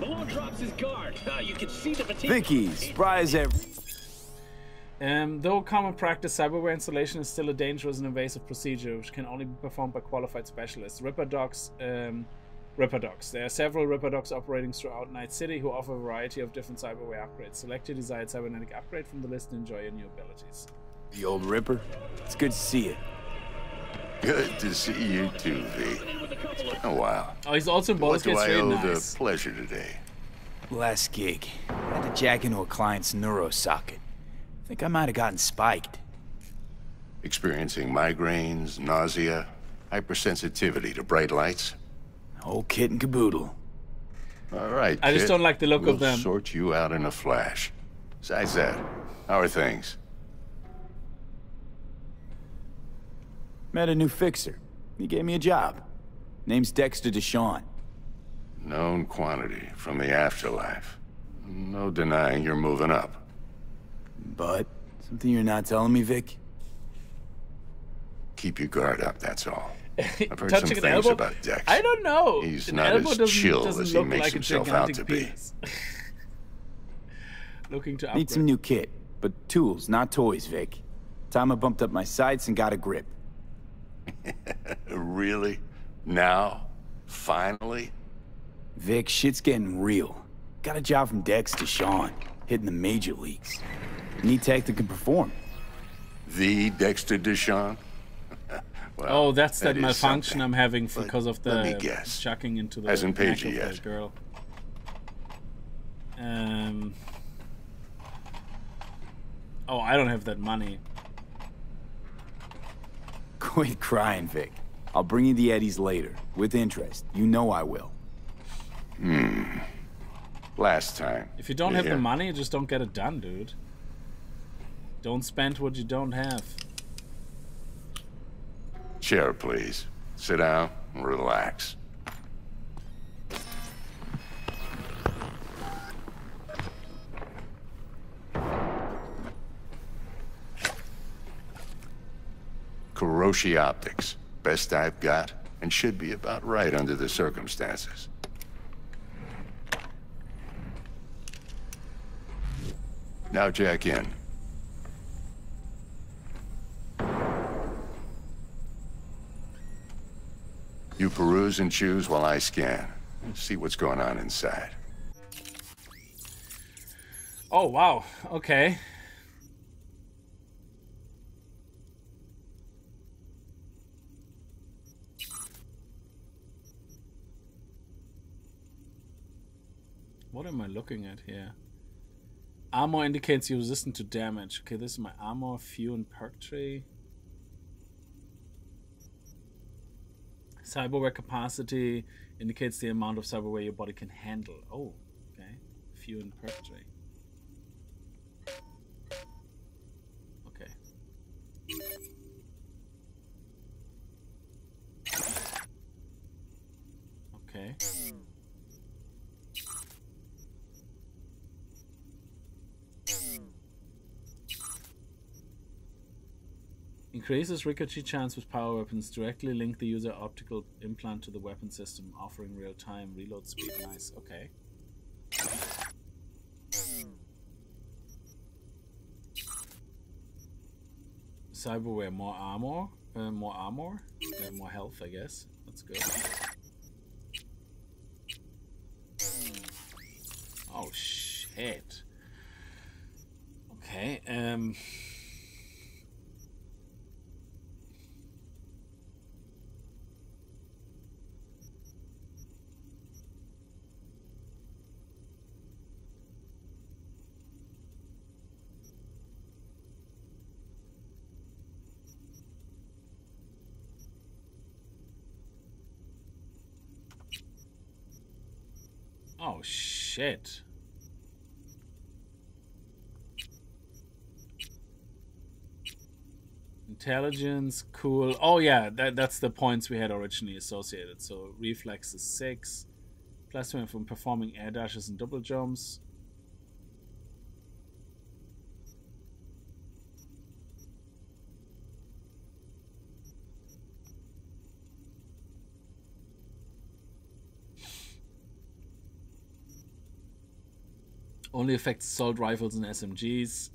Malone drops his guard. Ah, you can see the fatigue. Vicky, surprise every. Um, though common practice, cyberware installation is still a dangerous and invasive procedure which can only be performed by qualified specialists. Ripperdocs, um, Ripperdocs. There are several Ripperdocs operating throughout Night City who offer a variety of different cyberware upgrades. Select your desired cybernetic upgrade from the list and enjoy your new abilities. The old Ripper. It's good to see you. Good to see you too, V. Oh, wow. Oh, he's also in What Baldur's do Gate I 3. owe Nice. the pleasure today? Last gig. I Had to jack into a client's neuro socket. Think I might have gotten spiked. Experiencing migraines, nausea, hypersensitivity to bright lights? Whole kit and caboodle. All right, I just don't like the look we'll of them. sort you out in a flash. Besides that, how are things? Met a new fixer. He gave me a job. Name's Dexter DeShawn. Known quantity from the afterlife. No denying you're moving up. But something you're not telling me, Vic? Keep your guard up, that's all. <laughs> I've heard some things elbow? about Dex. I don't know. He's An not elbow as doesn't, chill doesn't as he look makes like himself a out gigantic to be. penis. <laughs> Looking to Need some new kit, but tools, not toys, Vic. Time I bumped up my sights and got a grip. <laughs> Really? Now? Finally? Vic, shit's getting real. Got a job from Dex DeShawn, hitting the major leagues. Need tech that can perform. The Dexter DeShawn? <laughs> well, oh, that's that malfunction. I'm having because of the guess. chucking into the Hasn't paid you yet. girl. Um. Oh, I don't have that money. Quit crying, Vic. I'll bring you the Eddies later, with interest. You know I will. Hmm. Last time. If you don't You have the money, you just don't get it done, dude. Don't spend what you don't have. Chair, please. Sit down and relax. Kiroshi Optics. Best I've got, and should be about right under the circumstances. Now jack in. You peruse and choose while I scan. See what's going on inside. Oh wow. Okay. What am I looking at here? Armor indicates you're resistant to damage. Okay, this is my armor, few and perk tree. Cyberware capacity indicates the amount of cyberware your body can handle. Oh, okay. Few and tree. Okay. Okay. Increases ricochet chance with power weapons. Directly link the user optical implant to the weapon system, offering real time reload speed. Nice. Okay. Cyberware, more armor, uh, more armor, uh, more health, I guess. That's good. Oh shit. Okay. Um. Shit. Intelligence, cool. Oh yeah, that, that's the points we had originally associated. So reflex is six, plus 1 from performing air dashes and double jumps. Only affects assault rifles and SMGs.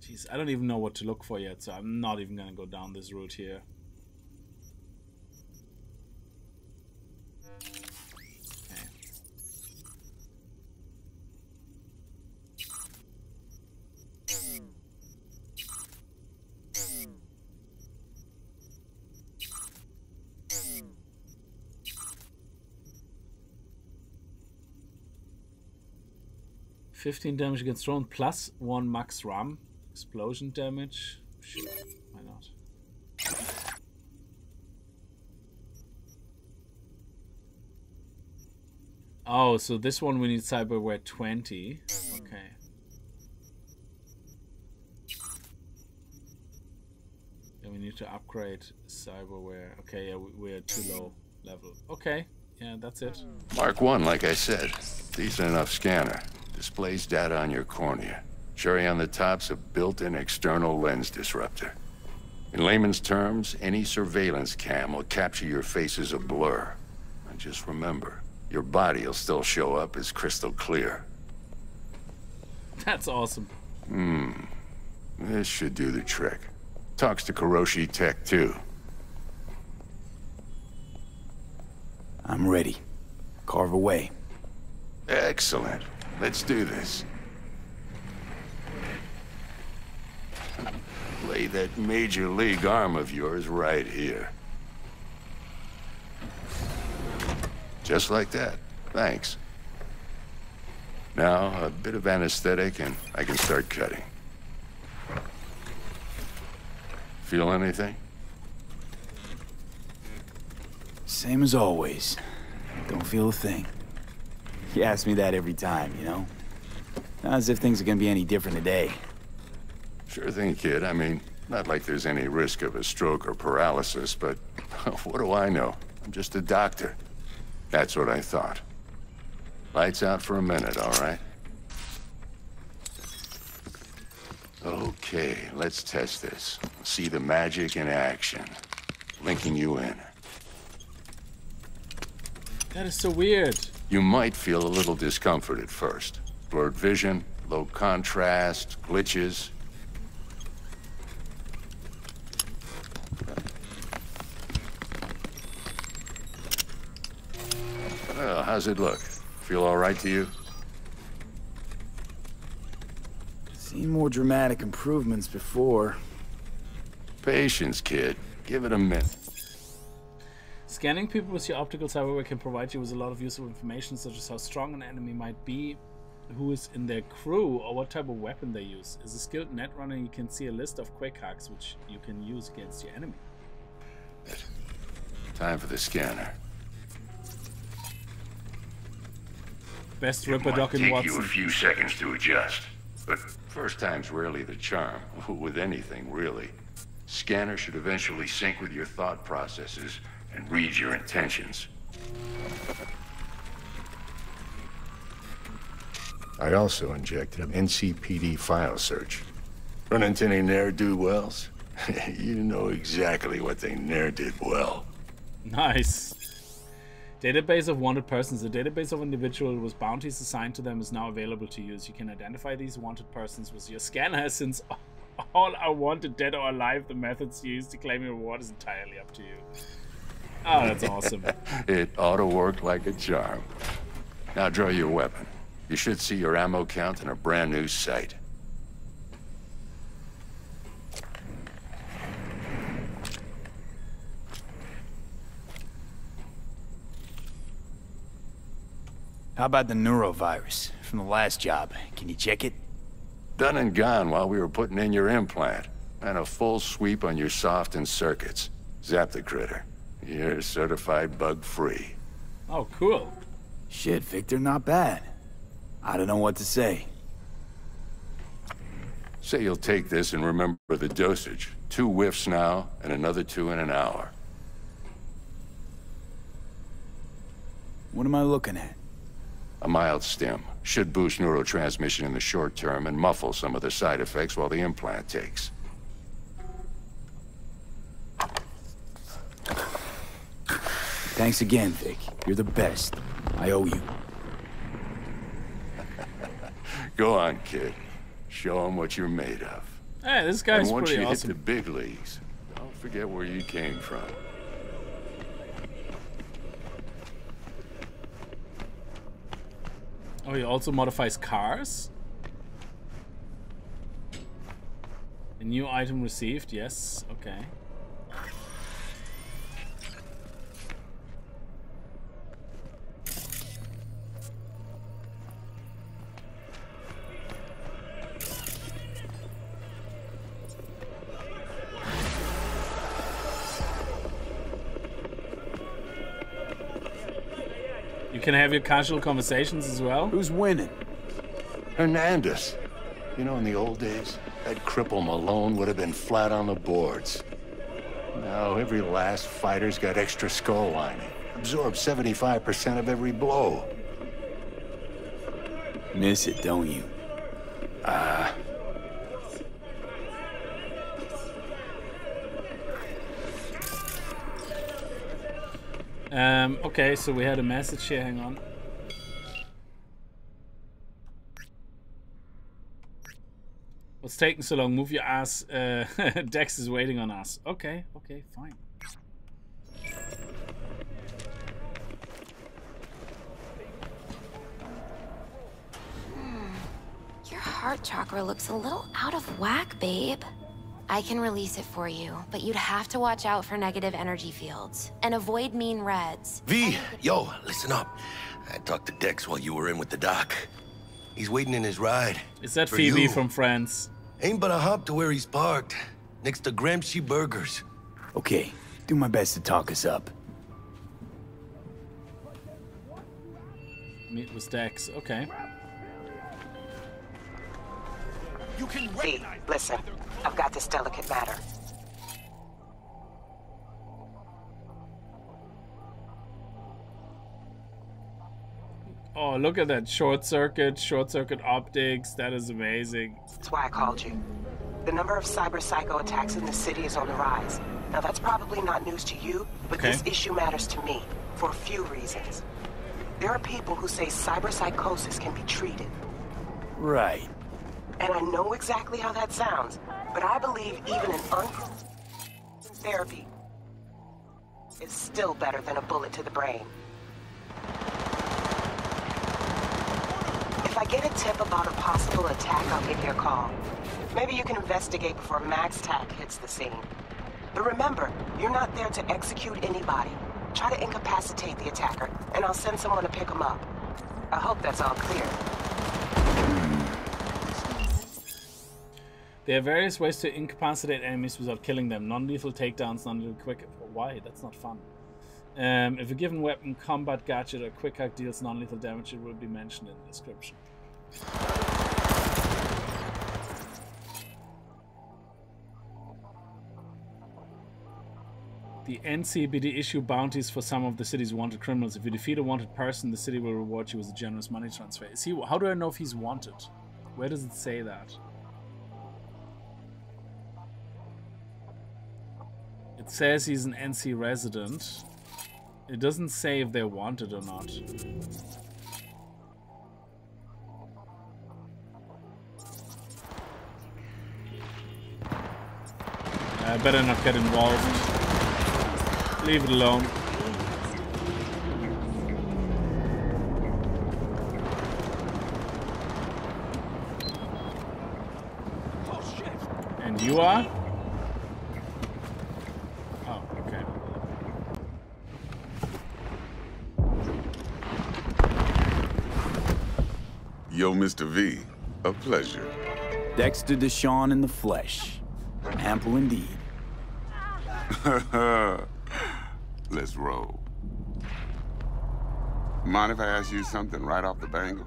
Jeez, I don't even know what to look for yet, so I'm not even gonna go down this route here. 15 damage against drone plus 1 max ram. Explosion damage. Sure, why not? Oh, so this one we need cyberware 20. Okay. And we need to upgrade cyberware. Okay, yeah, we're too low level. Okay, yeah, that's it. Mark 1, like I said. Decent enough scanner. Displays data on your cornea. Cherry on the top's a built-in external lens disruptor. In layman's terms, any surveillance cam will capture your face as a blur. And just remember, your body will still show up as crystal clear. That's awesome. Hmm. This should do the trick. Talks to Kiroshi Tech, too. I'm ready. Carve away. Excellent. Let's do this. Lay that major league arm of yours right here. Just like that. Thanks. Now, a bit of anesthetic and I can start cutting. Feel anything? Same as always. Don't feel a thing. <laughs> You ask me that every time, you know? Not as if things are gonna be any different today. Sure thing, kid. I mean, not like there's any risk of a stroke or paralysis, but <laughs> what do I know? I'm just a doctor. That's what I thought. Lights out for a minute, all right? Okay, let's test this. See the magic in action. Linking you in. That is so weird. You might feel a little discomfort at first. Blurred vision, low contrast, glitches. Well, how's it look? Feel all right to you? Seen more dramatic improvements before. Patience, kid. Give it a minute. Scanning people with your optical cyberware can provide you with a lot of useful information, such as how strong an enemy might be, who is in their crew, or what type of weapon they use. As a skilled net runner, you can see a list of quick hacks which you can use against your enemy. Time for the scanner. Best It Ripper Doc take in you a few seconds to adjust, but first time's rarely the charm. <laughs> With anything, really. Scanner should eventually sync with your thought processes and read your intentions. I also injected an NCPD file search. Run into any ne'er-do-wells? <laughs> you know exactly what they ne'er did well. Nice. Database of wanted persons. The database of individual with bounties assigned to them is now available to use. You can identify these wanted persons with your scanner <laughs> since all are wanted dead or alive. The methods used to claim your reward is entirely up to you. Oh, that's awesome. <laughs> it ought to work like a charm. Now draw your weapon. You should see your ammo count in a brand new sight. How about the neurovirus from the last job? Can you check it? Done and gone while we were putting in your implant. And a full sweep on your soft and circuits. Zap the critter. You're certified bug-free. Oh, cool. Shit, Victor, not bad. I don't know what to say. Say you'll take this and remember the dosage. Two whiffs now, and another two in an hour. What am I looking at? A mild stim. Should boost neurotransmission in the short term and muffle some of the side effects while the implant takes. Thanks again, Vic. You're the best. I owe you. Go on, kid. Show 'em what you're made of. Hey, this guy's and once pretty you awesome. hit the big leagues, don't forget where you came from. Oh, he also modifies cars? A new item received, yes, okay. You can have your casual conversations as well. Who's winning? Hernandez. You know, in the old days, that cripple Malone would have been flat on the boards. Now, every last fighter's got extra skull lining. Absorbs 75% of every blow. Miss it, don't you? Ah. Um, okay, so we had a message here, hang on. What's taking so long? Move your ass. Uh, <laughs> Dex is waiting on us. Okay, okay, fine. Your heart chakra looks a little out of whack, babe. I can release it for you, but you'd have to watch out for negative energy fields and avoid mean reds. V, yo, listen up. I talked to Dex while you were in with the doc. He's waiting in his ride. Is that for Phoebe you. from France? Ain't but a hop to where he's parked, next to Gramsci Burgers. Okay, do my best to talk us up. Meet with Dex. Okay. You can V, listen. I've got this delicate matter. Oh, look at that short circuit, short circuit optics. That is amazing. That's why I called you. The number of cyber psycho attacks in the city is on the rise. Now, that's probably not news to you, but Okay. this issue matters to me for a few reasons. There are people who say cyber psychosis can be treated. Right. And I know exactly how that sounds, but I believe even an unproven therapy is still better than a bullet to the brain. If I get a tip about a possible attack, I'll give you a call. Maybe you can investigate before MaxTac hits the scene. But remember, you're not there to execute anybody. Try to incapacitate the attacker, and I'll send someone to pick him up. I hope that's all clear. There are various ways to incapacitate enemies without killing them. Non-lethal takedowns, non-lethal quick. Why? That's not fun. Um, if a given weapon, combat gadget, or quick hack deals non-lethal damage, it will be mentioned in the description. The NCPD issue bounties for some of the city's wanted criminals. If you defeat a wanted person, the city will reward you with a generous money transfer. Is he? How do I know if he's wanted? Where does it say that? Says he's an NC resident. It doesn't say if they're wanted or not. I better not get involved. Leave it alone. And you are? Yo, Mr. V, a pleasure. Dexter DeShawn in the flesh. Ample indeed. <laughs> Let's roll. Mind if I ask you something right off the bangle?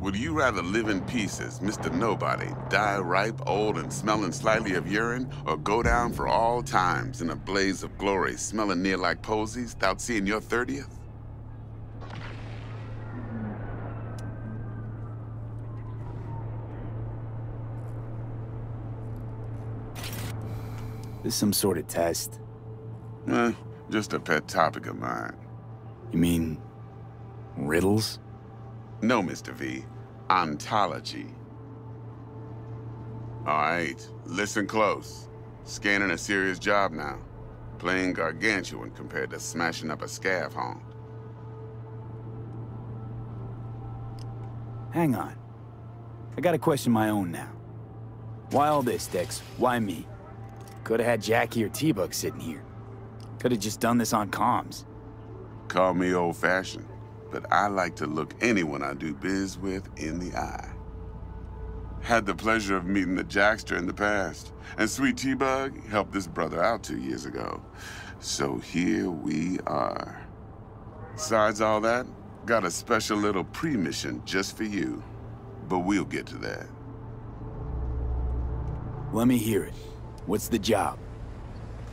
Would you rather live in pieces, Mr. Nobody, die ripe, old, and smelling slightly of urine, or go down for all times in a blaze of glory, smelling near like posies, without seeing your 30th? This some sort of test? Eh, just a pet topic of mine. You mean... riddles? No, Mr. V. Ontology. All right, listen close. Scanning a serious job now. Playing gargantuan compared to smashing up a scav haunt. Hang on. I got a question my own now. Why all this, Dex? Why me? Could have had Jackie or T-Bug sitting here. Could have just done this on comms. Call me old-fashioned, but I like to look anyone I do biz with in the eye. Had the pleasure of meeting the Jackster in the past, and Sweet T-Bug helped this brother out two years ago. So here we are. Besides all that, got a special little pre-mission just for you. But we'll get to that. Let me hear it. What's the job?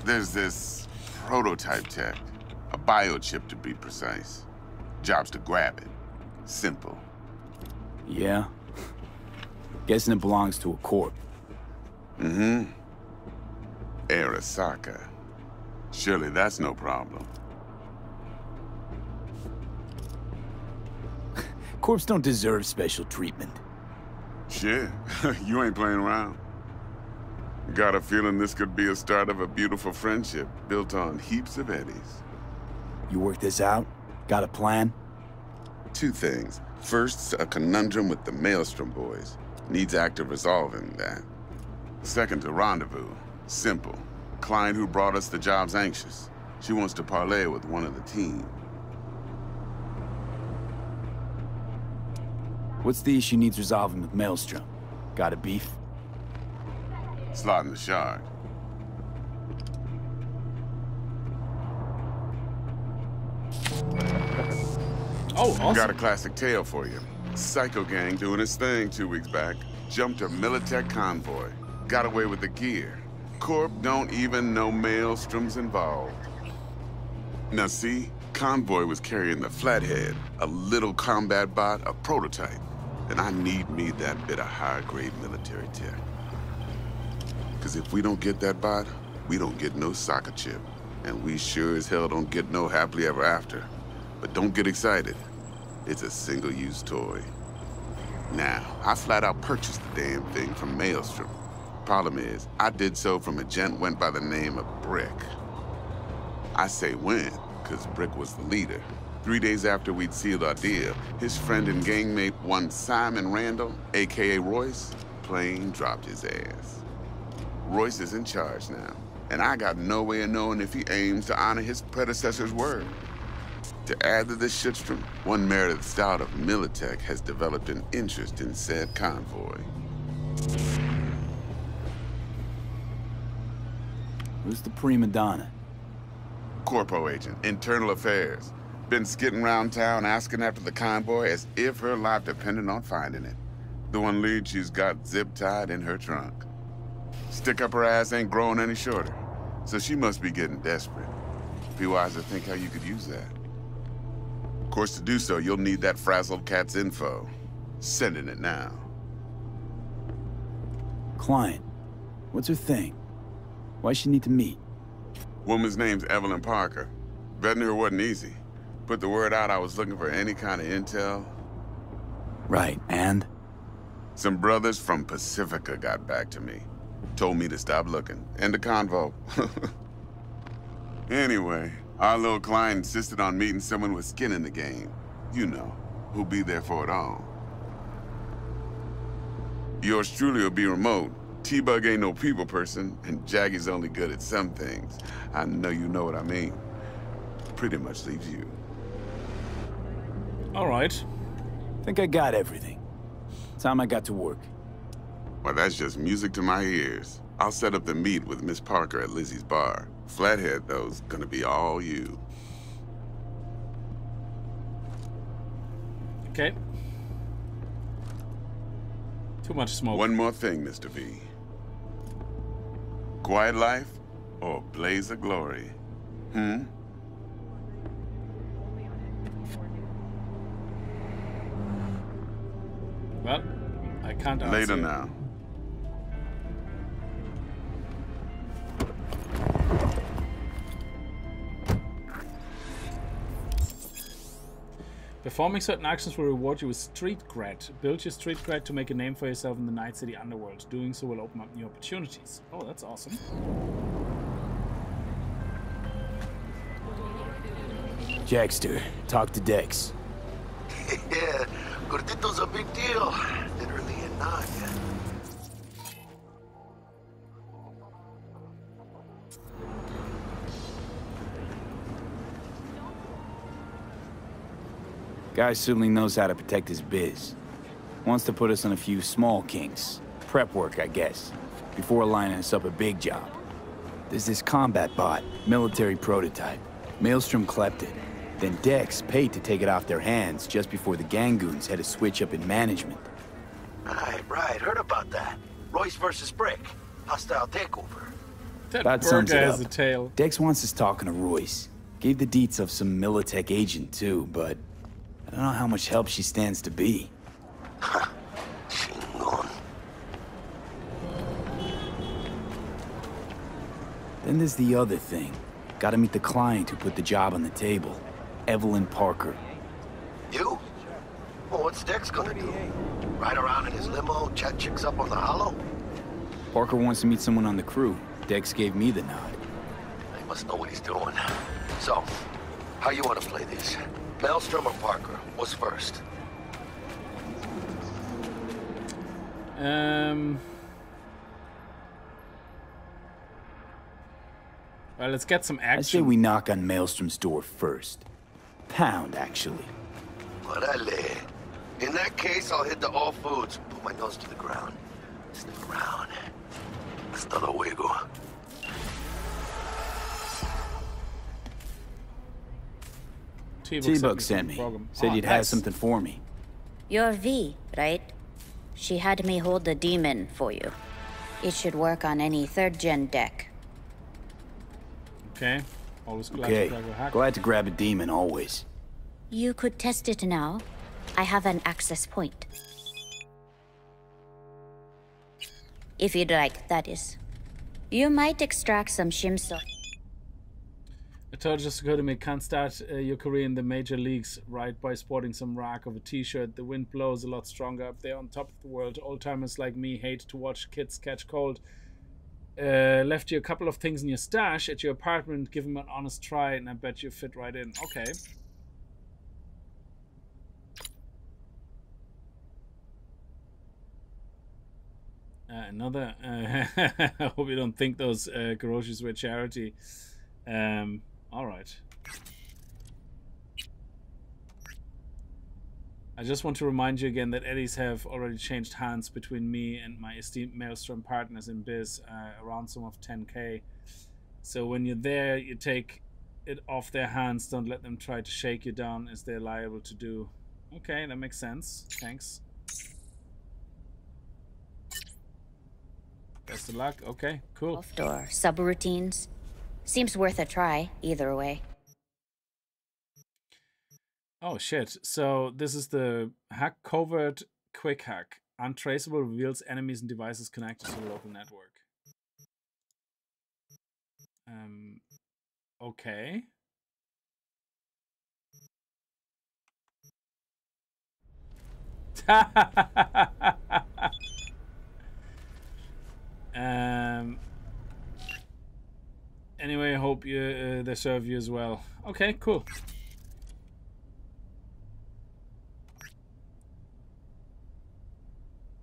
There's this prototype tech. A biochip to be precise. Job's to grab it. Simple. Yeah? Guessing it belongs to a corp. Mm-hmm. Arasaka. Surely that's no problem. Corps don't deserve special treatment. Shit, <laughs> you ain't playing around. Got a feeling this could be a start of a beautiful friendship built on heaps of eddies. You work this out? Got a plan? Two things. First, a conundrum with the Maelstrom boys. Needs active resolving that. Second, a rendezvous. Simple. Client who brought us the job's anxious. She wants to parlay with one of the team. What's the issue needs resolving with Maelstrom? Got a beef? Slotting the shard. <laughs> Oh, awesome. Got a classic tale for you. Psycho Gang doing its thing two weeks back. Jumped a Militech convoy. Got away with the gear. Corp don't even know Maelstrom's involved. Now see, Convoy was carrying the Flathead, a little combat bot, a prototype. And I need me that bit of high-grade military tech. Because if we don't get that bot, we don't get no soccer chip. And we sure as hell don't get no happily ever after. But don't get excited. It's a single-use toy. Now, I flat out purchased the damn thing from Maelstrom. Problem is, I did so from a gent went by the name of Brick. I say when, because Brick was the leader. Three days after we'd sealed our deal, his friend and gangmate, one Simon Randall, aka Royce, plain dropped his ass. Royce is in charge now, and I got no way of knowing if he aims to honor his predecessor's word. To add to this shitstrom, one Meredith Stout of Militech has developed an interest in said convoy. Who's the prima donna? Corpo agent, internal affairs. Been skidding around town asking after the convoy as if her life depended on finding it. The one lead she's got zip-tied in her trunk. Stick up her ass ain't growing any shorter, so she must be getting desperate. Be wise to think how you could use that. Of course, to do so, you'll need that frazzled cat's info. Sending it now. Client. What's her thing? Why she need to meet? Woman's name's Evelyn Parker. Betting her wasn't easy. Put the word out I was looking for any kind of intel. Right, and? Some brothers from Pacifica got back to me. Told me to stop looking. End the convo. <laughs> anyway, our little client insisted on meeting someone with skin in the game. You know, who'll be there for it all. Yours truly will be remote. T-Bug ain't no people person, and Jackie's only good at some things. I know you know what I mean. Pretty much leaves you. All right. Think I got everything. Time I got to work. Well, that's just music to my ears. I'll set up the meet with Miss Parker at Lizzie's bar. Flathead, though's gonna be all you. Okay. Too much smoke. One more thing, Mr. V. Quiet life or blaze of glory? Hmm? Well, I can't answer. Later now. Performing certain actions will reward you with street cred. Build your street cred to make a name for yourself in the Night City underworld. Doing so will open up new opportunities. Oh, that's awesome. Jackster, talk to Dex. <laughs> yeah, Gordito's a big deal. Literally and not. Guy certainly knows how to protect his biz. Wants to put us on a few small kinks. Prep work, I guess. Before lining us up a big job. There's this combat bot, military prototype. Maelstrom clept it. Then Dex paid to take it off their hands just before the Gangoons had a switch up in management. Right, right. Heard about that. Royce versus Brick. Hostile takeover. That sums it up. a tail. Dex wants us talking to Royce. Gave the deets of some Militech agent too, but I don't know how much help she stands to be. Then there's the other thing. Gotta meet the client who put the job on the table. Evelyn Parker. You? Well, what's Dex gonna do? Ride around in his limo, chat chicks up on the holo? Parker wants to meet someone on the crew. Dex gave me the nod. He must know what he's doing. So, how you want to play this? Maelstrom or Parker? What's first? Um. Well, let's get some action. I say we knock on Maelstrom's door first. Pound, actually. Órale. In that case, I'll hit the all foods, put my nose to the ground, sniff around. Hasta luego. T-Bug sent me. Said Oh, you'd have something for me. You're V, right? She had me hold the daemon for you. It should work on any third-gen deck. Okay. Always glad Okay. to grab a hack. Glad to grab a daemon, always. You could test it now. I have an access point. If you'd like, that is. You might extract some shimso. I told just occurred to me can't start uh, your career in the major leagues right by sporting some rack of a t-shirt. The wind blows a lot stronger up there on top of the world. Old timers like me hate to watch kids catch cold. Uh, left you a couple of things in your stash at your apartment. Give them an honest try, and I bet you fit right in. Okay. Uh, another. Uh, <laughs> I hope you don't think those uh, groceries were charity. Um, all right. I just want to remind you again that eddies have already changed hands between me and my esteemed Maelstrom partners in biz, uh, around sum of 10k. So when you're there, you take it off their hands. Don't let them try to shake you down, as they're liable to do. Okay, that makes sense. Thanks. Best of luck. Okay, cool. Or subroutines. Seems worth a try, either way. Oh shit. So this is the hack covert quick hack. Untraceable reveals enemies and devices connected to the local network. Um okay. <laughs> um anyway, I hope you uh, they serve you as well. Okay, cool.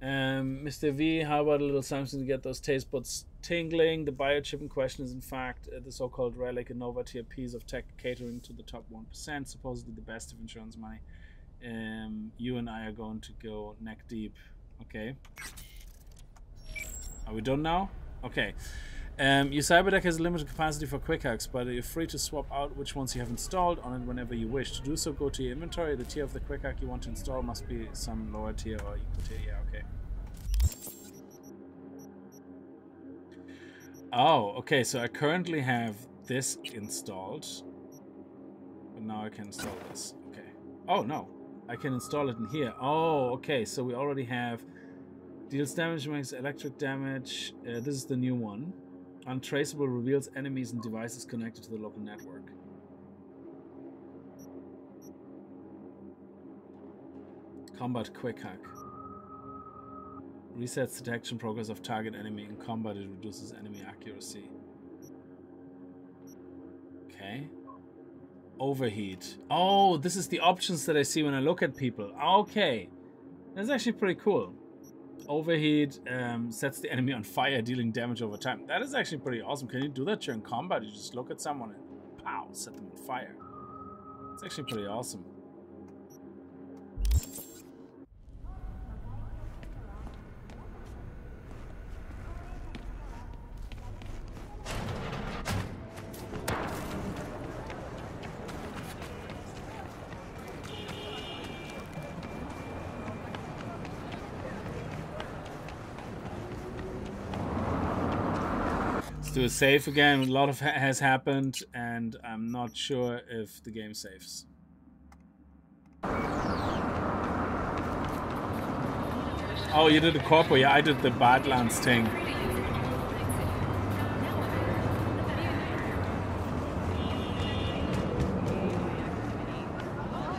Um, Mr. V, how about a little something to get those taste buds tingling? The biochip in question is, in fact, uh, the so called relic, a Nova tier piece of tech catering to the top 1%, supposedly the best of insurance money. Um, you and I are going to go neck deep. Okay. Are we done now? Okay. Um, your cyberdeck has a limited capacity for quick hacks, but you're free to swap out which ones you have installed on it whenever you wish. To do so, go to your inventory. The tier of the quick hack you want to install must be some lower tier or equal tier. Yeah, okay. Oh, okay. So I currently have this installed, but now I can install this. Okay. Oh no, I can install it in here. Oh, okay. So we already have deals damage, makes electric damage. Uh, this is the new one. Untraceable reveals enemies and devices connected to the local network. Combat quick hack. Resets detection progress of target enemy in combat. It reduces enemy accuracy. Okay. Overheat. Oh, this is the options that I see when I look at people. Okay. That's actually pretty cool. Overheat um, sets the enemy on fire, dealing damage over time. That is actually pretty awesome. Can you do that during combat? You just look at someone and pow, set them on fire. It's actually pretty awesome. Do a save again. A lot of ha has happened, and I'm not sure if the game saves. Oh, you did the corpo. Yeah, I did the Badlands thing.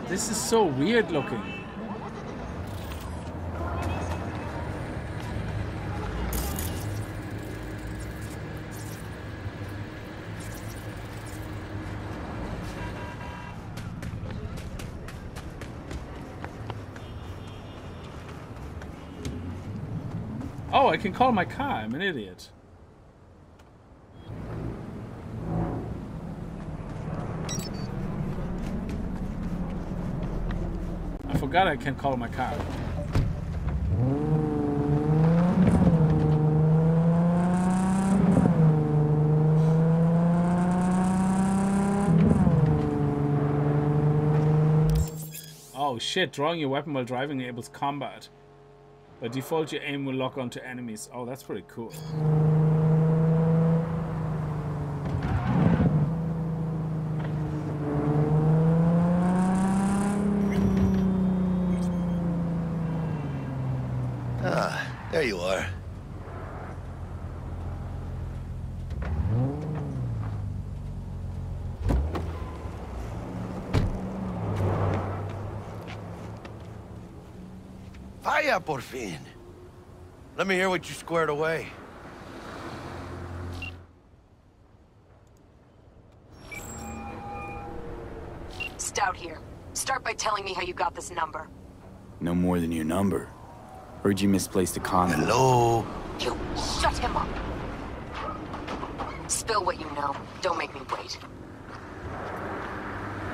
This is so weird looking. Can call my car. I'm an idiot. I forgot I can call my car. Oh shit, drawing your weapon while driving enables combat. By default, your aim will lock onto enemies. Oh, that's pretty cool. Ah, there you are. Vaya por fin. Let me hear what you squared away. Stout here. Start by telling me how you got this number. No more than your number. Heard you misplaced a condom. Hello? You shut him up. Spill what you know. Don't make me wait.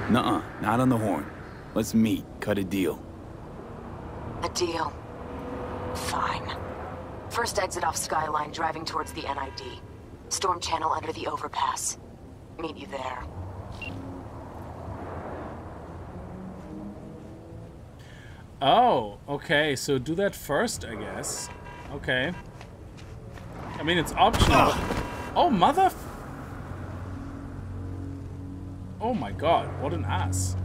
Nuh-uh, not on the horn. Let's meet, cut a deal. A deal. Fine. First exit off Skyline, driving towards the NID. Storm channel under the overpass. Meet you there. Oh, okay. So do that first, I guess. Okay. I mean, it's optional. Oh, mother... Oh my god, what an ass.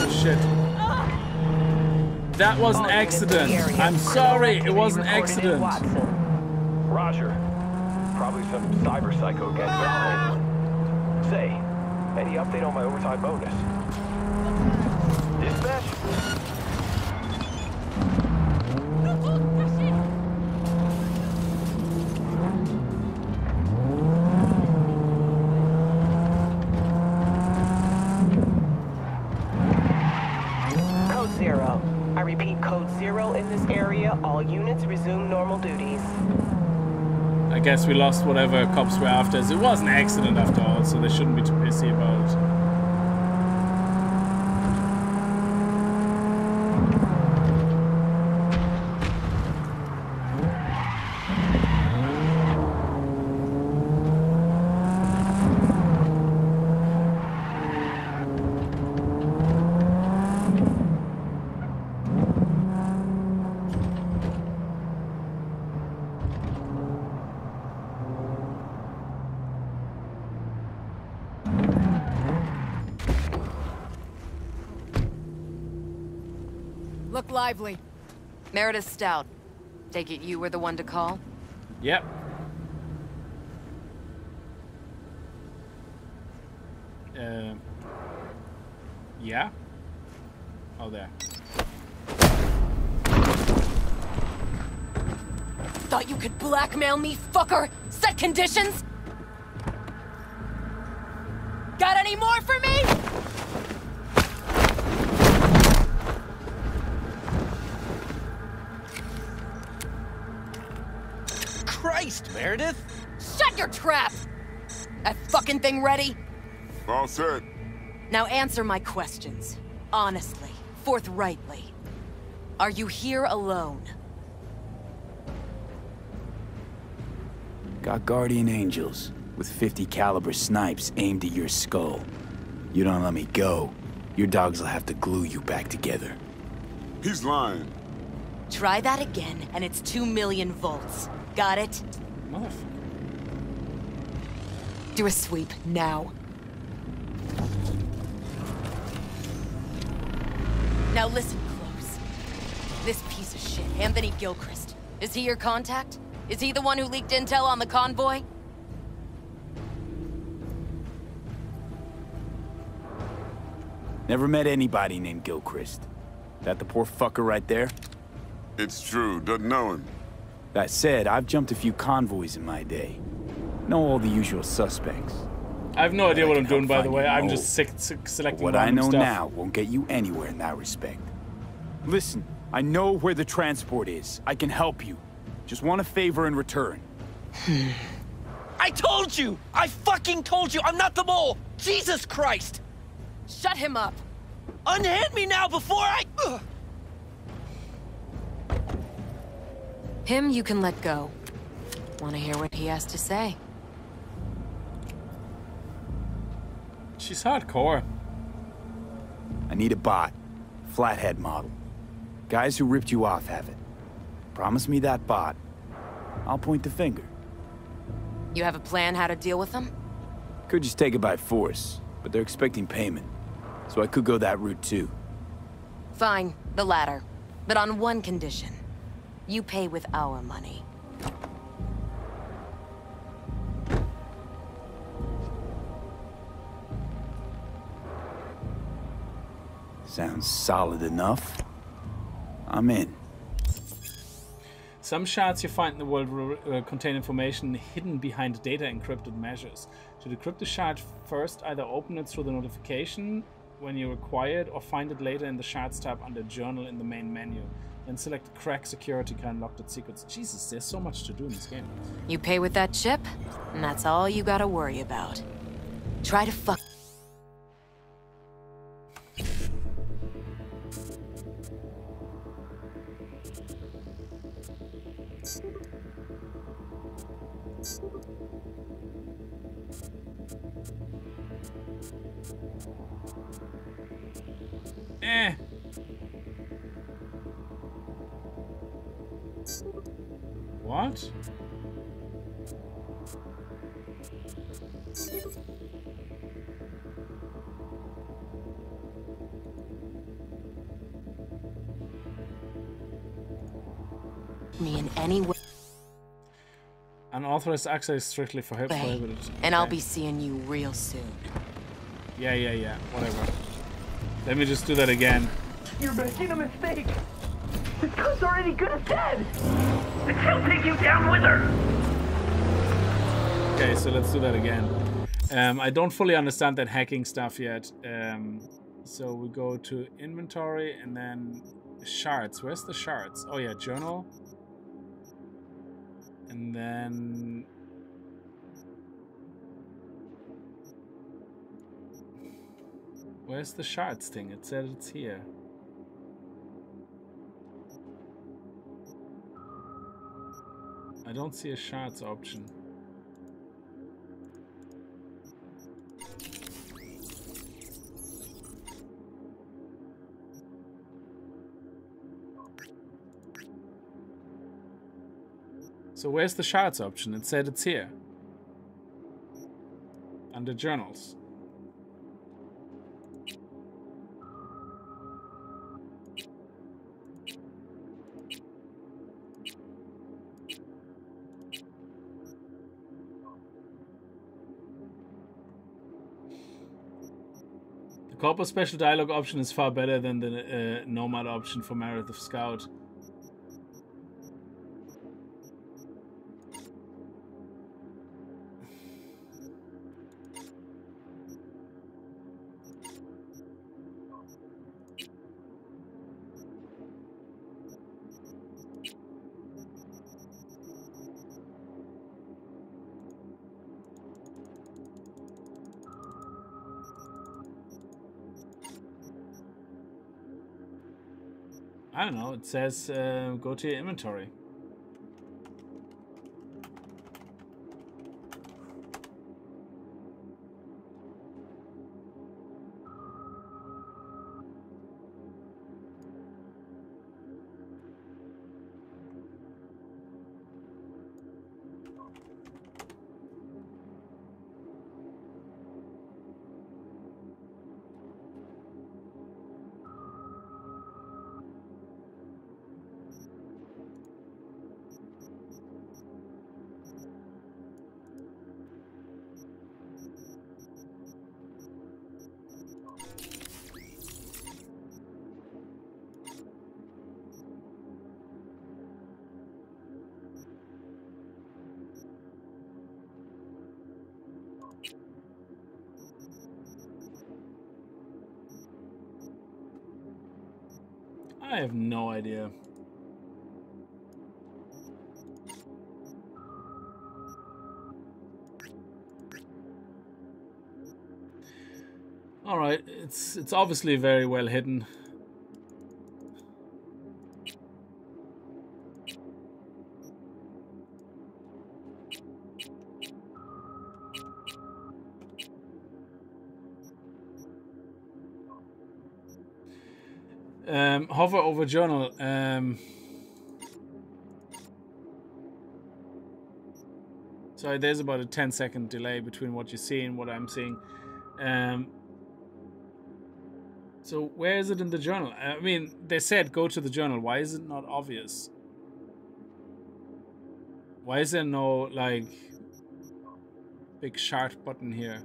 Oh, shit. That was an accident. I'm sorry, it was an accident. Roger. Probably some cyber psycho behind. Say, any update on my overtime bonus? Guess we lost whatever cops were after. It was an accident after all, so they shouldn't be too pissy about it. Look lively. Meredith Stout. Take it you were the one to call? Yep. Uh, yeah. Oh, there. Thought you could blackmail me, fucker? Set conditions? Fucking thing ready? All set. Now answer my questions. Honestly, forthrightly. Are you here alone? Got guardian angels with 50 caliber snipes aimed at your skull. You don't let me go, your dogs will have to glue you back together. He's lying. Try that again, and it's two million volts. Got it? Do a sweep, now. Now listen close. This piece of shit, Anthony Gilchrist. Is he your contact? Is he the one who leaked intel on the convoy? Never met anybody named Gilchrist. That the poor fucker right there? It's true, doesn't know him. That said, I've jumped a few convoys in my day. Know all the usual suspects. I have no idea what I'm doing, by the way. I'm all. just sick, sick selecting What I know stuff. now won't get you anywhere in that respect. Listen, I know where the transport is. I can help you. Just want a favor in return. <sighs> I told you! I fucking told you! I'm not the mole! Jesus Christ! Shut him up! Unhand me now before I... Ugh. Him you can let go. Want to hear what he has to say? She's hardcore. I need a bot. Flathead model. Guys who ripped you off have it. Promise me that bot. I'll point the finger. You have a plan how to deal with them? Could just take it by force, but they're expecting payment. So I could go that route too. Fine, the latter. But on one condition. You pay with our money. Sounds solid enough. I'm in. Some shards you find in the world will, uh, contain information hidden behind data encrypted measures. To decrypt the shard first, either open it through the notification when you require it, or find it later in the shards tab under Journal in the main menu. Then select Crack Security to unlock the secrets. Jesus, there's so much to do in this game. You pay with that chip, and that's all you gotta worry about. Try to fuck. Unauthorized access strictly for prohibited. and I'll be seeing you real soon. Yeah, yeah, yeah. Whatever. Let me just do that again. You're making a mistake! This gun's already good as dead! She'll take you down with her! Okay, so let's do that again. Um, I don't fully understand that hacking stuff yet. Um, so we go to inventory and then shards. Where's the shards? Oh yeah, journal. And then... Where's the shards thing? It said it's here. I don't see a shards option. So where's the shards option? It said it's here. Under journals. The Corpo special dialogue option is far better than the uh, Nomad option for Meredith of Stout. Don't know. It says uh, go to your inventory. I have no idea. All right, it's it's obviously very well hidden. Um, hover over journal. Um, sorry, there's about a 10 second delay between what you see and what I'm seeing. Um, so where is it in the journal? I mean, they said go to the journal. Why is it not obvious? Why is there no like big sharp button here?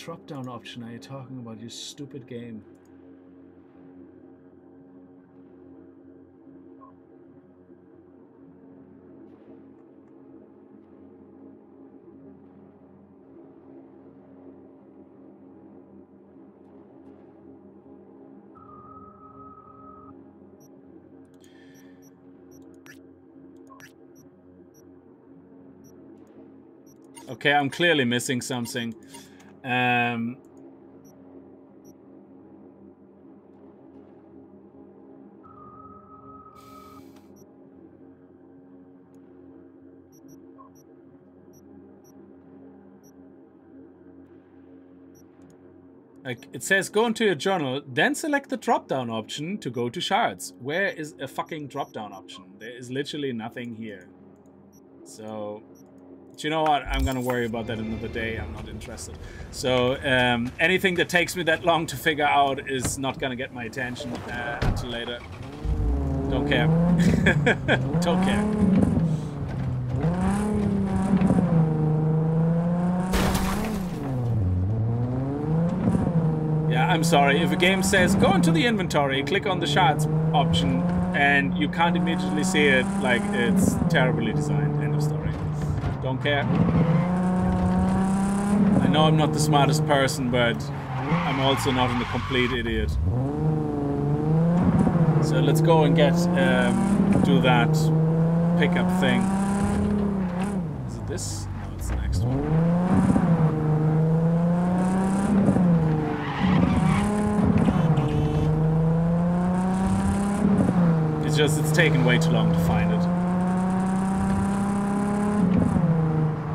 Drop down option are you talking about, you stupid game? Okay, I'm clearly missing something. Um, like it says go into your journal, then select the drop down option to go to shards. Where is a fucking drop down option? There is literally nothing here. So Do you know what? I'm gonna worry about that another day. I'm not interested. So um, anything that takes me that long to figure out is not gonna get my attention uh, until later. Don't care. <laughs> Don't care. Yeah, I'm sorry. If a game says go into the inventory, click on the shards option, and you can't immediately see it, like it's terribly designed. Don't care. I know I'm not the smartest person, but I'm also not in a complete idiot. So let's go and get um, do that pickup thing. Is it this? No, it's the next one. It's just it's taken way too long to find it.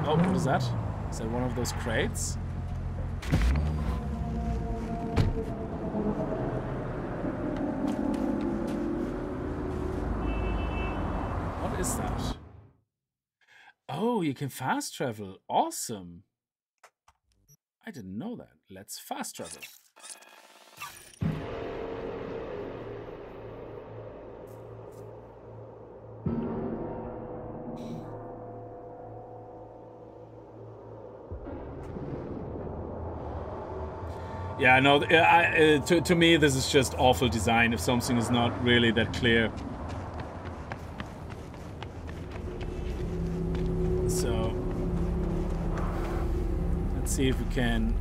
Oh, what is that? Is that one of those crates? What is that? Oh, you can fast travel. Awesome. I didn't know that. Let's fast travel. Yeah, no, I, uh, to, to me, this is just awful design if something is not really that clear. So, let's see if we can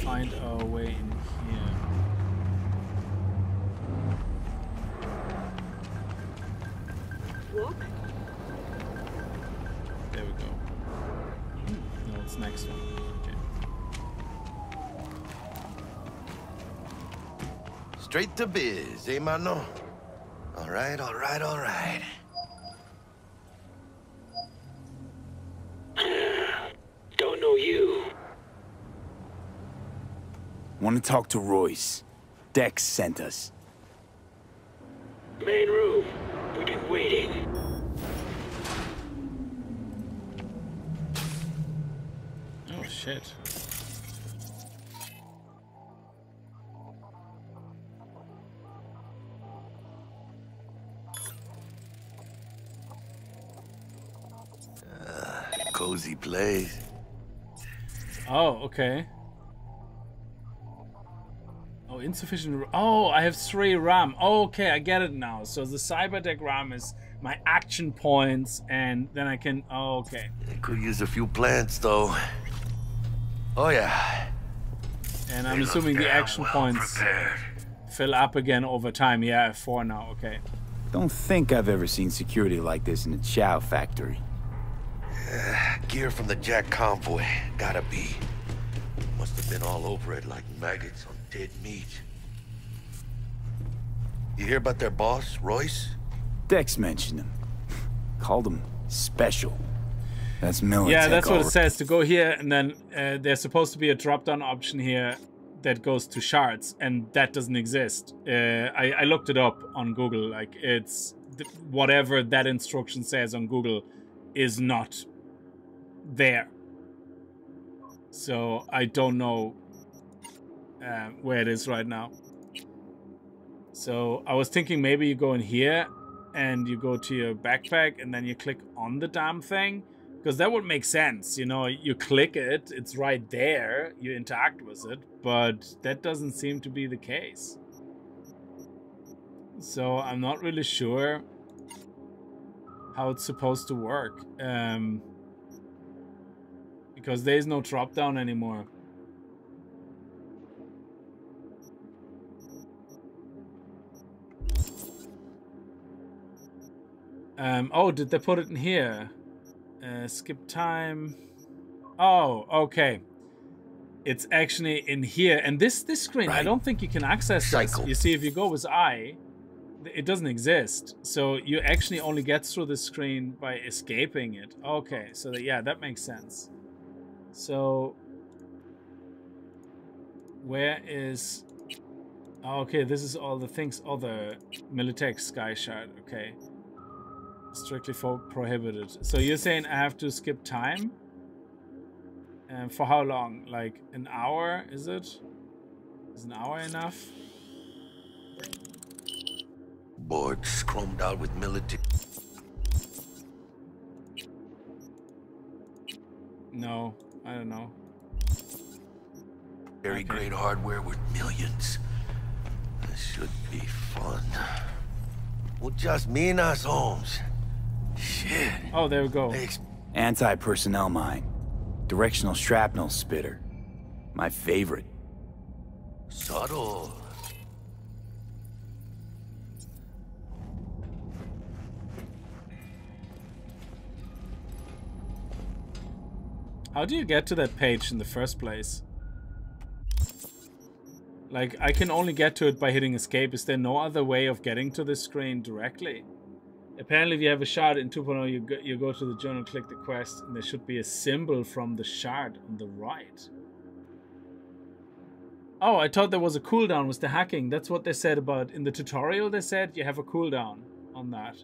find our way in here. Walk? There we go. No, it's next one. Straight to biz, eh, mano? All right, all right, all right. <sighs> Don't know you. Want to talk to Royce. Dex sent us. Main room. We've been waiting. Oh, shit. Cozy place. Oh, okay. Oh, insufficient. Oh, I have three RAM. Oh, okay, I get it now. So the cyberdeck RAM is my action points, and then I can. Oh, okay. Could use a few plants, though. Oh, yeah. And I'm They assuming the action well points prepared. fill up again over time. Yeah, I four now. Okay. Don't think I've ever seen security like this in a chow factory. <sighs> Gear from the Jack convoy. Gotta be. Must have been all over it like maggots on dead meat. You hear about their boss, Royce? Dex mentioned him. <laughs> Called him special. That's Militech. Yeah, that's what all it says. To go here, and then uh, there's supposed to be a drop-down option here that goes to shards, and that doesn't exist. Uh, I, I looked it up on Google. Like it's th- whatever that instruction says on Google is not there. So I don't know uh, where it is right now. So I was thinking maybe you go in here and you go to your backpack and then you click on the damn thing because that would make sense. You know, you click it, it's right there, you interact with it, but that doesn't seem to be the case. So I'm not really sure how it's supposed to work. Um, because there is no drop down anymore. Um, oh, did they put it in here? Uh, skip time. Oh, okay. It's actually in here. And this this screen, I don't think you can access this. You see, if you go with I, it doesn't exist. So you actually only get through the screen by escaping it. Okay, so that, yeah, that makes sense. So where is... oh, okay, this is all the things. all the Militech Sky Shard. Okay. Strictly for prohibited. So you're saying I have to skip time? And for how long? Like an hour, is it? Is an hour enough? Board chromed out with military. No, I don't know. Very great hardware with millions. This should be fun. Well, just me and us, Holmes. Shit. Oh, there we go. Anti-personnel mine. Directional shrapnel spitter. My favorite. Subtle. How do you get to that page in the first place? Like, I can only get to it by hitting escape. Is there no other way of getting to this screen directly? Apparently, if you have a shard in 2.0, you you go to the journal, click the quest, and there should be a symbol from the shard on the right. Oh, I thought there was a cooldown, was the hacking. That's what they said about, in the tutorial they said you have a cooldown on that.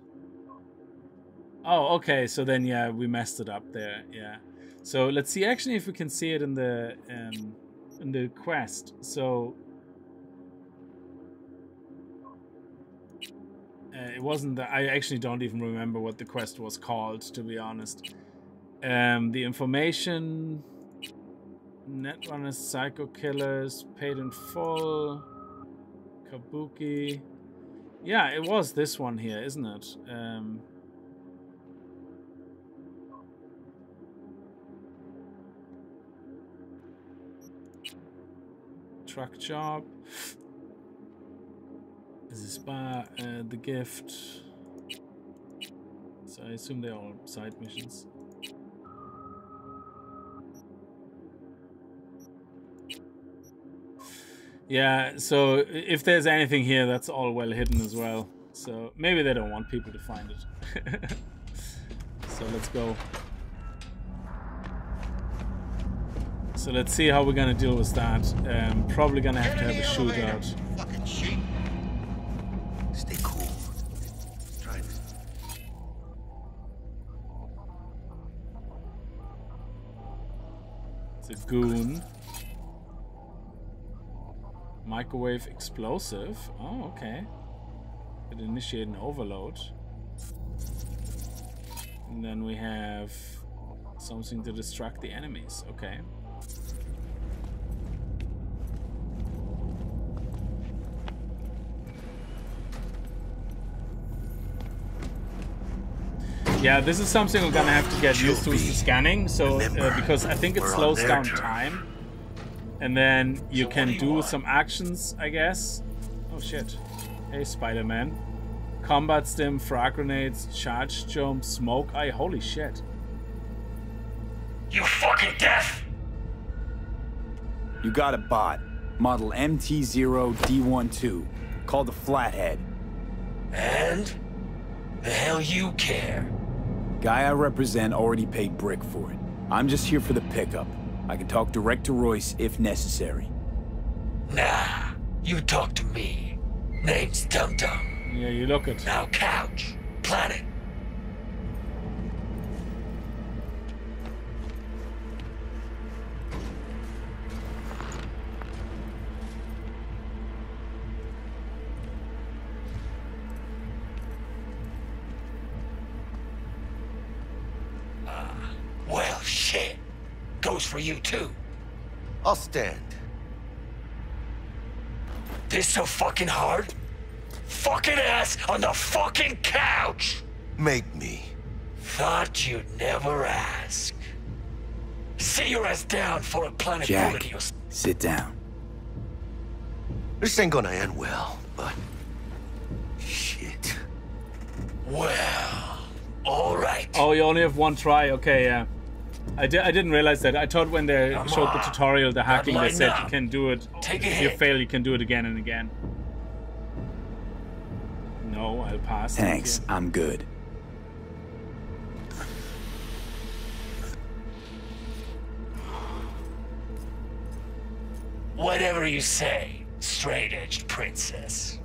Oh, okay, so then, yeah, we messed it up there, yeah. So let's see actually if we can see it in the, um, in the quest. So, Uh, it wasn't that I actually don't even remember what the quest was called, to be honest. Um, the information, Netrunners, Psycho Killers, Paid in Full, Kabuki. Yeah, it was this one here, isn't it? Um, truck job. This is spa, uh, the gift. So I assume they're all side missions. Yeah, so if there's anything here, that's all well hidden as well. So maybe they don't want people to find it. <laughs> so let's go. So let's see how we're gonna deal with that. Um, probably gonna have to have a shootout. Fucking sheep. Stay cool. Try this. It's a goon. Microwave explosive. Oh, okay. Could initiate an overload. And then we have something to distract the enemies. Okay. Yeah, this is something we're gonna have to get used to is the scanning. So uh, because I think it slows down turf. time, and then you can do some actions, I guess. Oh shit! Hey, Spider-Man. Combat stim, frag grenades, charge jump, smoke eye. Holy shit! You fucking deaf! You got a bot. Model MT0D12. Called the Flathead. And? The hell you care? Guy I represent already paid Brick for it. I'm just here for the pickup. I can talk direct to Royce if necessary. Nah, you talk to me. Name's Dum Dum. Yeah, you look it. Now couch. Planet. Too. I'll stand. This so fucking hard? Fucking ass on the fucking couch! Make me. Thought you'd never ask. See your ass down for a planet full of Jack, you. sit down. This ain't gonna end well, but... Shit. Well, alright. Oh, you only have one try. Okay, yeah. I, di I didn't realize that. I thought when they Come showed the tutorial, the hacking, they said up. you can do it. Take a if you hit. fail, you can do it again and again. No, I'll pass. Thanks, you. I'm good. Whatever you say, straight-edged princess.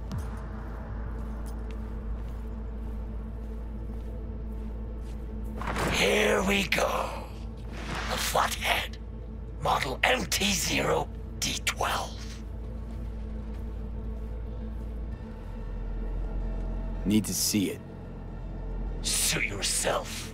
Here we go. A flathead. Model MT0D12. Need to see it. Suit yourself.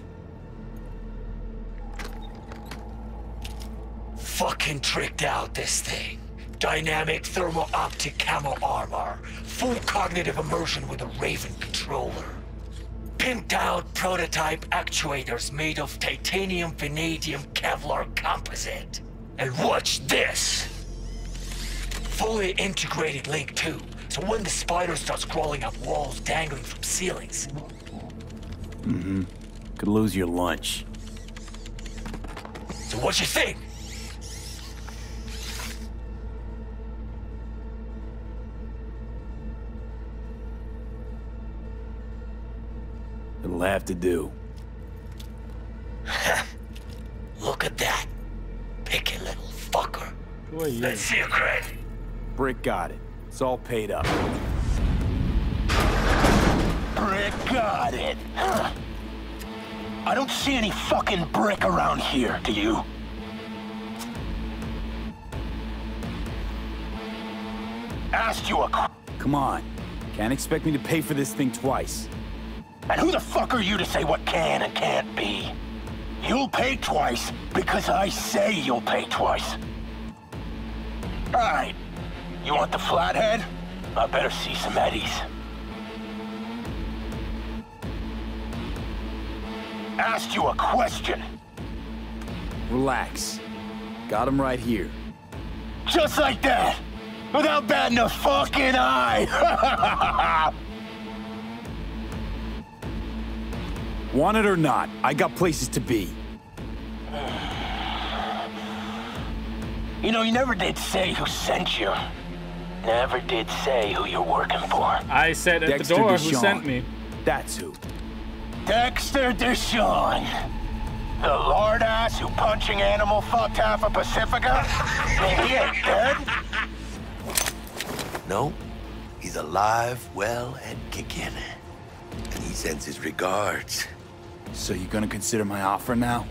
Fucking tricked out this thing. Dynamic thermal optic camo armor. Full cognitive immersion with a Raven controller. Pimped out prototype actuators made of titanium vanadium Kevlar composite. And watch this! Fully integrated link too, so when the spider starts crawling up walls dangling from ceilings, Mm-hmm. Could lose your lunch. so what you think? It'll have to do. <laughs> Look at that. Picky little fucker. Who are you? Let's see your cred. Brick got it. It's all paid up. Brick got it. Huh. I don't see any fucking brick around here, do you? Asked you a Come on. Can't expect me to pay for this thing twice. And who the fuck are you to say what can and can't be? You'll pay twice because I say you'll pay twice. Alright. You want the flathead? I better see some eddies. Asked you a question. Relax. Got him right here. Just like that. Without batting a fucking eye. <laughs> Want it or not, I got places to be. you know, you never did say who sent you. Never did say who you're working for. I said at Dexter the door who sent me. That's who. Dexter DeShawn. The lord ass who punching animal fucked half of Pacifica? he ain't dead. No, he's alive, well, and kicking. And he sends his regards. So you gonna consider my offer now?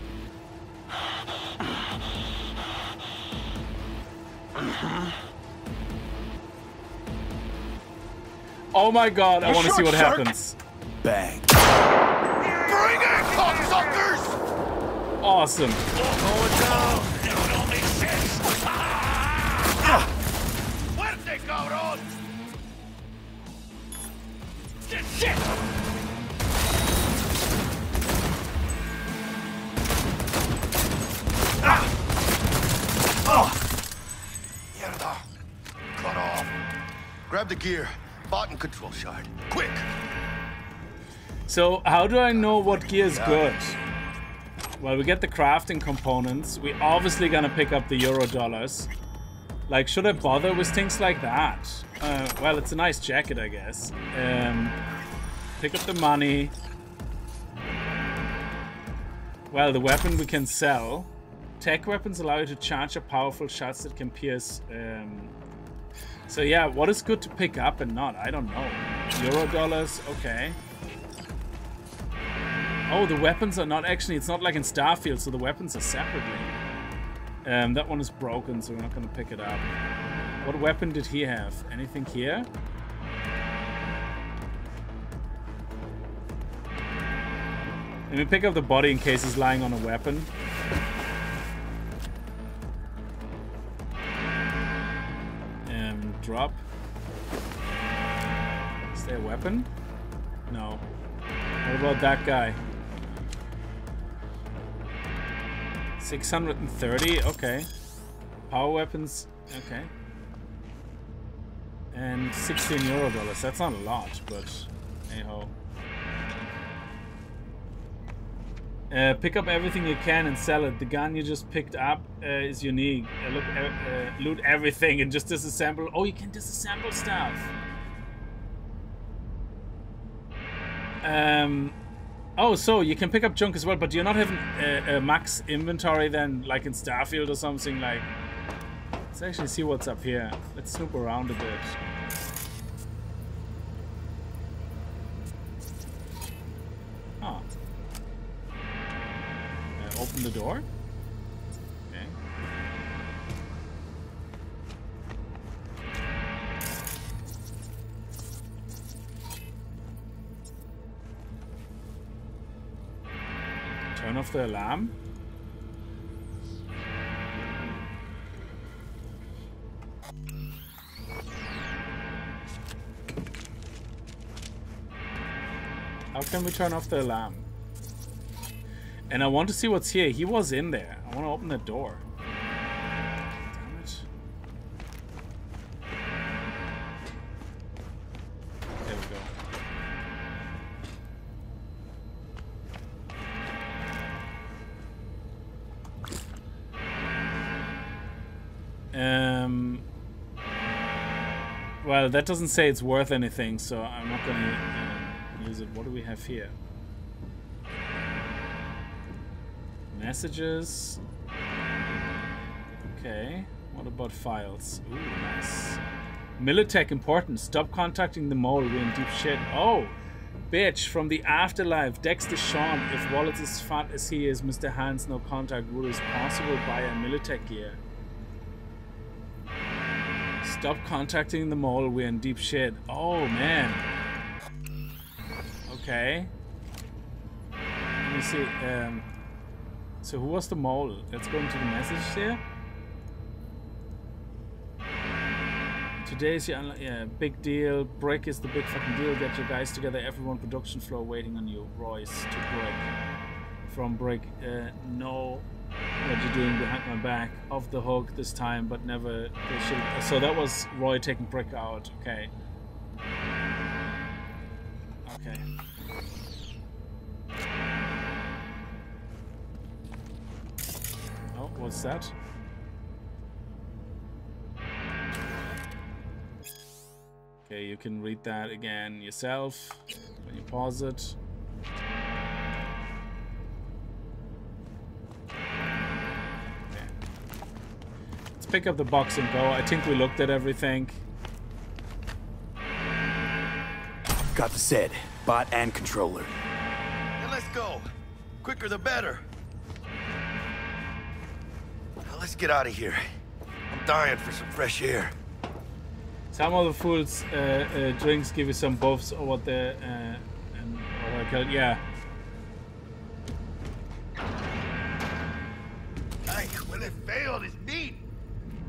Oh my god, I want to see what shark? happens. Bang. Bring it, cocksuckers! Awesome. Fuerte, cabrón! Shit, Mierda. Cut off. Grab the gear. And control shard. Quick! So how do I know what gear is good? Well, we get the crafting components. We obviously gonna pick up the euro dollars. Like, should I bother with things like that? Uh, well, it's a nice jacket, I guess. Um, pick up the money. Well, the weapon we can sell. Tech weapons allow you to charge up powerful shots that can pierce. Um, so yeah, what is good to pick up and not? I don't know. Euro dollars, okay. Oh, the weapons are not actually, it's not like in Starfield, so the weapons are separately. Um, that one is broken, so we're not going to pick it up. What weapon did he have? Anything here? Let me pick up the body in case he's lying on a weapon. Drop. Is there a weapon? No. What about that guy? 630, okay. Power weapons, okay. And 16 euro dollars, that's not a lot, but hey ho. Uh, pick up everything you can and sell it. The gun you just picked up uh, is unique. Uh, look, uh, uh, loot everything and just disassemble. Oh, you can disassemble stuff. Um, oh, so you can pick up junk as well, but do you not have a, a max inventory then, like in Starfield or something? Like, let's actually see what's up here. Let's snoop around a bit. Oh. The door? Okay. Turn off the alarm. How can we turn off the alarm? And I want to see what's here. He was in there. I want to open the door. Damn it. There we go. Um. Well, that doesn't say it's worth anything, so I'm not gonna uh, use it. What do we have here? Messages. Okay. What about files? Ooh, nice. Militech important. Stop contacting the mole. We're in deep shit. Oh, bitch. From the afterlife. Dexter DeShawn. If Wallace is as fat as he is, Mr. Hans, no contact rule is possible by a Militech gear. Stop contacting the mole. We're in deep shit. Oh, man. Okay. Let me see. Um, so who was the mole? Let's go into the message here. Today's your yeah, big deal. Break is the big fucking deal. Get your guys together. Everyone production floor waiting on you. Royce to break. From break. Uh, no. What you're doing behind my back? Off the hook this time, but never. So that was Roy taking Brick out. Okay. Okay. Oh, what's that? Okay, you can read that again yourself when you pause it. Okay. Let's pick up the box and go. I think we looked at everything. Got the set, bot and controller. Then let's go. Quicker the better. Now let's get out of here. I'm dying for some fresh air. Some of the fools uh, uh, drinks give you some buffs or what the uh, and what I call yeah. Hey, when it failed, it's meat.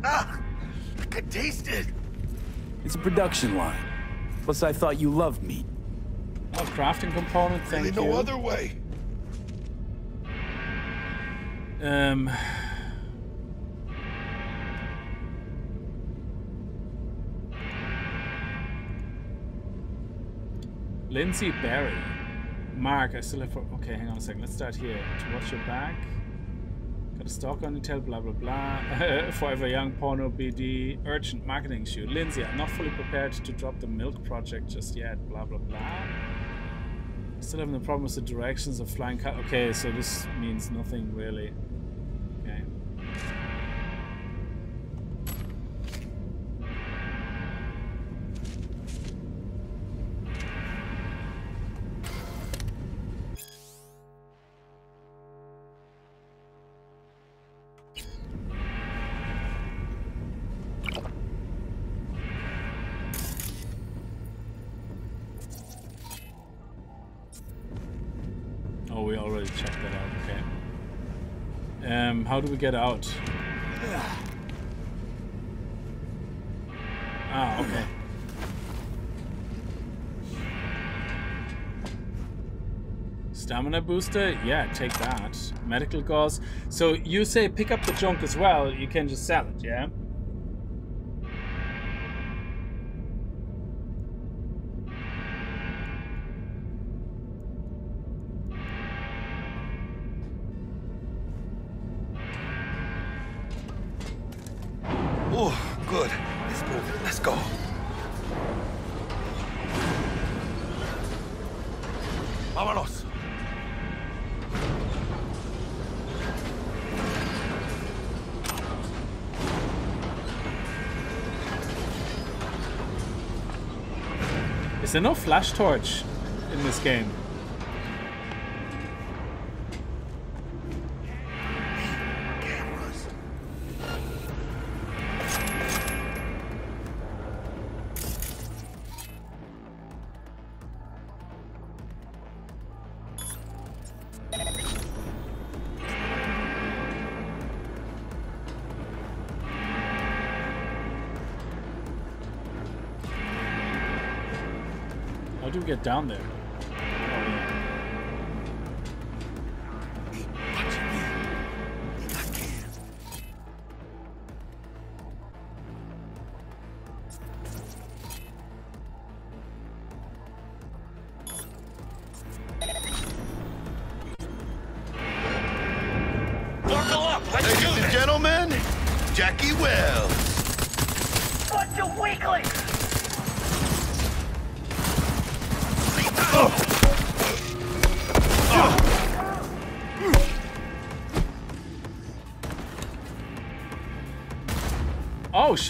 Ah, I could taste it. It's a production line. Plus, I thought you loved meat. Oh, crafting component. Thank Really you. no other way. Um. Lindsay Barry. Mark, I still have. for. Okay, hang on a second. Let's start here. To watch your back. Got a stock on Intel, blah blah blah. <laughs> Forever Young, Porno, BD, Urgent Marketing Shoot. Lindsay, I'm not fully prepared to drop the milk project just yet, blah blah blah. Still having the problem with the directions of flying cut. Okay, so this means nothing really. How do we get out? Ah, okay. Stamina booster? Yeah, take that. Medical gauze. So you say pick up the junk as well, you can just sell it, yeah? There no flash torch in this game? Down there?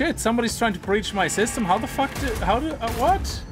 Shit! Somebody's trying to breach my system. How the fuck did? How do, Uh, what?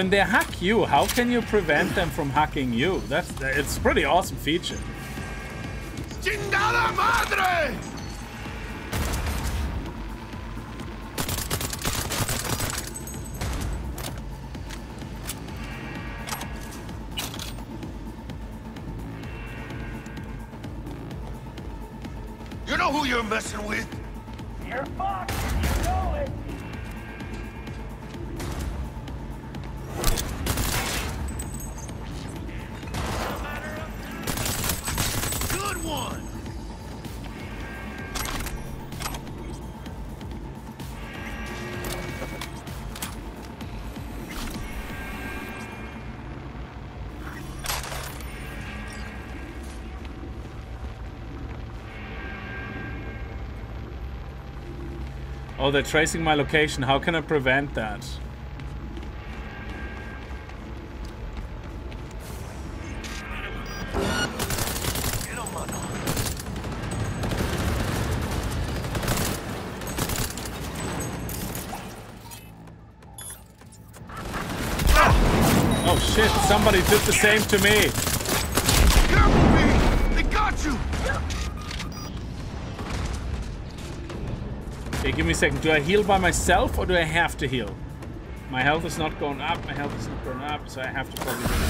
When they hack you, how can you prevent them from hacking you? That's it's pretty awesome feature. ¡Chingada madre! Oh, they're tracing my location. How can I prevent that? Oh shit, somebody did the same to me. Give me a second. Do I heal by myself or do I have to heal? My health is not going up, my health is not going up, so I have to probably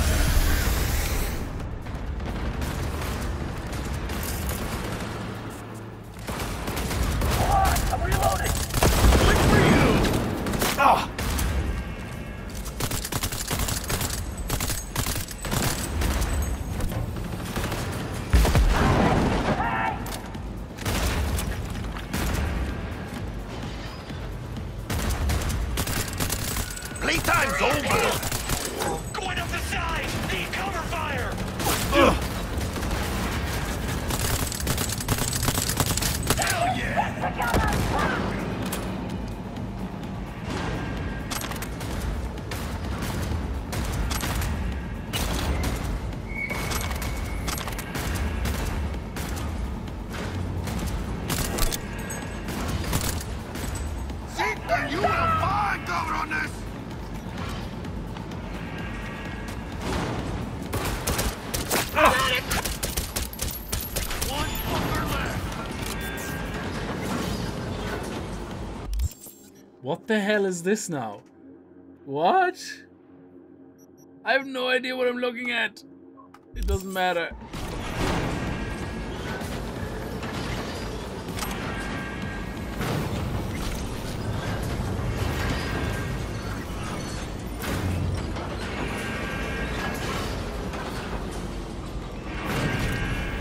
the hell is this now? What? I have no idea what I'm looking at. It doesn't matter.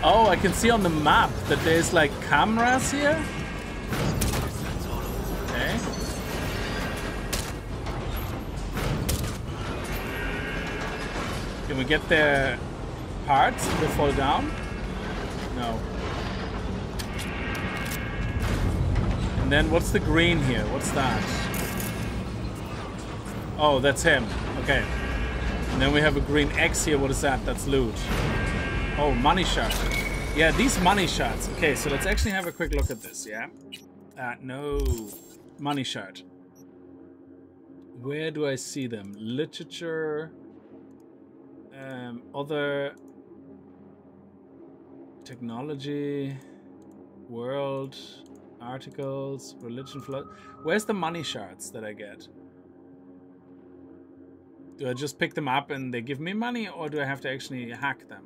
Oh, I can see on the map that there's like cameras here. Get their parts they fall down? No. And then what's the green here? What's that? Oh, that's him. Okay. And then we have a green X here. What is that? That's loot. Oh, money shot. Yeah, these money shots. Okay, so let's actually have a quick look at this, yeah? Uh, no. Money shot. Where do I see them? Literature. Other. Technology. World. Articles. Religion. Where's the money shards that I get? Do I just pick them up and they give me money or do I have to actually hack them?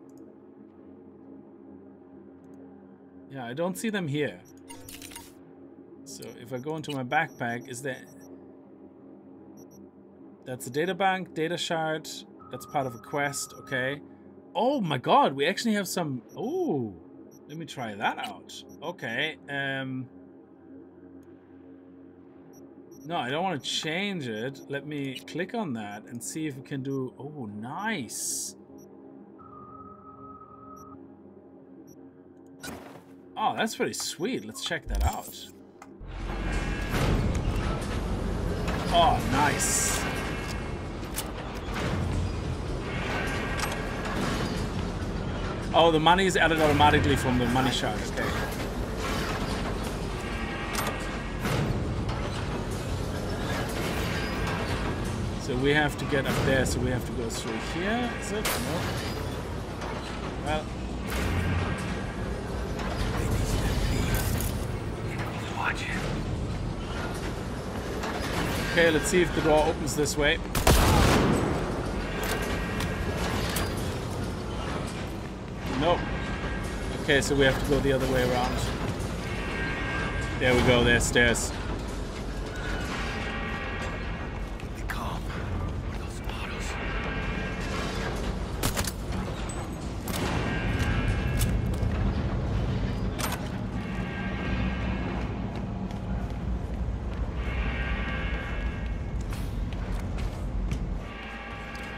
Yeah, I don't see them here. So if I go into my backpack, is there... That's a data bank, data shard. That's part of a quest, okay. Oh my god, we actually have some... Oh, let me try that out. Okay, um... No, I don't want to change it. Let me click on that and see if we can do... Oh, nice. Oh, that's pretty sweet. Let's check that out. Oh, nice. Oh, the money is added automatically from the money shard. Okay. So we have to get up there, so we have to go through here. Is it? No. Well. Okay, let's see if the door opens this way. Nope. Okay, so we have to go the other way around. There we go, there's stairs.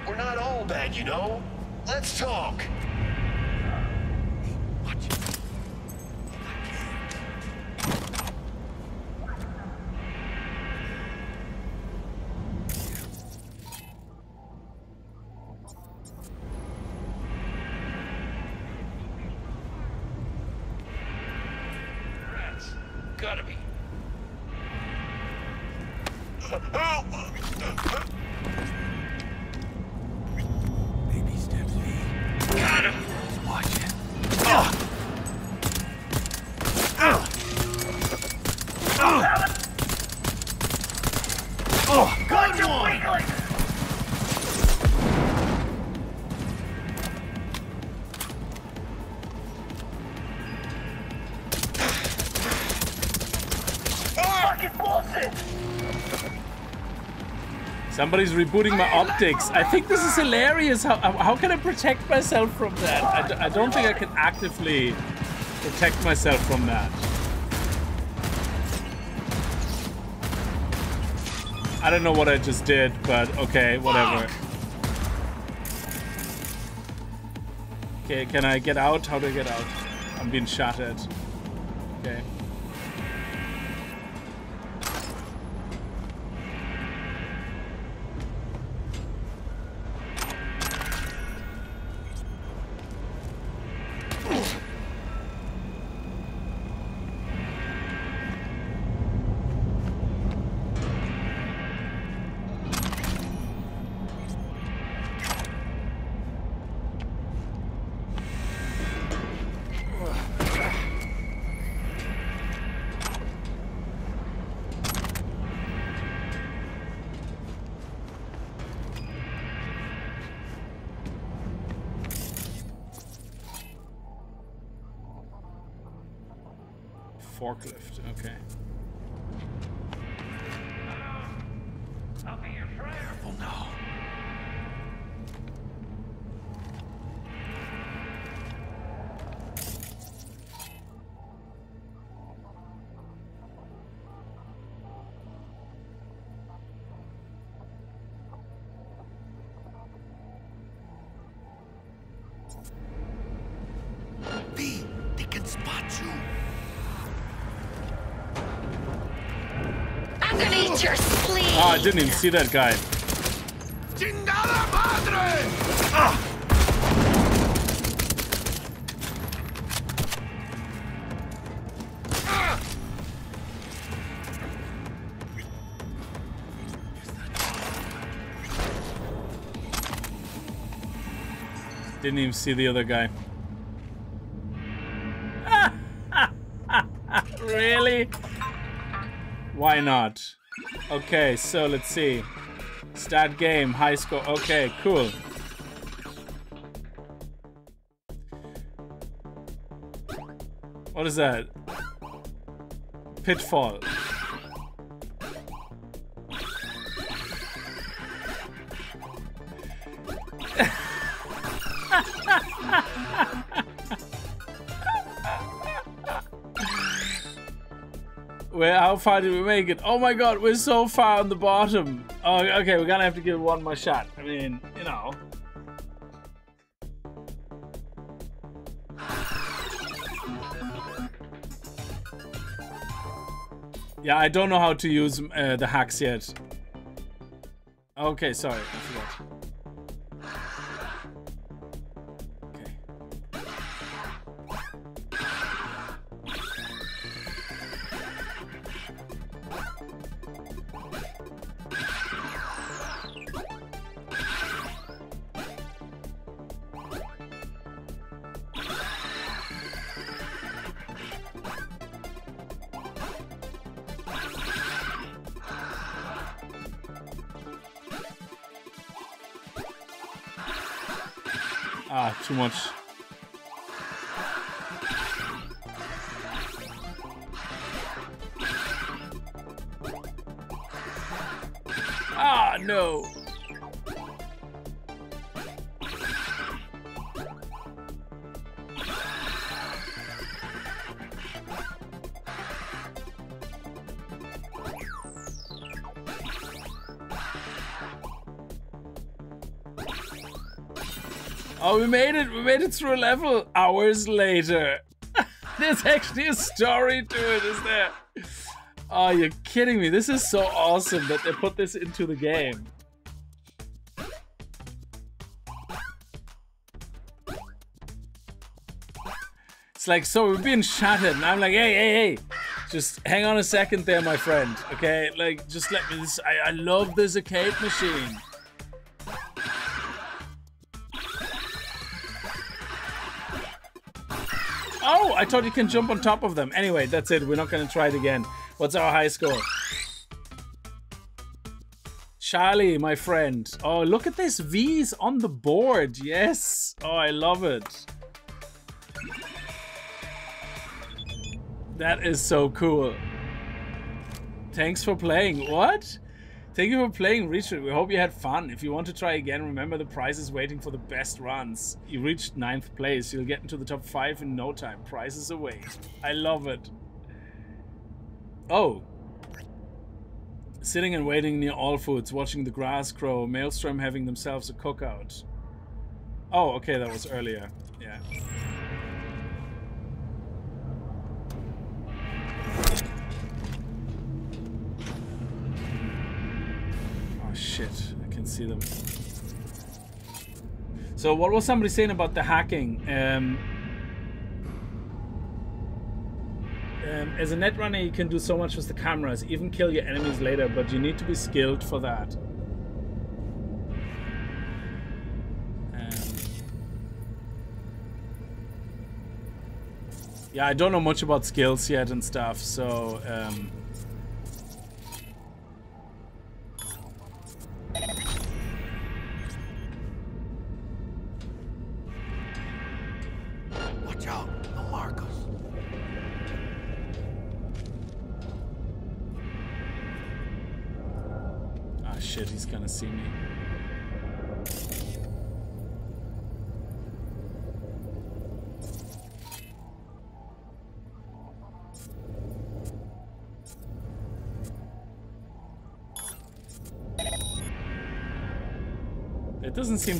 We're not all bad, you know. Let's talk. Somebody's rebooting my optics. I think this is hilarious. How, how can I protect myself from that? I, d I don't think I can actively protect myself from that. I don't know what I just did, but okay, whatever. Okay, can I get out? How do I get out? I'm being shot at. Didn't even see that guy. Didn't even see the other guy. <laughs> really? Why not? Okay, so let's see. Start game, high score. Okay, cool. What is that? Pitfall. Far did we make it? Oh my god, we're so far on the bottom. Oh, okay, we're gonna have to give it one more shot. I mean, you know. Yeah, I don't know how to use uh, the hacks yet. Okay, sorry, I forgot. Made it. Through a level hours later. <laughs> There's actually a story to it, is there? Oh, you're kidding me. This is so awesome that they put this into the game. It's like, so we're being shotted, and I'm like, hey, hey, hey, just hang on a second there, my friend, okay? Like, just let me, this, I, I love this arcade machine. I thought you can jump on top of them. Anyway, that's it. We're not going to try it again. What's our high score? Charlie, my friend. Oh, look at this. V's on the board. Yes. Oh, I love it. That is so cool. Thanks for playing. What? Thank you for playing, Richard. We hope you had fun. If you want to try again, remember the prize is waiting for the best runs. You reached ninth place. You'll get into the top five in no time. Prizes away. I love it. Oh. Sitting and waiting near All Foods, watching the grass grow, Maelstrom having themselves a cookout. Oh, okay, that was earlier. Yeah. See them. So what was somebody saying about the hacking? Um, um, as a netrunner, you can do so much with the cameras, even kill your enemies later, but you need to be skilled for that. Um, yeah, I don't know much about skills yet and stuff, so... Um,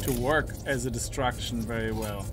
to work as a distraction very well.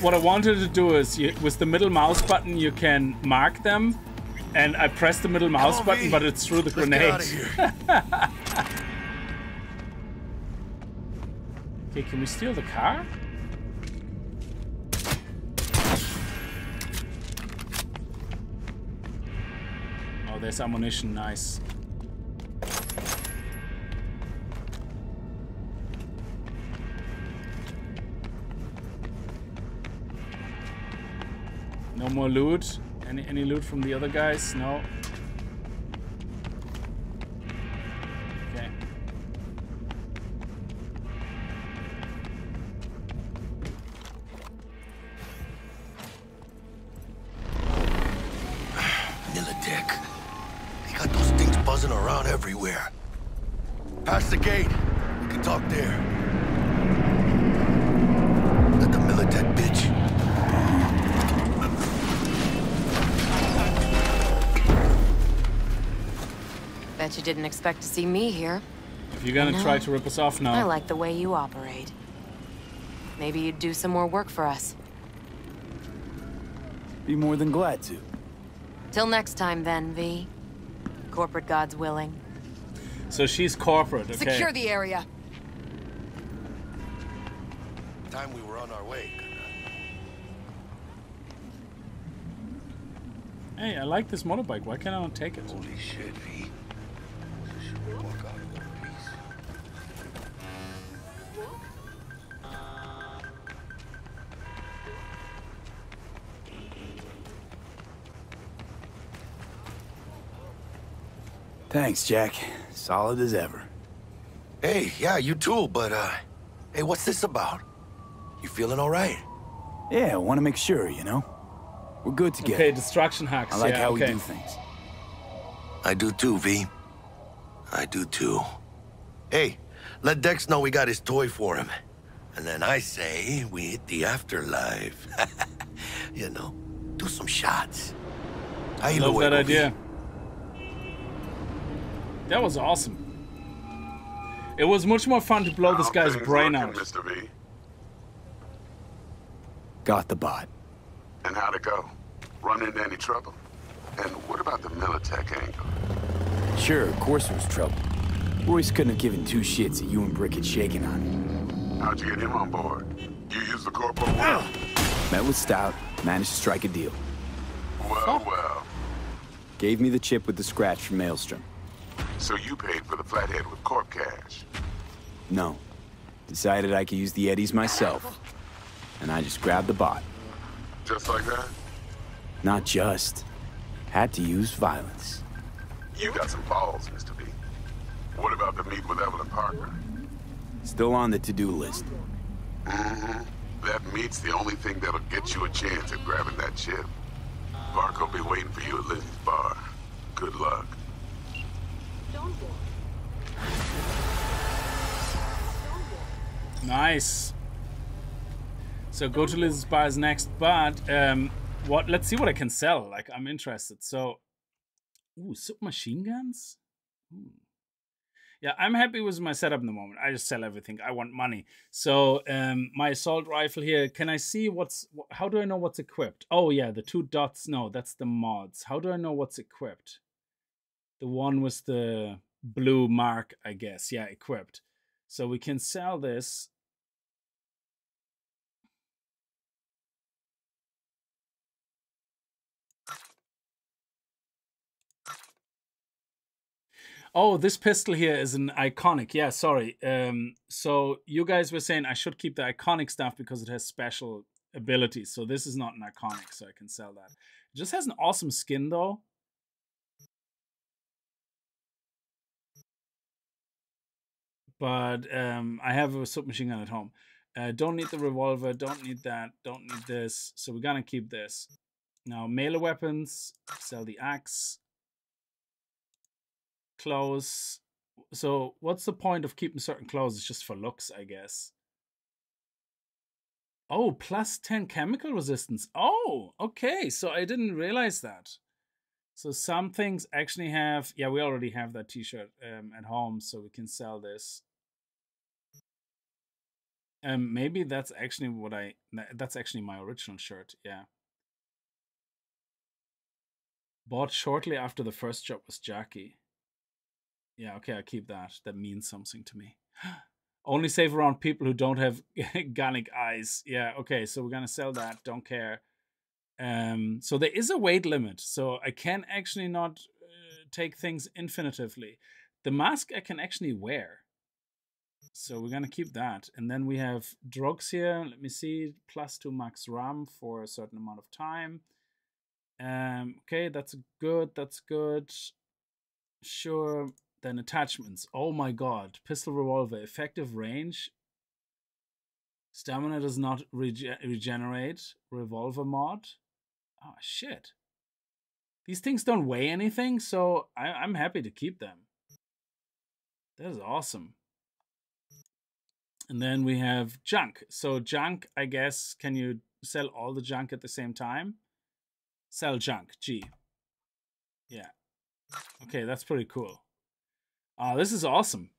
What I wanted to do is you, with the middle mouse button you can mark them, and I press the middle mouse on, button, V. but it's through the Let's get outta grenade. <laughs> okay, can we steal the car? Oh, there's ammunition. Nice. More loot. Any any loot from the other guys? No. Me here. If you're gonna try to rip us off now. I like the way you operate. Maybe you'd do some more work for us. Be more than glad to. Till next time then, V. Corporate gods willing. So she's corporate, okay. Secure the area. Time we were on our way. Hey, I like this motorbike. Why can't I not take it? Holy shit, V. Thanks, Jack. Solid as ever. Hey, yeah, you too, but, uh, hey, what's this about? You feeling all right? Yeah, I want to make sure, you know? We're good together. Okay, distraction hacks. I like yeah, how okay. we do things. I do too, V. I do too. Hey, let Dex know we got his toy for him. And then I say we hit the afterlife. <laughs> you know, do some shots. Ahí Love lo that idea. V. idea. That was awesome. It was much more fun to blow this guy's brain out. Mr. V. Got the bot. And how'd it go? Run into any trouble? And what about the Militech angle? Sure, of course there was trouble. Royce couldn't have given two shits that you and Brick had shaken on him. How'd you get him on board? You used the corporal ah! well? Met with Stout, managed to strike a deal. Well, well. Gave me the chip with the scratch from Maelstrom. So you paid for the flathead with corp cash. No. Decided I could use the Eddies myself. And I just grabbed the bot. Just like that? Not just. Had to use violence. You got some balls, Mr. V. What about the meet with Evelyn Parker? Still on the to-do list. Mm-hmm. That meet's the only thing that'll get you a chance at grabbing that chip. Parker will be waiting for you at Lizzie's bar. Good luck. Nice. So go to Lizzie's bars next, but um, what? Let's see what I can sell. Like I'm interested. So, ooh, submachine guns. Ooh. Yeah, I'm happy with my setup in the moment. I just sell everything. I want money. So um, my assault rifle here. Can I see what's? How do I know what's equipped? Oh yeah, the two dots. No, that's the mods. How do I know what's equipped? The one with the blue mark, I guess. Yeah, equipped. So we can sell this. Oh, this pistol here is an iconic. Yeah, sorry. Um, so you guys were saying I should keep the iconic stuff because it has special abilities. So this is not an iconic, so I can sell that. It just has an awesome skin though. But um, I have a submachine gun at home. Uh, don't need the revolver. Don't need that. Don't need this. So we're gonna keep this. Now melee weapons. Sell the axe. Clothes. So what's the point of keeping certain clothes? It's just for looks, I guess. Oh, plus 10 chemical resistance. Oh, okay. So I didn't realize that. So some things actually have, yeah, we already have that t-shirt um, at home, so we can sell this. Um, maybe that's actually what I, that's actually my original shirt, yeah. Bought shortly after the first job was Jackie. Yeah, okay, I keep that. That means something to me. <gasps> Only save around people who don't have <laughs> Ganic eyes. Yeah, okay, so we're gonna sell that. Don't care. Um, so there is a weight limit, so I can actually not uh, take things infinitively. The mask I can actually wear. So we're gonna keep that. And then we have drugs here. Let me see, plus two max RAM for a certain amount of time. Um, okay, that's good, that's good. Sure. Then attachments. Oh my god. Pistol revolver. Effective range. Stamina does not rege regenerate. Revolver mod. Oh shit. These things don't weigh anything, so I I'm happy to keep them. That is awesome. And then we have junk. So junk, I guess, can you sell all the junk at the same time? Sell junk. G. Yeah. Okay, that's pretty cool. Oh, this is awesome.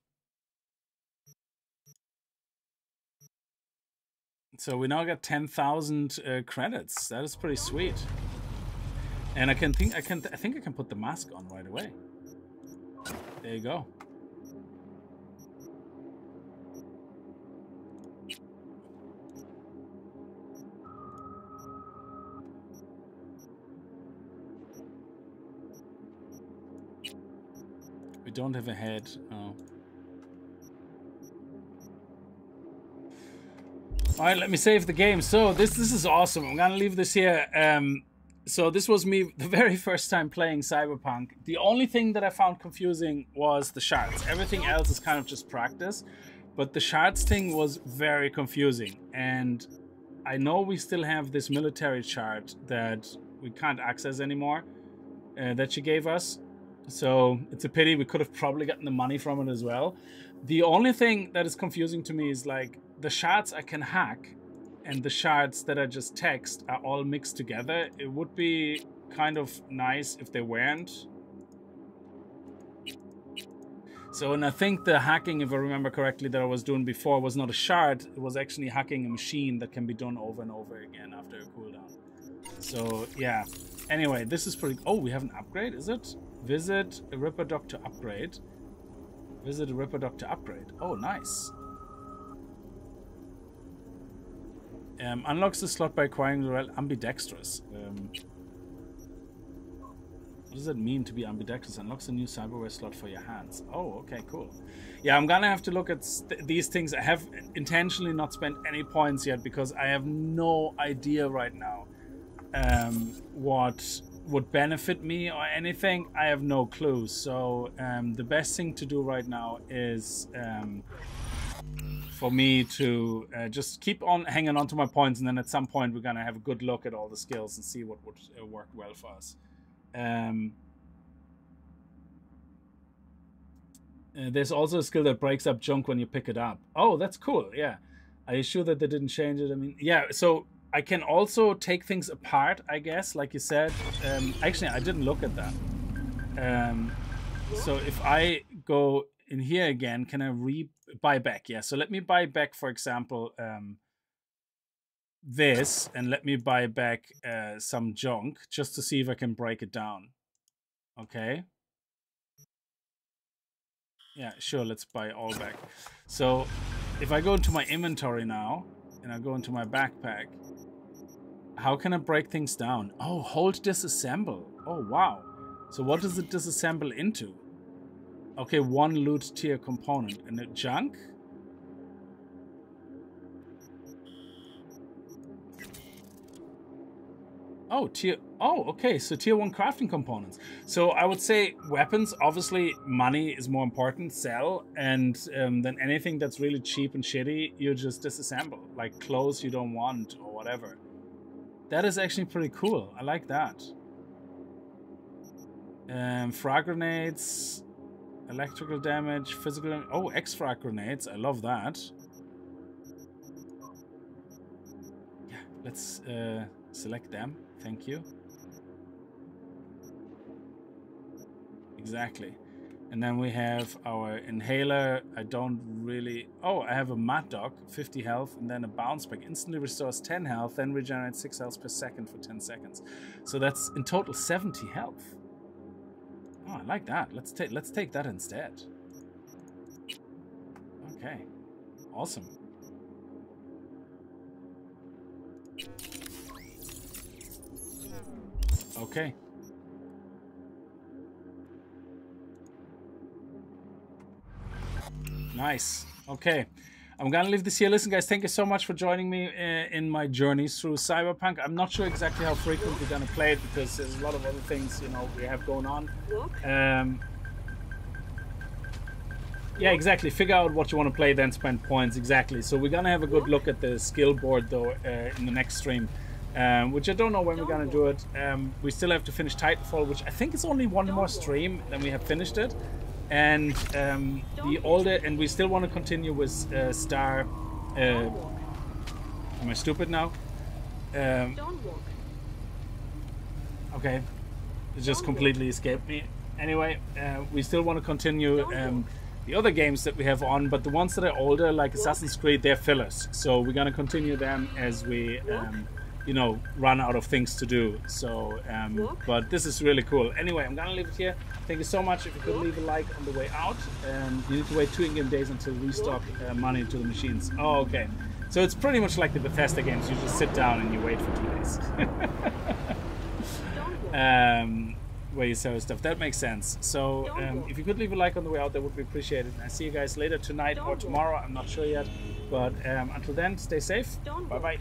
So we now got 10,000 uh, credits. That is pretty sweet. And I can think I can I think I can put the mask on right away. There you go. We don't have a head. Oh. All right, let me save the game. So this this is awesome. I'm gonna leave this here. Um, so this was me <laughs> the very first time playing Cyberpunk. The only thing that I found confusing was the shards. Everything else is kind of just practice, but the shards thing was very confusing. And I know we still have this Militech shard that we can't access anymore uh, that she gave us. So it's a pity we could have probably gotten the money from it as well. The only thing that is confusing to me is like the shards I can hack and the shards that are just text are all mixed together. It would be kind of nice if they weren't. So, and I think the hacking, if I remember correctly, that I was doing before was not a shard. It was actually hacking a machine that can be done over and over again after a cooldown. So, yeah. Anyway, this is pretty... Oh, we have an upgrade, is it? Visit a Ripperdoc to upgrade. Visit a Ripperdoc to upgrade. Oh, nice. Um, unlocks the slot by acquiring the ambidextrous. Um, what does it mean to be ambidextrous? Unlocks a new cyberware slot for your hands. Oh, okay, cool. Yeah, I'm gonna have to look at these things. I have intentionally not spent any points yet because I have no idea right now um, what would benefit me or anything. I have no clue. So um, the best thing to do right now is um, for me to uh, just keep on hanging on to my points, and then at some point we're gonna have a good look at all the skills and see what would uh, work well for us. Um, uh, there's also a skill that breaks up junk when you pick it up. Oh, that's cool. Yeah. Are you sure that they didn't change it? I mean, yeah. So I can also take things apart, I guess, like you said. Um, actually, I didn't look at that. Um, so if I go in here again, can I re buy back? Yeah. So let me buy back, for example, um, this, and let me buy back uh, some junk just to see if I can break it down. Okay. Yeah, sure. Let's buy all back. So if I go into my inventory now, and I go into my backpack, how can I break things down? Oh, hold disassemble. Oh, wow. So what does it disassemble into? Okay, one loot tier component. And a junk? Oh, tier. Oh, okay. So tier one crafting components. So I would say weapons. Obviously, money is more important. Sell, and um, then anything that's really cheap and shitty, you just disassemble. Like clothes you don't want or whatever. That is actually pretty cool. I like that. Um, frag grenades, electrical damage, physical. Oh, X frag grenades. I love that. Yeah, let's uh, select them. Thank you. Exactly. And then we have our inhaler. I don't really... Oh, I have a MaxDoc, 50 health, and then a bounce back. Instantly restores 10 health, then regenerates 6 health per second for 10 seconds. So that's in total 70 health. Oh, I like that. Let's take let's take that instead. Okay. Awesome. Okay. Nice. Okay. I'm gonna leave this here. Listen, guys, thank you so much for joining me uh, in my journeys through Cyberpunk. I'm not sure exactly how frequent we're gonna play it because there's a lot of other things, you know, we have going on. Um, yeah, exactly. Figure out what you want to play, then spend points. Exactly. So we're gonna have a good look at the skill board though uh, in the next stream, um, which I don't know when we're gonna do it. Um, we still have to finish Titanfall, which I think is only one more stream, then we have finished it and um, the older and we still want to continue with uh, star uh, am i stupid now? Um, okay. It just completely escaped me. Anyway uh, we still want to continue um, the other games that we have on but the ones that are older like assassin's creed they're fillers. So we're going to continue them as we um, you know run out of things to do. So um, but this is really cool. Anyway i'm gonna leave it here. Thank you so much. If you could leave a like on the way out and you need to wait two in-game days until restock uh, money to the machines. Oh okay. So it's pretty much like the Bethesda games. You just sit down and you wait for two days. <laughs> Um, where you sell stuff. That makes sense. So um, if you could leave a like on the way out that would be appreciated. And i see you guys later tonight or tomorrow. I'm not sure yet. But um, until then stay safe. Bye bye